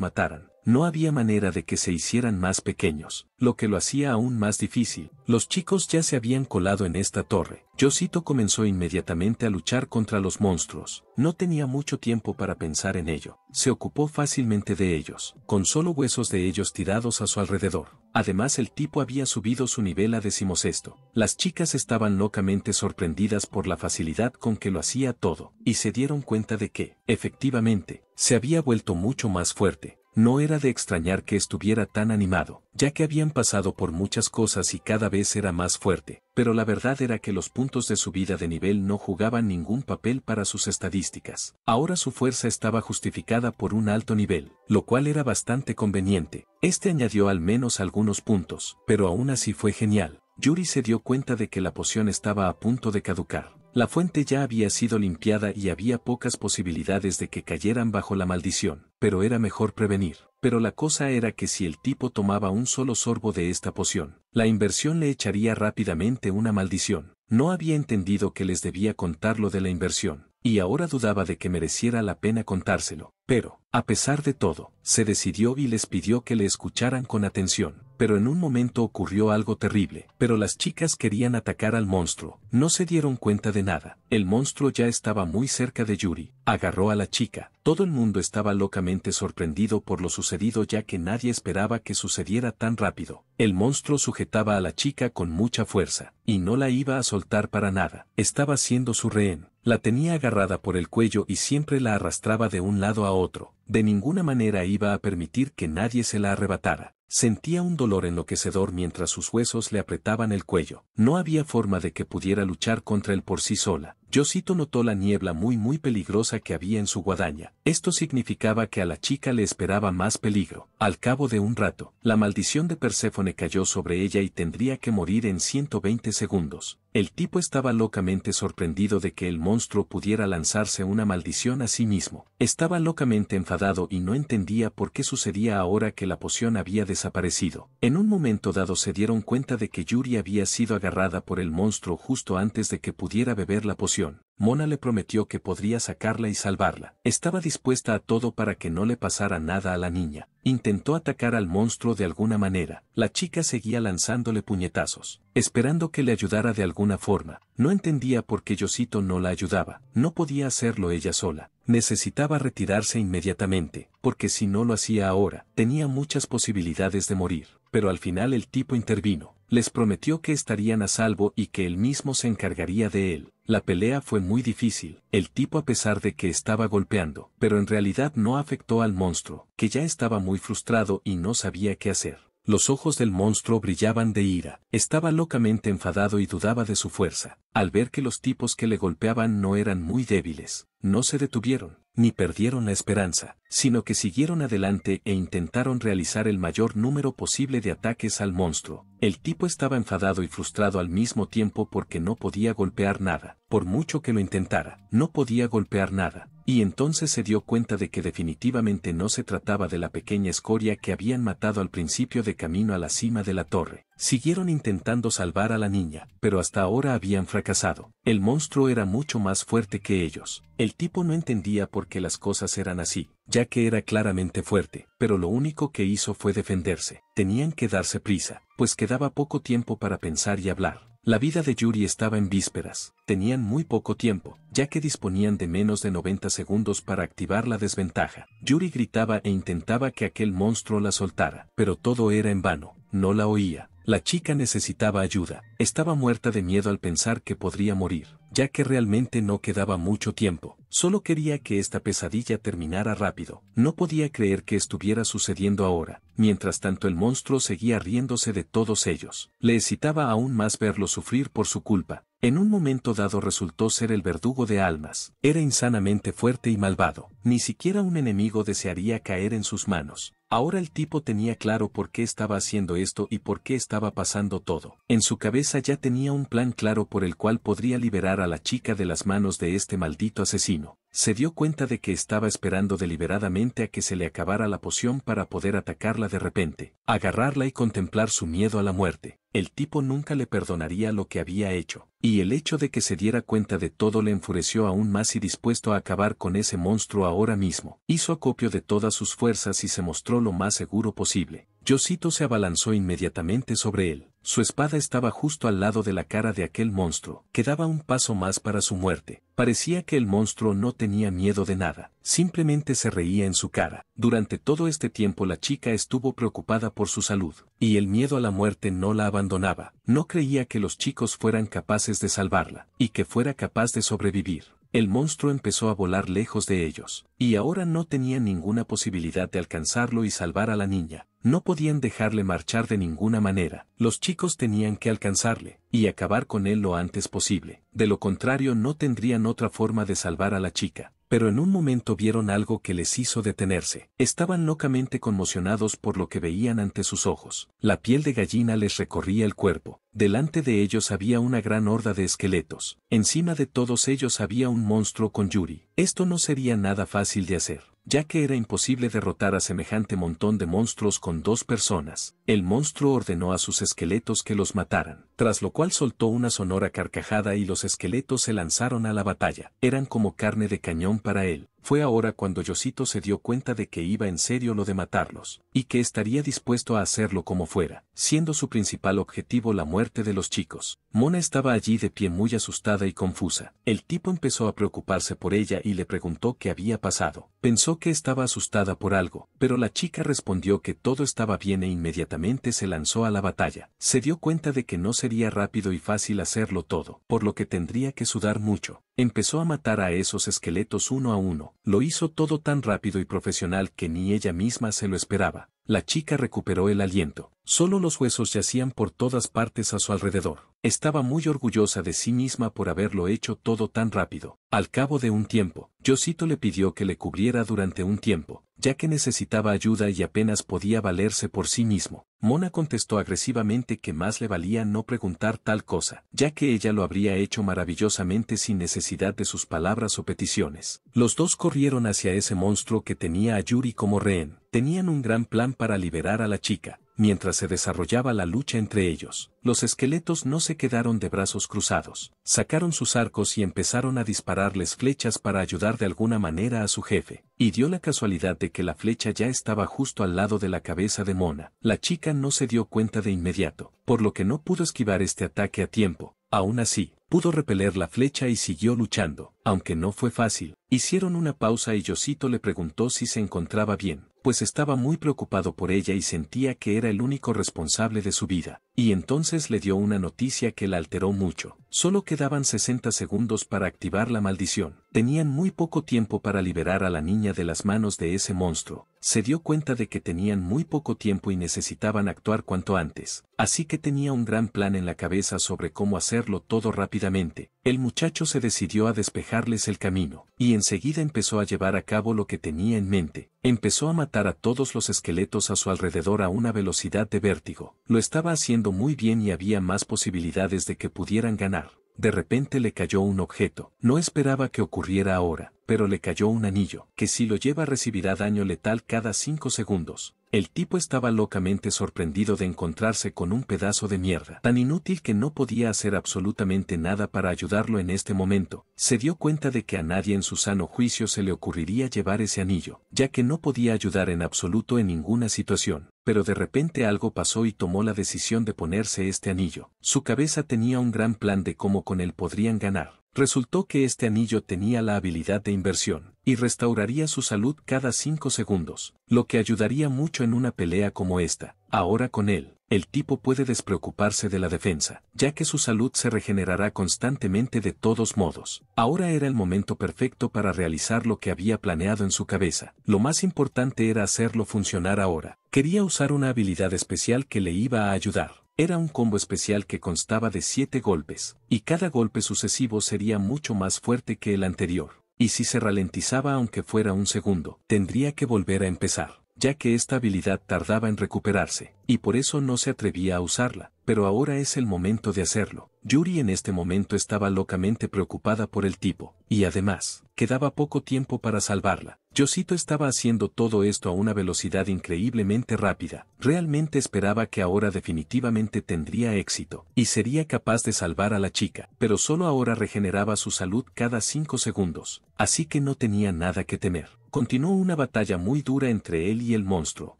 mataran. No había manera de que se hicieran más pequeños, lo que lo hacía aún más difícil. Los chicos ya se habían colado en esta torre. Yosito comenzó inmediatamente a luchar contra los monstruos. No tenía mucho tiempo para pensar en ello. Se ocupó fácilmente de ellos, con solo huesos de ellos tirados a su alrededor. Además el tipo había subido su nivel a decimosexto. Las chicas estaban locamente sorprendidas por la facilidad con que lo hacía todo, y se dieron cuenta de que, efectivamente, se había vuelto mucho más fuerte. No era de extrañar que estuviera tan animado, ya que habían pasado por muchas cosas y cada vez era más fuerte, pero la verdad era que los puntos de subida de nivel no jugaban ningún papel para sus estadísticas. Ahora su fuerza estaba justificada por un alto nivel, lo cual era bastante conveniente. Este añadió al menos algunos puntos, pero aún así fue genial. Yuri se dio cuenta de que la poción estaba a punto de caducar. La fuente ya había sido limpiada y había pocas posibilidades de que cayeran bajo la maldición, pero era mejor prevenir. Pero la cosa era que si el tipo tomaba un solo sorbo de esta poción, la inversión le echaría rápidamente una maldición. No había entendido que les debía contar lo de la inversión, y ahora dudaba de que mereciera la pena contárselo. Pero, a pesar de todo, se decidió y les pidió que le escucharan con atención. Pero en un momento ocurrió algo terrible. Pero las chicas querían atacar al monstruo. No se dieron cuenta de nada. El monstruo ya estaba muy cerca de Yuri. Agarró a la chica. Todo el mundo estaba locamente sorprendido por lo sucedido ya que nadie esperaba que sucediera tan rápido. El monstruo sujetaba a la chica con mucha fuerza, y no la iba a soltar para nada. Estaba siendo su rehén. La tenía agarrada por el cuello y siempre la arrastraba de un lado a otro. De ninguna manera iba a permitir que nadie se la arrebatara. Sentía un dolor enloquecedor mientras sus huesos le apretaban el cuello. No había forma de que pudiera luchar contra él por sí sola. Josito notó la niebla muy muy peligrosa que había en su guadaña. Esto significaba que a la chica le esperaba más peligro. Al cabo de un rato, la maldición de Perséfone cayó sobre ella y tendría que morir en 120 segundos. El tipo estaba locamente sorprendido de que el monstruo pudiera lanzarse una maldición a sí mismo. Estaba locamente enfadado y no entendía por qué sucedía ahora que la poción había desaparecido. En un momento dado se dieron cuenta de que Yuri había sido agarrada por el monstruo justo antes de que pudiera beber la poción Mona le prometió que podría sacarla y salvarla. Estaba dispuesta a todo para que no le pasara nada a la niña. Intentó atacar al monstruo de alguna manera. La chica seguía lanzándole puñetazos, esperando que le ayudara de alguna forma. No entendía por qué Yosito no la ayudaba. No podía hacerlo ella sola. Necesitaba retirarse inmediatamente, porque si no lo hacía ahora, tenía muchas posibilidades de morir. Pero al final el tipo intervino les prometió que estarían a salvo y que él mismo se encargaría de él. La pelea fue muy difícil, el tipo a pesar de que estaba golpeando, pero en realidad no afectó al monstruo, que ya estaba muy frustrado y no sabía qué hacer. Los ojos del monstruo brillaban de ira, estaba locamente enfadado y dudaba de su fuerza. Al ver que los tipos que le golpeaban no eran muy débiles, no se detuvieron, ni perdieron la esperanza, sino que siguieron adelante e intentaron realizar el mayor número posible de ataques al monstruo. El tipo estaba enfadado y frustrado al mismo tiempo porque no podía golpear nada, por mucho que lo intentara, no podía golpear nada, y entonces se dio cuenta de que definitivamente no se trataba de la pequeña escoria que habían matado al principio de camino a la cima de la torre. Siguieron intentando salvar a la niña, pero hasta ahora habían fracasado. El monstruo era mucho más fuerte que ellos. El tipo no entendía por qué las cosas eran así, ya que era claramente fuerte, pero lo único que hizo fue defenderse. Tenían que darse prisa, pues quedaba poco tiempo para pensar y hablar. La vida de Yuri estaba en vísperas. Tenían muy poco tiempo, ya que disponían de menos de 90 segundos para activar la desventaja. Yuri gritaba e intentaba que aquel monstruo la soltara, pero todo era en vano, no la oía. La chica necesitaba ayuda, estaba muerta de miedo al pensar que podría morir, ya que realmente no quedaba mucho tiempo, solo quería que esta pesadilla terminara rápido, no podía creer que estuviera sucediendo ahora, mientras tanto el monstruo seguía riéndose de todos ellos, le excitaba aún más verlo sufrir por su culpa, en un momento dado resultó ser el verdugo de almas. Era insanamente fuerte y malvado. Ni siquiera un enemigo desearía caer en sus manos. Ahora el tipo tenía claro por qué estaba haciendo esto y por qué estaba pasando todo. En su cabeza ya tenía un plan claro por el cual podría liberar a la chica de las manos de este maldito asesino. Se dio cuenta de que estaba esperando deliberadamente a que se le acabara la poción para poder atacarla de repente, agarrarla y contemplar su miedo a la muerte. El tipo nunca le perdonaría lo que había hecho, y el hecho de que se diera cuenta de todo le enfureció aún más y dispuesto a acabar con ese monstruo ahora mismo. Hizo acopio de todas sus fuerzas y se mostró lo más seguro posible. Yosito se abalanzó inmediatamente sobre él. Su espada estaba justo al lado de la cara de aquel monstruo. Quedaba un paso más para su muerte. Parecía que el monstruo no tenía miedo de nada, simplemente se reía en su cara. Durante todo este tiempo la chica estuvo preocupada por su salud, y el miedo a la muerte no la abandonaba. No creía que los chicos fueran capaces de salvarla, y que fuera capaz de sobrevivir. El monstruo empezó a volar lejos de ellos, y ahora no tenían ninguna posibilidad de alcanzarlo y salvar a la niña. No podían dejarle marchar de ninguna manera, los chicos tenían que alcanzarle, y acabar con él lo antes posible, de lo contrario no tendrían otra forma de salvar a la chica pero en un momento vieron algo que les hizo detenerse. Estaban locamente conmocionados por lo que veían ante sus ojos. La piel de gallina les recorría el cuerpo. Delante de ellos había una gran horda de esqueletos. Encima de todos ellos había un monstruo con Yuri. Esto no sería nada fácil de hacer ya que era imposible derrotar a semejante montón de monstruos con dos personas. El monstruo ordenó a sus esqueletos que los mataran, tras lo cual soltó una sonora carcajada y los esqueletos se lanzaron a la batalla. Eran como carne de cañón para él. Fue ahora cuando Yosito se dio cuenta de que iba en serio lo de matarlos, y que estaría dispuesto a hacerlo como fuera, siendo su principal objetivo la muerte de los chicos. Mona estaba allí de pie muy asustada y confusa. El tipo empezó a preocuparse por ella y le preguntó qué había pasado. Pensó que estaba asustada por algo, pero la chica respondió que todo estaba bien e inmediatamente se lanzó a la batalla. Se dio cuenta de que no sería rápido y fácil hacerlo todo, por lo que tendría que sudar mucho. Empezó a matar a esos esqueletos uno a uno, lo hizo todo tan rápido y profesional que ni ella misma se lo esperaba. La chica recuperó el aliento. Solo los huesos yacían por todas partes a su alrededor. Estaba muy orgullosa de sí misma por haberlo hecho todo tan rápido. Al cabo de un tiempo, Josito le pidió que le cubriera durante un tiempo, ya que necesitaba ayuda y apenas podía valerse por sí mismo. Mona contestó agresivamente que más le valía no preguntar tal cosa, ya que ella lo habría hecho maravillosamente sin necesidad de sus palabras o peticiones. Los dos corrieron hacia ese monstruo que tenía a Yuri como rehén. Tenían un gran plan para liberar a la chica, Mientras se desarrollaba la lucha entre ellos, los esqueletos no se quedaron de brazos cruzados, sacaron sus arcos y empezaron a dispararles flechas para ayudar de alguna manera a su jefe, y dio la casualidad de que la flecha ya estaba justo al lado de la cabeza de Mona. La chica no se dio cuenta de inmediato, por lo que no pudo esquivar este ataque a tiempo. Aún así, pudo repeler la flecha y siguió luchando, aunque no fue fácil. Hicieron una pausa y Yosito le preguntó si se encontraba bien pues estaba muy preocupado por ella y sentía que era el único responsable de su vida, y entonces le dio una noticia que la alteró mucho. Solo quedaban 60 segundos para activar la maldición. Tenían muy poco tiempo para liberar a la niña de las manos de ese monstruo. Se dio cuenta de que tenían muy poco tiempo y necesitaban actuar cuanto antes, así que tenía un gran plan en la cabeza sobre cómo hacerlo todo rápidamente. El muchacho se decidió a despejarles el camino, y enseguida empezó a llevar a cabo lo que tenía en mente. Empezó a matar a todos los esqueletos a su alrededor a una velocidad de vértigo. Lo estaba haciendo muy bien y había más posibilidades de que pudieran ganar. De repente le cayó un objeto. No esperaba que ocurriera ahora, pero le cayó un anillo, que si lo lleva recibirá daño letal cada cinco segundos. El tipo estaba locamente sorprendido de encontrarse con un pedazo de mierda, tan inútil que no podía hacer absolutamente nada para ayudarlo en este momento. Se dio cuenta de que a nadie en su sano juicio se le ocurriría llevar ese anillo, ya que no podía ayudar en absoluto en ninguna situación. Pero de repente algo pasó y tomó la decisión de ponerse este anillo. Su cabeza tenía un gran plan de cómo con él podrían ganar. Resultó que este anillo tenía la habilidad de inversión, y restauraría su salud cada cinco segundos, lo que ayudaría mucho en una pelea como esta. Ahora con él, el tipo puede despreocuparse de la defensa, ya que su salud se regenerará constantemente de todos modos. Ahora era el momento perfecto para realizar lo que había planeado en su cabeza. Lo más importante era hacerlo funcionar ahora. Quería usar una habilidad especial que le iba a ayudar. Era un combo especial que constaba de siete golpes, y cada golpe sucesivo sería mucho más fuerte que el anterior. Y si se ralentizaba aunque fuera un segundo, tendría que volver a empezar ya que esta habilidad tardaba en recuperarse, y por eso no se atrevía a usarla, pero ahora es el momento de hacerlo. Yuri en este momento estaba locamente preocupada por el tipo, y además, quedaba poco tiempo para salvarla. Yosito estaba haciendo todo esto a una velocidad increíblemente rápida, realmente esperaba que ahora definitivamente tendría éxito, y sería capaz de salvar a la chica, pero solo ahora regeneraba su salud cada cinco segundos, así que no tenía nada que temer. Continuó una batalla muy dura entre él y el monstruo,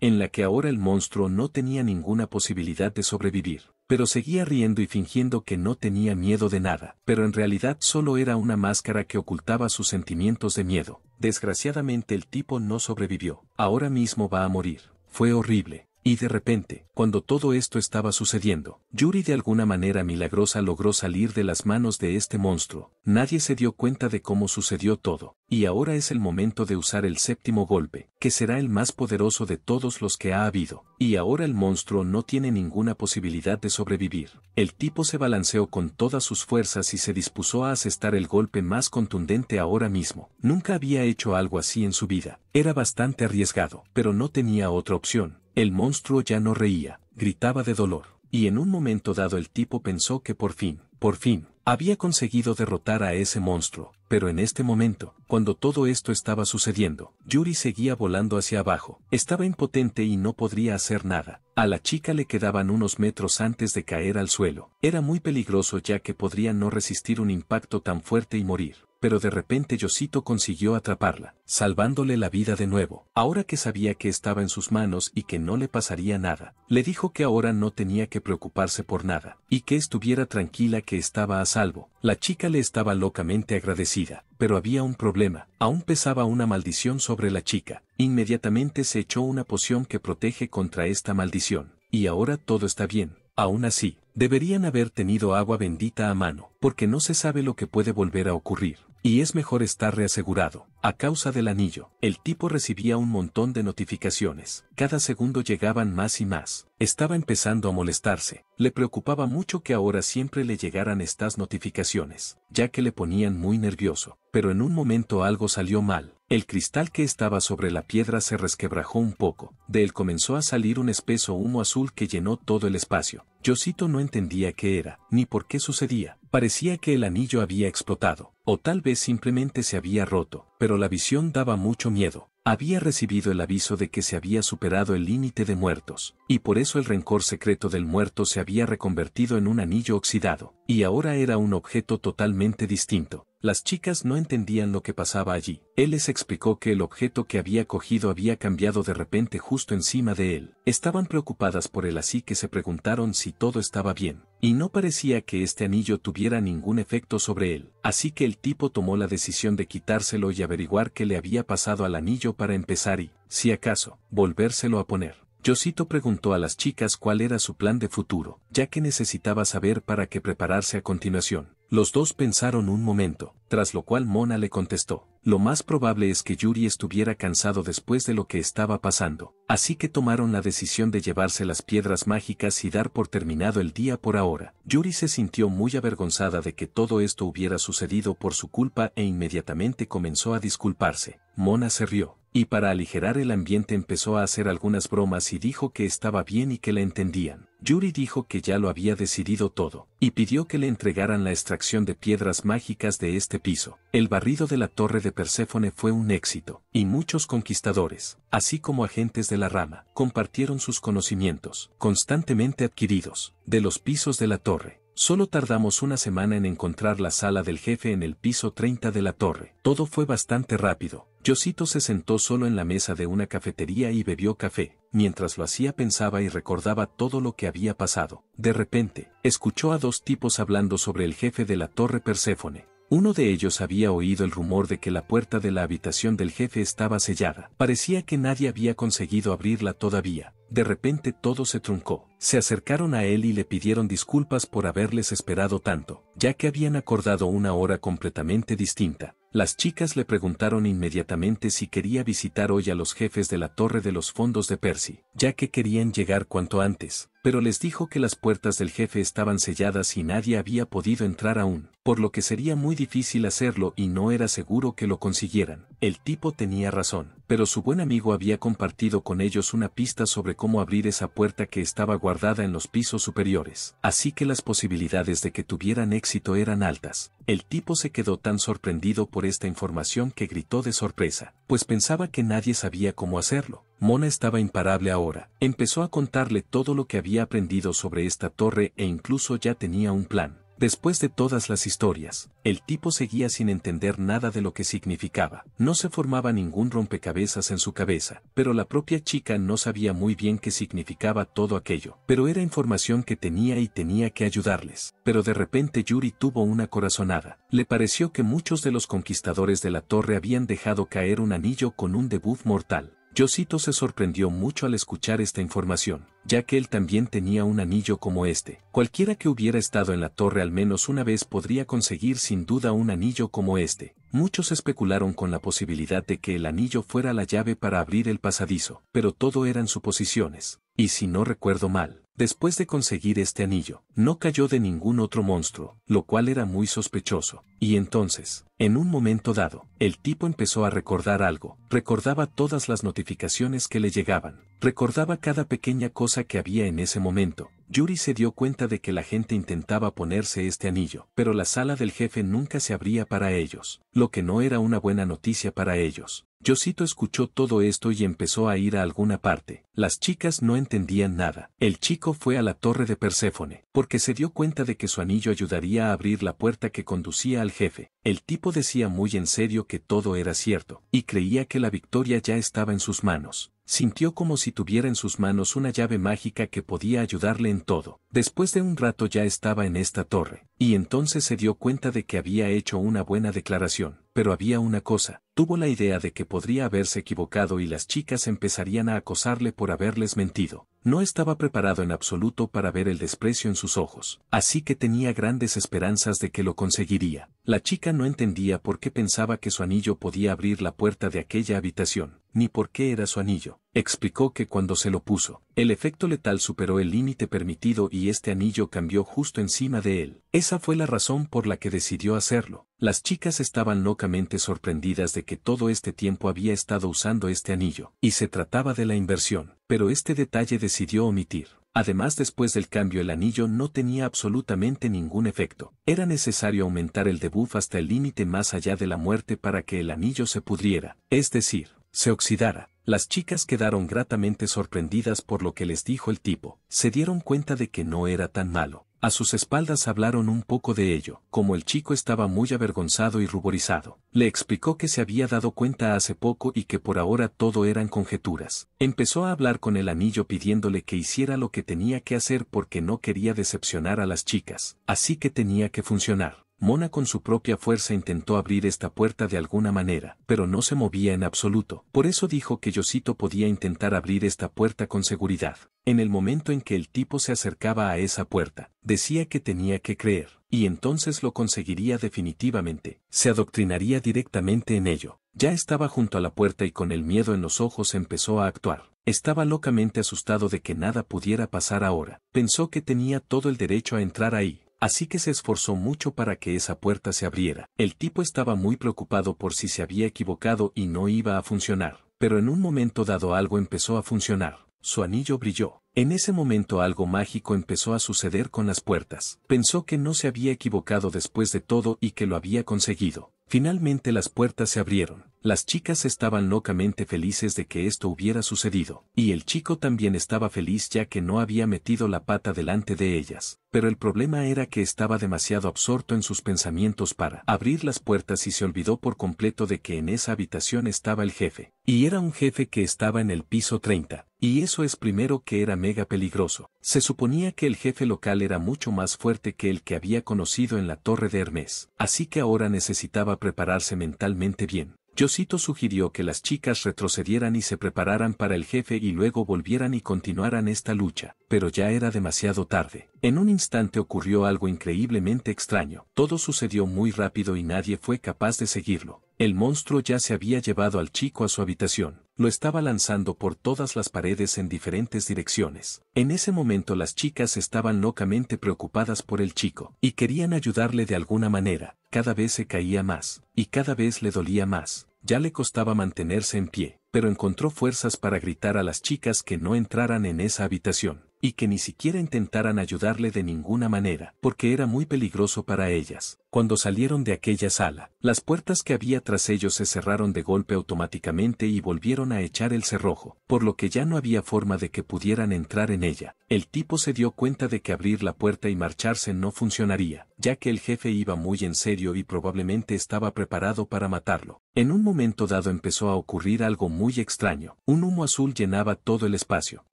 en la que ahora el monstruo no tenía ninguna posibilidad de sobrevivir, pero seguía riendo y fingiendo que no tenía miedo de nada, pero en realidad solo era una máscara que ocultaba sus sentimientos de miedo. Desgraciadamente el tipo no sobrevivió, ahora mismo va a morir. Fue horrible. Y de repente, cuando todo esto estaba sucediendo, Yuri de alguna manera milagrosa logró salir de las manos de este monstruo. Nadie se dio cuenta de cómo sucedió todo, y ahora es el momento de usar el séptimo golpe, que será el más poderoso de todos los que ha habido. Y ahora el monstruo no tiene ninguna posibilidad de sobrevivir. El tipo se balanceó con todas sus fuerzas y se dispuso a asestar el golpe más contundente ahora mismo. Nunca había hecho algo así en su vida. Era bastante arriesgado, pero no tenía otra opción. El monstruo ya no reía, gritaba de dolor, y en un momento dado el tipo pensó que por fin, por fin, había conseguido derrotar a ese monstruo, pero en este momento, cuando todo esto estaba sucediendo, Yuri seguía volando hacia abajo, estaba impotente y no podría hacer nada. A la chica le quedaban unos metros antes de caer al suelo. Era muy peligroso ya que podría no resistir un impacto tan fuerte y morir pero de repente Yosito consiguió atraparla, salvándole la vida de nuevo. Ahora que sabía que estaba en sus manos y que no le pasaría nada, le dijo que ahora no tenía que preocuparse por nada, y que estuviera tranquila que estaba a salvo. La chica le estaba locamente agradecida, pero había un problema, aún pesaba una maldición sobre la chica. Inmediatamente se echó una poción que protege contra esta maldición, y ahora todo está bien. Aún así, deberían haber tenido agua bendita a mano, porque no se sabe lo que puede volver a ocurrir. Y es mejor estar reasegurado. A causa del anillo, el tipo recibía un montón de notificaciones. Cada segundo llegaban más y más. Estaba empezando a molestarse. Le preocupaba mucho que ahora siempre le llegaran estas notificaciones, ya que le ponían muy nervioso. Pero en un momento algo salió mal. El cristal que estaba sobre la piedra se resquebrajó un poco. De él comenzó a salir un espeso humo azul que llenó todo el espacio. Josito no entendía qué era, ni por qué sucedía. Parecía que el anillo había explotado, o tal vez simplemente se había roto, pero la visión daba mucho miedo. Había recibido el aviso de que se había superado el límite de muertos, y por eso el rencor secreto del muerto se había reconvertido en un anillo oxidado, y ahora era un objeto totalmente distinto. Las chicas no entendían lo que pasaba allí. Él les explicó que el objeto que había cogido había cambiado de repente justo encima de él. Estaban preocupadas por él así que se preguntaron si todo estaba bien. Y no parecía que este anillo tuviera ningún efecto sobre él. Así que el tipo tomó la decisión de quitárselo y averiguar qué le había pasado al anillo para empezar y, si acaso, volvérselo a poner. Josito preguntó a las chicas cuál era su plan de futuro, ya que necesitaba saber para qué prepararse a continuación. Los dos pensaron un momento, tras lo cual Mona le contestó, lo más probable es que Yuri estuviera cansado después de lo que estaba pasando, así que tomaron la decisión de llevarse las piedras mágicas y dar por terminado el día por ahora. Yuri se sintió muy avergonzada de que todo esto hubiera sucedido por su culpa e inmediatamente comenzó a disculparse. Mona se rió, y para aligerar el ambiente empezó a hacer algunas bromas y dijo que estaba bien y que la entendían. Yuri dijo que ya lo había decidido todo, y pidió que le entregaran la extracción de piedras mágicas de este piso. El barrido de la torre de Perséfone fue un éxito, y muchos conquistadores, así como agentes de la rama, compartieron sus conocimientos, constantemente adquiridos, de los pisos de la torre. Solo tardamos una semana en encontrar la sala del jefe en el piso 30 de la torre. Todo fue bastante rápido. Josito se sentó solo en la mesa de una cafetería y bebió café. Mientras lo hacía pensaba y recordaba todo lo que había pasado. De repente, escuchó a dos tipos hablando sobre el jefe de la torre Perséfone. Uno de ellos había oído el rumor de que la puerta de la habitación del jefe estaba sellada. Parecía que nadie había conseguido abrirla todavía. De repente todo se truncó. Se acercaron a él y le pidieron disculpas por haberles esperado tanto, ya que habían acordado una hora completamente distinta. Las chicas le preguntaron inmediatamente si quería visitar hoy a los jefes de la Torre de los Fondos de Percy, ya que querían llegar cuanto antes, pero les dijo que las puertas del jefe estaban selladas y nadie había podido entrar aún, por lo que sería muy difícil hacerlo y no era seguro que lo consiguieran. El tipo tenía razón, pero su buen amigo había compartido con ellos una pista sobre cómo abrir esa puerta que estaba guardada en los pisos superiores, así que las posibilidades de que tuvieran éxito eran altas. El tipo se quedó tan sorprendido por esta información que gritó de sorpresa, pues pensaba que nadie sabía cómo hacerlo. Mona estaba imparable ahora. Empezó a contarle todo lo que había aprendido sobre esta torre e incluso ya tenía un plan. Después de todas las historias, el tipo seguía sin entender nada de lo que significaba. No se formaba ningún rompecabezas en su cabeza, pero la propia chica no sabía muy bien qué significaba todo aquello. Pero era información que tenía y tenía que ayudarles. Pero de repente Yuri tuvo una corazonada. Le pareció que muchos de los conquistadores de la torre habían dejado caer un anillo con un debuff mortal. Yosito se sorprendió mucho al escuchar esta información, ya que él también tenía un anillo como este. Cualquiera que hubiera estado en la torre al menos una vez podría conseguir sin duda un anillo como este. Muchos especularon con la posibilidad de que el anillo fuera la llave para abrir el pasadizo, pero todo eran suposiciones. Y si no recuerdo mal, Después de conseguir este anillo, no cayó de ningún otro monstruo, lo cual era muy sospechoso. Y entonces, en un momento dado, el tipo empezó a recordar algo, recordaba todas las notificaciones que le llegaban, recordaba cada pequeña cosa que había en ese momento. Yuri se dio cuenta de que la gente intentaba ponerse este anillo, pero la sala del jefe nunca se abría para ellos, lo que no era una buena noticia para ellos. Yosito escuchó todo esto y empezó a ir a alguna parte. Las chicas no entendían nada. El chico fue a la torre de Perséfone, porque se dio cuenta de que su anillo ayudaría a abrir la puerta que conducía al jefe. El tipo decía muy en serio que todo era cierto, y creía que la victoria ya estaba en sus manos. Sintió como si tuviera en sus manos una llave mágica que podía ayudarle en todo. Después de un rato ya estaba en esta torre, y entonces se dio cuenta de que había hecho una buena declaración. Pero había una cosa, tuvo la idea de que podría haberse equivocado y las chicas empezarían a acosarle por haberles mentido. No estaba preparado en absoluto para ver el desprecio en sus ojos, así que tenía grandes esperanzas de que lo conseguiría. La chica no entendía por qué pensaba que su anillo podía abrir la puerta de aquella habitación, ni por qué era su anillo. Explicó que cuando se lo puso, el efecto letal superó el límite permitido y este anillo cambió justo encima de él. Esa fue la razón por la que decidió hacerlo. Las chicas estaban locamente sorprendidas de que todo este tiempo había estado usando este anillo, y se trataba de la inversión, pero este detalle decidió omitir. Además después del cambio el anillo no tenía absolutamente ningún efecto. Era necesario aumentar el debuff hasta el límite más allá de la muerte para que el anillo se pudriera, es decir, se oxidara. Las chicas quedaron gratamente sorprendidas por lo que les dijo el tipo. Se dieron cuenta de que no era tan malo. A sus espaldas hablaron un poco de ello, como el chico estaba muy avergonzado y ruborizado. Le explicó que se había dado cuenta hace poco y que por ahora todo eran conjeturas. Empezó a hablar con el anillo pidiéndole que hiciera lo que tenía que hacer porque no quería decepcionar a las chicas, así que tenía que funcionar. Mona con su propia fuerza intentó abrir esta puerta de alguna manera, pero no se movía en absoluto. Por eso dijo que Yosito podía intentar abrir esta puerta con seguridad. En el momento en que el tipo se acercaba a esa puerta, decía que tenía que creer, y entonces lo conseguiría definitivamente. Se adoctrinaría directamente en ello. Ya estaba junto a la puerta y con el miedo en los ojos empezó a actuar. Estaba locamente asustado de que nada pudiera pasar ahora. Pensó que tenía todo el derecho a entrar ahí, Así que se esforzó mucho para que esa puerta se abriera. El tipo estaba muy preocupado por si se había equivocado y no iba a funcionar. Pero en un momento dado algo empezó a funcionar. Su anillo brilló. En ese momento algo mágico empezó a suceder con las puertas. Pensó que no se había equivocado después de todo y que lo había conseguido. Finalmente las puertas se abrieron. Las chicas estaban locamente felices de que esto hubiera sucedido, y el chico también estaba feliz ya que no había metido la pata delante de ellas. Pero el problema era que estaba demasiado absorto en sus pensamientos para abrir las puertas y se olvidó por completo de que en esa habitación estaba el jefe. Y era un jefe que estaba en el piso 30. Y eso es primero que era mega peligroso. Se suponía que el jefe local era mucho más fuerte que el que había conocido en la torre de Hermes. Así que ahora necesitaba prepararse mentalmente bien. Yosito sugirió que las chicas retrocedieran y se prepararan para el jefe y luego volvieran y continuaran esta lucha, pero ya era demasiado tarde. En un instante ocurrió algo increíblemente extraño. Todo sucedió muy rápido y nadie fue capaz de seguirlo. El monstruo ya se había llevado al chico a su habitación, lo estaba lanzando por todas las paredes en diferentes direcciones. En ese momento las chicas estaban locamente preocupadas por el chico, y querían ayudarle de alguna manera, cada vez se caía más, y cada vez le dolía más, ya le costaba mantenerse en pie, pero encontró fuerzas para gritar a las chicas que no entraran en esa habitación y que ni siquiera intentaran ayudarle de ninguna manera, porque era muy peligroso para ellas. Cuando salieron de aquella sala, las puertas que había tras ellos se cerraron de golpe automáticamente y volvieron a echar el cerrojo, por lo que ya no había forma de que pudieran entrar en ella. El tipo se dio cuenta de que abrir la puerta y marcharse no funcionaría, ya que el jefe iba muy en serio y probablemente estaba preparado para matarlo. En un momento dado empezó a ocurrir algo muy extraño. Un humo azul llenaba todo el espacio.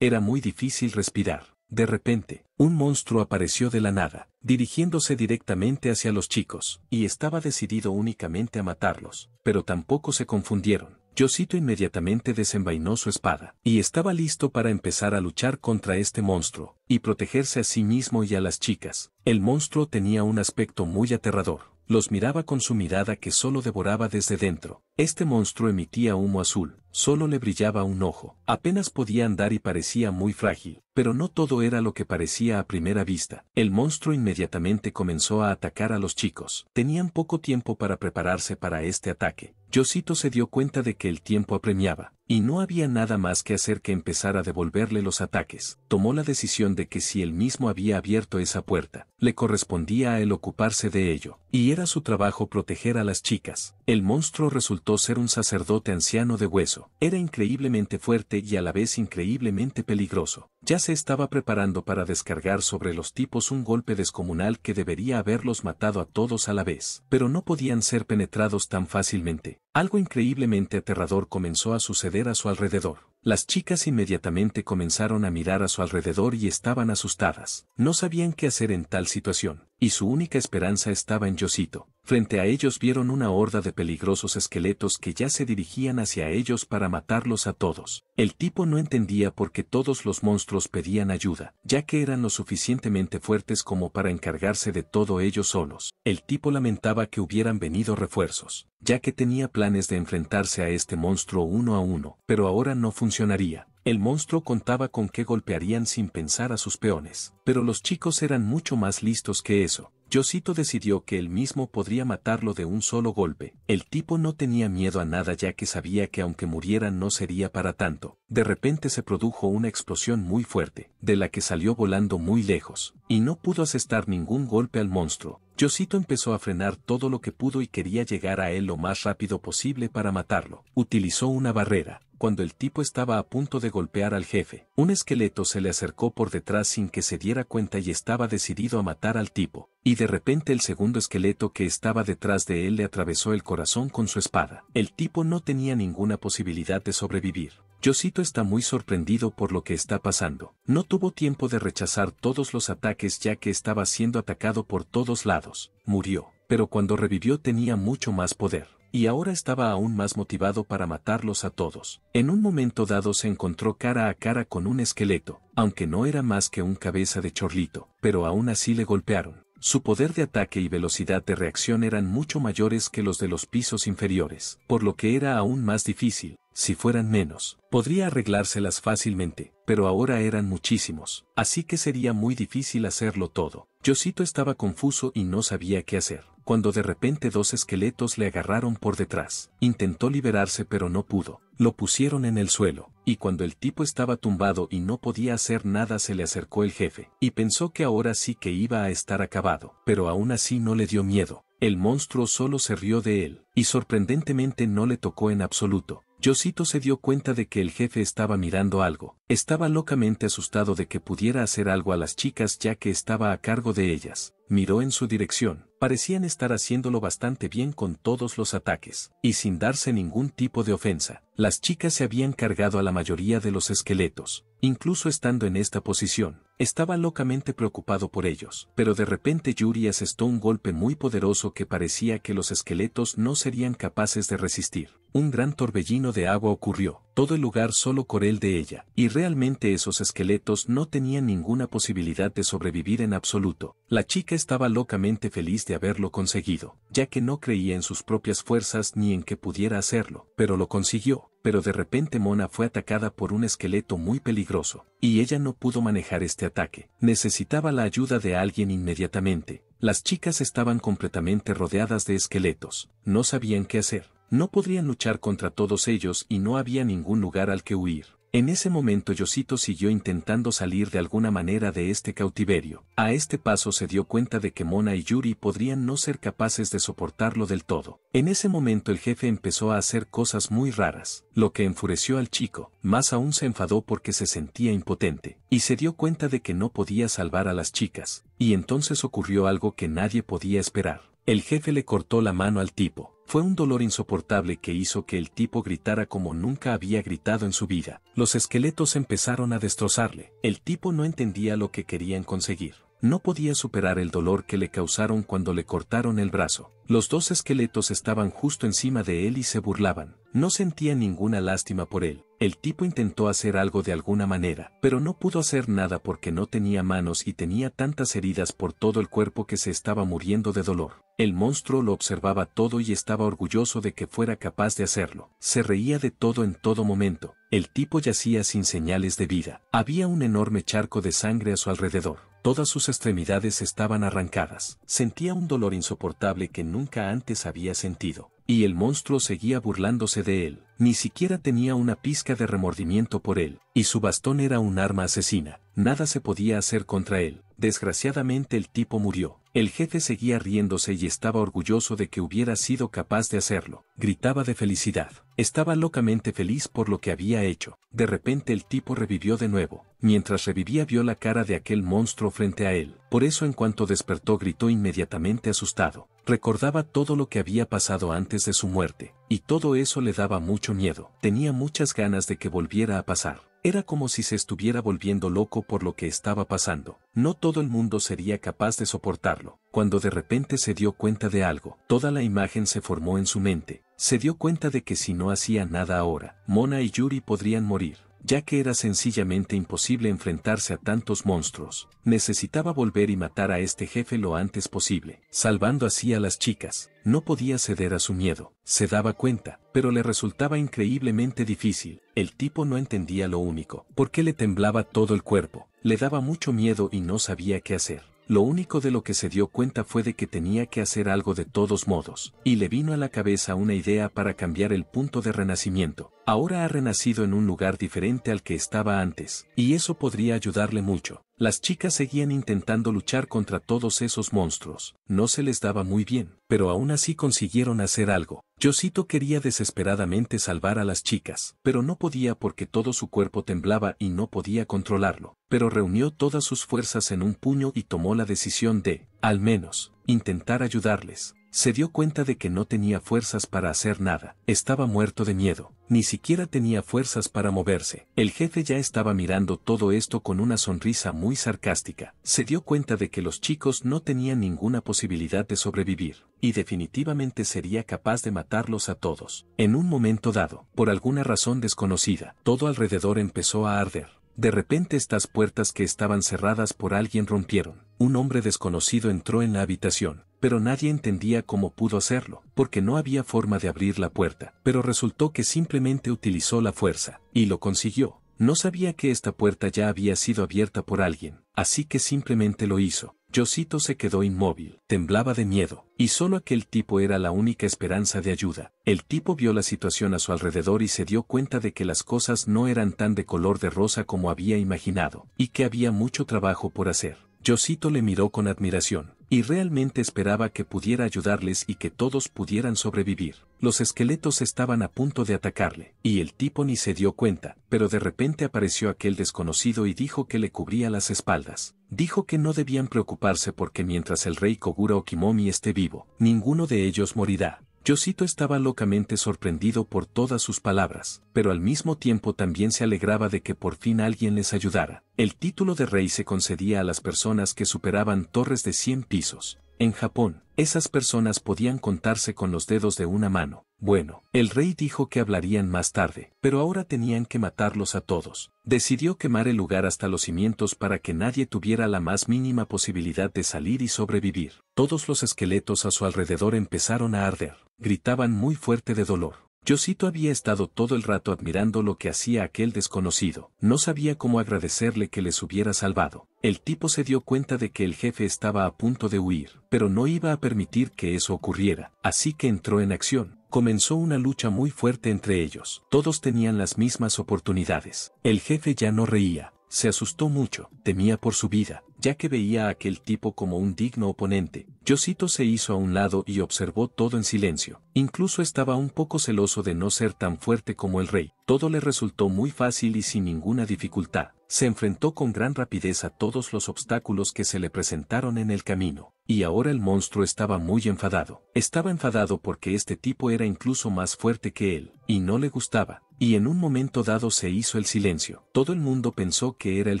Era muy difícil respirar. De repente, un monstruo apareció de la nada, dirigiéndose directamente hacia los chicos, y estaba decidido únicamente a matarlos, pero tampoco se confundieron. Yosito inmediatamente desenvainó su espada, y estaba listo para empezar a luchar contra este monstruo, y protegerse a sí mismo y a las chicas. El monstruo tenía un aspecto muy aterrador. Los miraba con su mirada que solo devoraba desde dentro. Este monstruo emitía humo azul, solo le brillaba un ojo. Apenas podía andar y parecía muy frágil, pero no todo era lo que parecía a primera vista. El monstruo inmediatamente comenzó a atacar a los chicos. Tenían poco tiempo para prepararse para este ataque. Yosito se dio cuenta de que el tiempo apremiaba, y no había nada más que hacer que empezar a devolverle los ataques. Tomó la decisión de que si él mismo había abierto esa puerta, le correspondía a él ocuparse de ello, y era su trabajo proteger a las chicas. El monstruo resultó ser un sacerdote anciano de hueso. Era increíblemente fuerte y a la vez increíblemente peligroso. Ya se estaba preparando para descargar sobre los tipos un golpe descomunal que debería haberlos matado a todos a la vez, pero no podían ser penetrados tan fácilmente. Algo increíblemente aterrador comenzó a suceder a su alrededor. Las chicas inmediatamente comenzaron a mirar a su alrededor y estaban asustadas. No sabían qué hacer en tal situación, y su única esperanza estaba en Yosito. Frente a ellos vieron una horda de peligrosos esqueletos que ya se dirigían hacia ellos para matarlos a todos. El tipo no entendía por qué todos los monstruos pedían ayuda, ya que eran lo suficientemente fuertes como para encargarse de todo ellos solos. El tipo lamentaba que hubieran venido refuerzos, ya que tenía planes de enfrentarse a este monstruo uno a uno, pero ahora no funcionaría. El monstruo contaba con que golpearían sin pensar a sus peones, pero los chicos eran mucho más listos que eso. Yosito decidió que él mismo podría matarlo de un solo golpe. El tipo no tenía miedo a nada ya que sabía que aunque muriera no sería para tanto. De repente se produjo una explosión muy fuerte, de la que salió volando muy lejos, y no pudo asestar ningún golpe al monstruo. Yosito empezó a frenar todo lo que pudo y quería llegar a él lo más rápido posible para matarlo. Utilizó una barrera, cuando el tipo estaba a punto de golpear al jefe. Un esqueleto se le acercó por detrás sin que se diera cuenta y estaba decidido a matar al tipo. Y de repente el segundo esqueleto que estaba detrás de él le atravesó el corazón con su espada. El tipo no tenía ninguna posibilidad de sobrevivir. Yosito está muy sorprendido por lo que está pasando. No tuvo tiempo de rechazar todos los ataques ya que estaba siendo atacado por todos lados. Murió, pero cuando revivió tenía mucho más poder. Y ahora estaba aún más motivado para matarlos a todos. En un momento dado se encontró cara a cara con un esqueleto, aunque no era más que un cabeza de chorlito, pero aún así le golpearon. Su poder de ataque y velocidad de reacción eran mucho mayores que los de los pisos inferiores, por lo que era aún más difícil, si fueran menos, podría arreglárselas fácilmente, pero ahora eran muchísimos, así que sería muy difícil hacerlo todo. Yosito estaba confuso y no sabía qué hacer, cuando de repente dos esqueletos le agarraron por detrás. Intentó liberarse pero no pudo, lo pusieron en el suelo, y cuando el tipo estaba tumbado y no podía hacer nada se le acercó el jefe, y pensó que ahora sí que iba a estar acabado, pero aún así no le dio miedo. El monstruo solo se rió de él, y sorprendentemente no le tocó en absoluto, Yosito se dio cuenta de que el jefe estaba mirando algo. Estaba locamente asustado de que pudiera hacer algo a las chicas ya que estaba a cargo de ellas. Miró en su dirección. Parecían estar haciéndolo bastante bien con todos los ataques, y sin darse ningún tipo de ofensa. Las chicas se habían cargado a la mayoría de los esqueletos, incluso estando en esta posición. Estaba locamente preocupado por ellos, pero de repente Yuri asestó un golpe muy poderoso que parecía que los esqueletos no serían capaces de resistir. Un gran torbellino de agua ocurrió, todo el lugar solo corel de ella, y realmente esos esqueletos no tenían ninguna posibilidad de sobrevivir en absoluto. La chica estaba locamente feliz de haberlo conseguido, ya que no creía en sus propias fuerzas ni en que pudiera hacerlo, pero lo consiguió, pero de repente Mona fue atacada por un esqueleto muy peligroso, y ella no pudo manejar este ataque. Necesitaba la ayuda de alguien inmediatamente. Las chicas estaban completamente rodeadas de esqueletos, no sabían qué hacer. No podrían luchar contra todos ellos y no había ningún lugar al que huir. En ese momento Yosito siguió intentando salir de alguna manera de este cautiverio. A este paso se dio cuenta de que Mona y Yuri podrían no ser capaces de soportarlo del todo. En ese momento el jefe empezó a hacer cosas muy raras, lo que enfureció al chico, más aún se enfadó porque se sentía impotente, y se dio cuenta de que no podía salvar a las chicas, y entonces ocurrió algo que nadie podía esperar. El jefe le cortó la mano al tipo. Fue un dolor insoportable que hizo que el tipo gritara como nunca había gritado en su vida. Los esqueletos empezaron a destrozarle. El tipo no entendía lo que querían conseguir. No podía superar el dolor que le causaron cuando le cortaron el brazo. Los dos esqueletos estaban justo encima de él y se burlaban. No sentía ninguna lástima por él. El tipo intentó hacer algo de alguna manera, pero no pudo hacer nada porque no tenía manos y tenía tantas heridas por todo el cuerpo que se estaba muriendo de dolor. El monstruo lo observaba todo y estaba orgulloso de que fuera capaz de hacerlo. Se reía de todo en todo momento. El tipo yacía sin señales de vida. Había un enorme charco de sangre a su alrededor. Todas sus extremidades estaban arrancadas. Sentía un dolor insoportable que nunca antes había sentido. Y el monstruo seguía burlándose de él. Ni siquiera tenía una pizca de remordimiento por él. Y su bastón era un arma asesina. Nada se podía hacer contra él. Desgraciadamente el tipo murió. El jefe seguía riéndose y estaba orgulloso de que hubiera sido capaz de hacerlo. Gritaba de felicidad. Estaba locamente feliz por lo que había hecho. De repente el tipo revivió de nuevo. Mientras revivía vio la cara de aquel monstruo frente a él. Por eso en cuanto despertó gritó inmediatamente asustado. Recordaba todo lo que había pasado antes de su muerte. Y todo eso le daba mucho miedo. Tenía muchas ganas de que volviera a pasar. Era como si se estuviera volviendo loco por lo que estaba pasando. No todo el mundo sería capaz de soportarlo. Cuando de repente se dio cuenta de algo, toda la imagen se formó en su mente. Se dio cuenta de que si no hacía nada ahora, Mona y Yuri podrían morir ya que era sencillamente imposible enfrentarse a tantos monstruos. Necesitaba volver y matar a este jefe lo antes posible, salvando así a las chicas. No podía ceder a su miedo, se daba cuenta, pero le resultaba increíblemente difícil. El tipo no entendía lo único, por qué le temblaba todo el cuerpo, le daba mucho miedo y no sabía qué hacer. Lo único de lo que se dio cuenta fue de que tenía que hacer algo de todos modos, y le vino a la cabeza una idea para cambiar el punto de renacimiento. Ahora ha renacido en un lugar diferente al que estaba antes, y eso podría ayudarle mucho. Las chicas seguían intentando luchar contra todos esos monstruos. No se les daba muy bien, pero aún así consiguieron hacer algo. Yosito quería desesperadamente salvar a las chicas, pero no podía porque todo su cuerpo temblaba y no podía controlarlo. Pero reunió todas sus fuerzas en un puño y tomó la decisión de, al menos, intentar ayudarles. Se dio cuenta de que no tenía fuerzas para hacer nada, estaba muerto de miedo, ni siquiera tenía fuerzas para moverse. El jefe ya estaba mirando todo esto con una sonrisa muy sarcástica. Se dio cuenta de que los chicos no tenían ninguna posibilidad de sobrevivir, y definitivamente sería capaz de matarlos a todos. En un momento dado, por alguna razón desconocida, todo alrededor empezó a arder. De repente estas puertas que estaban cerradas por alguien rompieron. Un hombre desconocido entró en la habitación, pero nadie entendía cómo pudo hacerlo, porque no había forma de abrir la puerta, pero resultó que simplemente utilizó la fuerza, y lo consiguió. No sabía que esta puerta ya había sido abierta por alguien, así que simplemente lo hizo. Josito se quedó inmóvil, temblaba de miedo, y solo aquel tipo era la única esperanza de ayuda. El tipo vio la situación a su alrededor y se dio cuenta de que las cosas no eran tan de color de rosa como había imaginado, y que había mucho trabajo por hacer. Josito le miró con admiración, y realmente esperaba que pudiera ayudarles y que todos pudieran sobrevivir. Los esqueletos estaban a punto de atacarle, y el tipo ni se dio cuenta, pero de repente apareció aquel desconocido y dijo que le cubría las espaldas. Dijo que no debían preocuparse porque mientras el rey Kogura Okimomi esté vivo, ninguno de ellos morirá. Yosito estaba locamente sorprendido por todas sus palabras, pero al mismo tiempo también se alegraba de que por fin alguien les ayudara. El título de rey se concedía a las personas que superaban torres de 100 pisos. En Japón, esas personas podían contarse con los dedos de una mano. Bueno, el rey dijo que hablarían más tarde, pero ahora tenían que matarlos a todos. Decidió quemar el lugar hasta los cimientos para que nadie tuviera la más mínima posibilidad de salir y sobrevivir. Todos los esqueletos a su alrededor empezaron a arder, gritaban muy fuerte de dolor. Yosito había estado todo el rato admirando lo que hacía aquel desconocido. No sabía cómo agradecerle que les hubiera salvado. El tipo se dio cuenta de que el jefe estaba a punto de huir, pero no iba a permitir que eso ocurriera, así que entró en acción. Comenzó una lucha muy fuerte entre ellos. Todos tenían las mismas oportunidades. El jefe ya no reía, se asustó mucho, temía por su vida, ya que veía a aquel tipo como un digno oponente. Yosito se hizo a un lado y observó todo en silencio. Incluso estaba un poco celoso de no ser tan fuerte como el rey. Todo le resultó muy fácil y sin ninguna dificultad. Se enfrentó con gran rapidez a todos los obstáculos que se le presentaron en el camino. Y ahora el monstruo estaba muy enfadado. Estaba enfadado porque este tipo era incluso más fuerte que él, y no le gustaba. Y en un momento dado se hizo el silencio. Todo el mundo pensó que era el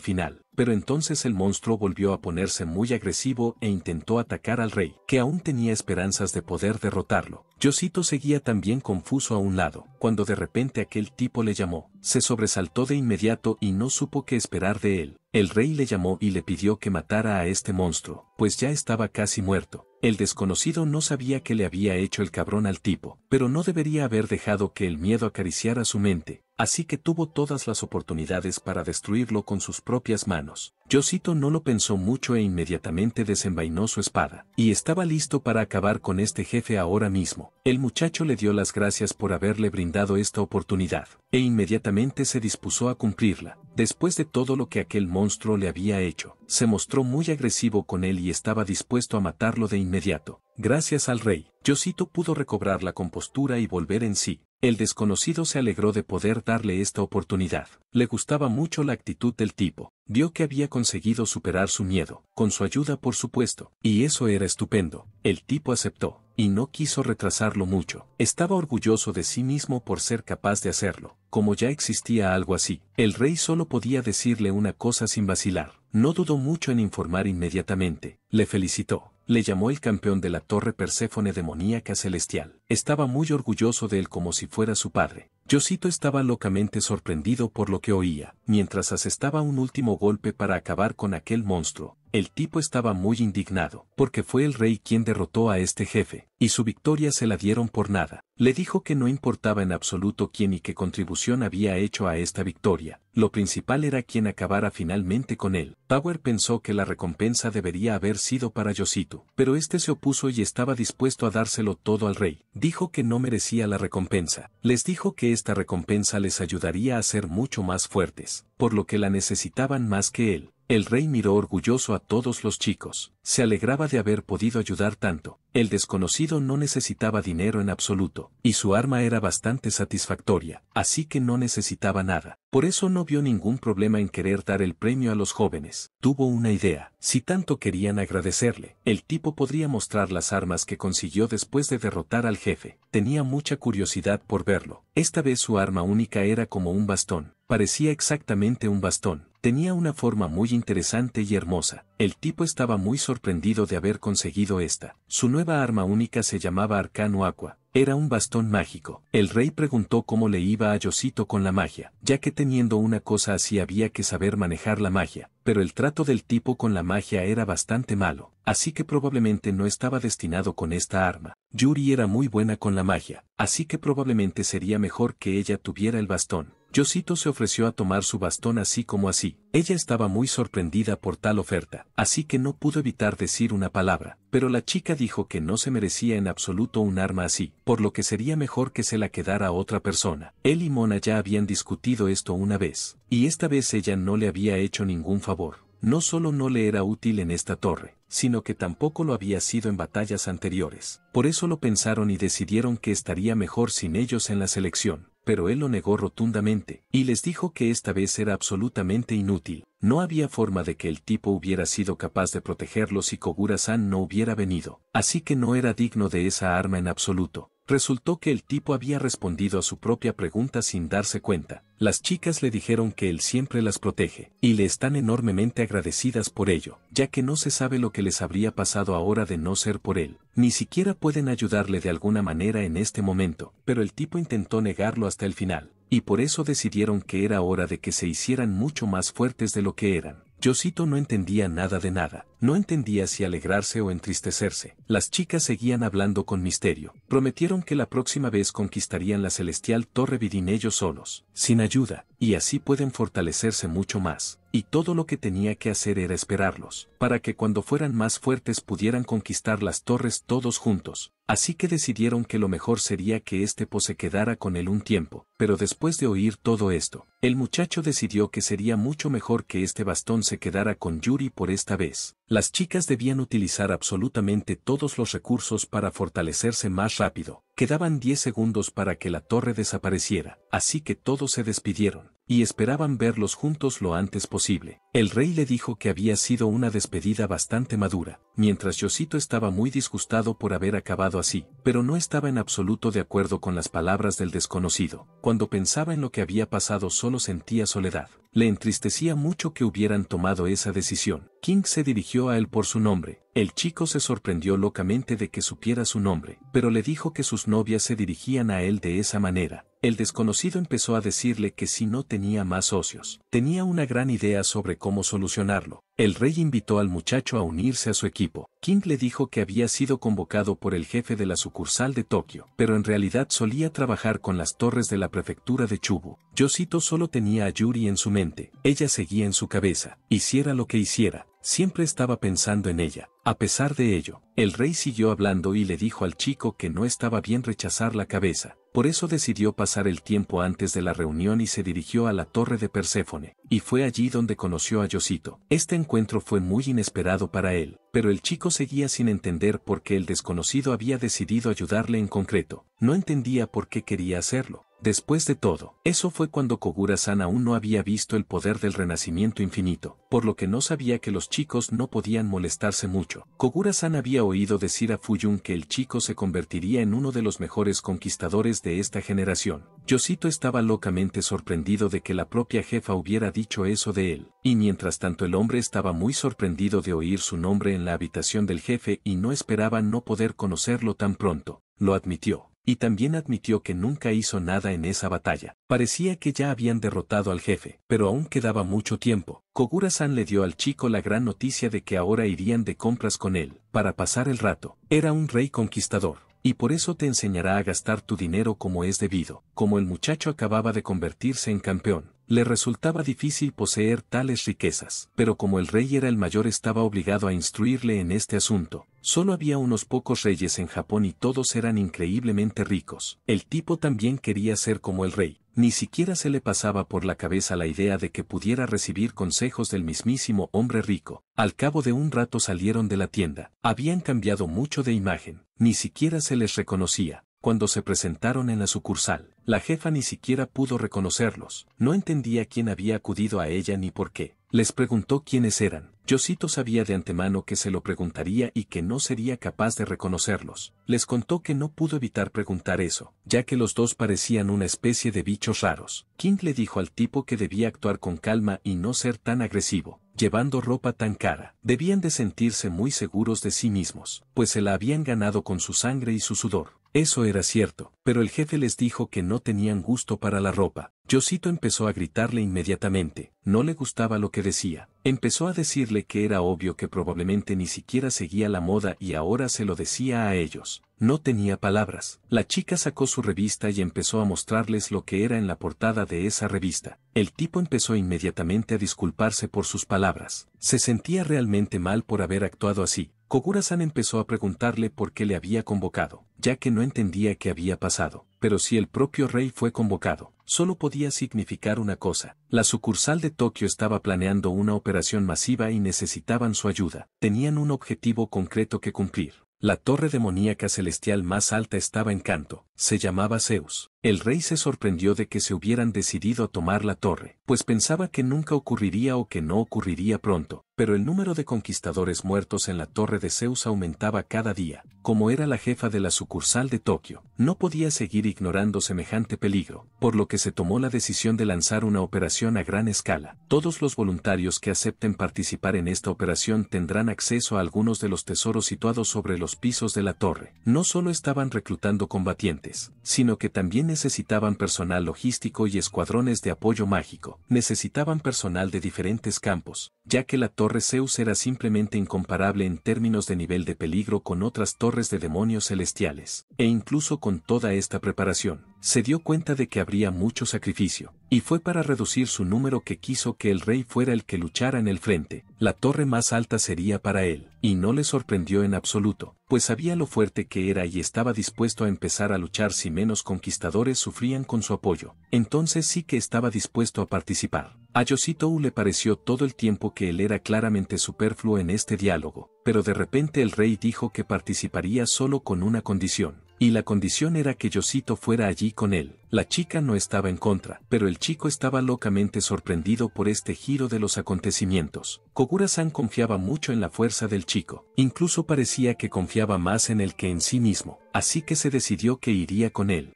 final. Pero entonces el monstruo volvió a ponerse muy agresivo e intentó atacar al rey, que aún tenía esperanzas de poder derrotarlo. Yosito seguía también confuso a un lado, cuando de repente aquel tipo le llamó. Se sobresaltó de inmediato y no supo qué esperar de él. El rey le llamó y le pidió que matara a este monstruo, pues ya estaba casi muerto. El desconocido no sabía qué le había hecho el cabrón al tipo, pero no debería haber dejado que el miedo acariciara su mente, así que tuvo todas las oportunidades para destruirlo con sus propias manos. Yosito no lo pensó mucho e inmediatamente desenvainó su espada, y estaba listo para acabar con este jefe ahora mismo. El muchacho le dio las gracias por haberle brindado esta oportunidad, e inmediatamente se dispuso a cumplirla. Después de todo lo que aquel monstruo le había hecho, se mostró muy agresivo con él y estaba dispuesto a matarlo de inmediato. Gracias al rey, Yosito pudo recobrar la compostura y volver en sí. El desconocido se alegró de poder darle esta oportunidad. Le gustaba mucho la actitud del tipo. Vio que había conseguido superar su miedo, con su ayuda por supuesto, y eso era estupendo. El tipo aceptó, y no quiso retrasarlo mucho. Estaba orgulloso de sí mismo por ser capaz de hacerlo. Como ya existía algo así, el rey solo podía decirle una cosa sin vacilar. No dudó mucho en informar inmediatamente. Le felicitó le llamó el campeón de la torre Perséfone demoníaca celestial. Estaba muy orgulloso de él como si fuera su padre. Yosito estaba locamente sorprendido por lo que oía, mientras asestaba un último golpe para acabar con aquel monstruo. El tipo estaba muy indignado, porque fue el rey quien derrotó a este jefe, y su victoria se la dieron por nada. Le dijo que no importaba en absoluto quién y qué contribución había hecho a esta victoria, lo principal era quien acabara finalmente con él. Power pensó que la recompensa debería haber sido para Yosito, pero este se opuso y estaba dispuesto a dárselo todo al rey. Dijo que no merecía la recompensa. Les dijo que esta recompensa les ayudaría a ser mucho más fuertes, por lo que la necesitaban más que él. El rey miró orgulloso a todos los chicos, se alegraba de haber podido ayudar tanto, el desconocido no necesitaba dinero en absoluto, y su arma era bastante satisfactoria, así que no necesitaba nada. Por eso no vio ningún problema en querer dar el premio a los jóvenes. Tuvo una idea, si tanto querían agradecerle, el tipo podría mostrar las armas que consiguió después de derrotar al jefe. Tenía mucha curiosidad por verlo. Esta vez su arma única era como un bastón, parecía exactamente un bastón, Tenía una forma muy interesante y hermosa. El tipo estaba muy sorprendido de haber conseguido esta. Su nueva arma única se llamaba Arcano Aqua. Era un bastón mágico. El rey preguntó cómo le iba a Yosito con la magia, ya que teniendo una cosa así había que saber manejar la magia, pero el trato del tipo con la magia era bastante malo, así que probablemente no estaba destinado con esta arma. Yuri era muy buena con la magia, así que probablemente sería mejor que ella tuviera el bastón. Yosito se ofreció a tomar su bastón así como así. Ella estaba muy sorprendida por tal oferta, así que no pudo evitar decir una palabra, pero la chica dijo que no se merecía en absoluto un arma así, por lo que sería mejor que se la quedara otra persona. Él y Mona ya habían discutido esto una vez, y esta vez ella no le había hecho ningún favor. No solo no le era útil en esta torre, sino que tampoco lo había sido en batallas anteriores. Por eso lo pensaron y decidieron que estaría mejor sin ellos en la selección pero él lo negó rotundamente, y les dijo que esta vez era absolutamente inútil. No había forma de que el tipo hubiera sido capaz de protegerlos si Kogura-san no hubiera venido, así que no era digno de esa arma en absoluto. Resultó que el tipo había respondido a su propia pregunta sin darse cuenta. Las chicas le dijeron que él siempre las protege, y le están enormemente agradecidas por ello, ya que no se sabe lo que les habría pasado ahora de no ser por él. Ni siquiera pueden ayudarle de alguna manera en este momento, pero el tipo intentó negarlo hasta el final, y por eso decidieron que era hora de que se hicieran mucho más fuertes de lo que eran. Yosito no entendía nada de nada, no entendía si alegrarse o entristecerse. Las chicas seguían hablando con misterio. Prometieron que la próxima vez conquistarían la celestial Torre Vidin ellos solos, sin ayuda, y así pueden fortalecerse mucho más. Y todo lo que tenía que hacer era esperarlos, para que cuando fueran más fuertes pudieran conquistar las torres todos juntos. Así que decidieron que lo mejor sería que este po se quedara con él un tiempo, pero después de oír todo esto, el muchacho decidió que sería mucho mejor que este bastón se quedara con Yuri por esta vez. Las chicas debían utilizar absolutamente todos los recursos para fortalecerse más rápido. Quedaban 10 segundos para que la torre desapareciera, así que todos se despidieron, y esperaban verlos juntos lo antes posible. El rey le dijo que había sido una despedida bastante madura, mientras Yosito estaba muy disgustado por haber acabado así, pero no estaba en absoluto de acuerdo con las palabras del desconocido. Cuando pensaba en lo que había pasado solo sentía soledad. Le entristecía mucho que hubieran tomado esa decisión. King se dirigió a él por su nombre. El chico se sorprendió locamente de que supiera su nombre, pero le dijo que sus novias se dirigían a él de esa manera. El desconocido empezó a decirle que si no tenía más socios, tenía una gran idea sobre cómo solucionarlo. El rey invitó al muchacho a unirse a su equipo. King le dijo que había sido convocado por el jefe de la sucursal de Tokio, pero en realidad solía trabajar con las torres de la prefectura de Chubu. Yosito solo tenía a Yuri en su mente, ella seguía en su cabeza, hiciera lo que hiciera, siempre estaba pensando en ella. A pesar de ello, el rey siguió hablando y le dijo al chico que no estaba bien rechazar la cabeza, por eso decidió pasar el tiempo antes de la reunión y se dirigió a la torre de Perséfone, y fue allí donde conoció a Yosito. Este encuentro fue muy inesperado para él, pero el chico seguía sin entender por qué el desconocido había decidido ayudarle en concreto. No entendía por qué quería hacerlo. Después de todo, eso fue cuando Kogura-san aún no había visto el poder del renacimiento infinito, por lo que no sabía que los chicos no podían molestarse mucho. Kogura-san había oído decir a Fuyun que el chico se convertiría en uno de los mejores conquistadores de esta generación. Yosito estaba locamente sorprendido de que la propia jefa hubiera dicho eso de él, y mientras tanto el hombre estaba muy sorprendido de oír su nombre en la habitación del jefe y no esperaba no poder conocerlo tan pronto. Lo admitió y también admitió que nunca hizo nada en esa batalla. Parecía que ya habían derrotado al jefe, pero aún quedaba mucho tiempo. Kogura-san le dio al chico la gran noticia de que ahora irían de compras con él, para pasar el rato. Era un rey conquistador y por eso te enseñará a gastar tu dinero como es debido. Como el muchacho acababa de convertirse en campeón, le resultaba difícil poseer tales riquezas, pero como el rey era el mayor estaba obligado a instruirle en este asunto. Solo había unos pocos reyes en Japón y todos eran increíblemente ricos. El tipo también quería ser como el rey, ni siquiera se le pasaba por la cabeza la idea de que pudiera recibir consejos del mismísimo hombre rico. Al cabo de un rato salieron de la tienda. Habían cambiado mucho de imagen. Ni siquiera se les reconocía. Cuando se presentaron en la sucursal, la jefa ni siquiera pudo reconocerlos. No entendía quién había acudido a ella ni por qué. Les preguntó quiénes eran. Yosito sabía de antemano que se lo preguntaría y que no sería capaz de reconocerlos. Les contó que no pudo evitar preguntar eso, ya que los dos parecían una especie de bichos raros. King le dijo al tipo que debía actuar con calma y no ser tan agresivo, llevando ropa tan cara. Debían de sentirse muy seguros de sí mismos, pues se la habían ganado con su sangre y su sudor. Eso era cierto, pero el jefe les dijo que no tenían gusto para la ropa. Yosito empezó a gritarle inmediatamente, no le gustaba lo que decía. Empezó a decirle que era obvio que probablemente ni siquiera seguía la moda y ahora se lo decía a ellos. No tenía palabras. La chica sacó su revista y empezó a mostrarles lo que era en la portada de esa revista. El tipo empezó inmediatamente a disculparse por sus palabras. Se sentía realmente mal por haber actuado así. Kogura-san empezó a preguntarle por qué le había convocado, ya que no entendía qué había pasado. Pero si el propio rey fue convocado, solo podía significar una cosa. La sucursal de Tokio estaba planeando una operación masiva y necesitaban su ayuda. Tenían un objetivo concreto que cumplir. La torre demoníaca celestial más alta estaba en canto, se llamaba Zeus. El rey se sorprendió de que se hubieran decidido a tomar la torre, pues pensaba que nunca ocurriría o que no ocurriría pronto, pero el número de conquistadores muertos en la torre de Zeus aumentaba cada día. Como era la jefa de la sucursal de Tokio, no podía seguir ignorando semejante peligro, por lo que se tomó la decisión de lanzar una operación a gran escala. Todos los voluntarios que acepten participar en esta operación tendrán acceso a algunos de los tesoros situados sobre los pisos de la torre. No solo estaban reclutando combatientes, sino que también necesitaban personal logístico y escuadrones de apoyo mágico. Necesitaban personal de diferentes campos, ya que la torre Zeus era simplemente incomparable en términos de nivel de peligro con otras torres de demonios celestiales. E incluso con toda esta preparación, se dio cuenta de que habría mucho sacrificio, y fue para reducir su número que quiso que el rey fuera el que luchara en el frente, la torre más alta sería para él, y no le sorprendió en absoluto, pues sabía lo fuerte que era y estaba dispuesto a empezar a luchar si menos conquistadores sufrían con su apoyo, entonces sí que estaba dispuesto a participar. A Yosito le pareció todo el tiempo que él era claramente superfluo en este diálogo, pero de repente el rey dijo que participaría solo con una condición, y la condición era que Yosito fuera allí con él. La chica no estaba en contra, pero el chico estaba locamente sorprendido por este giro de los acontecimientos. Kogura-san confiaba mucho en la fuerza del chico, incluso parecía que confiaba más en él que en sí mismo, así que se decidió que iría con él.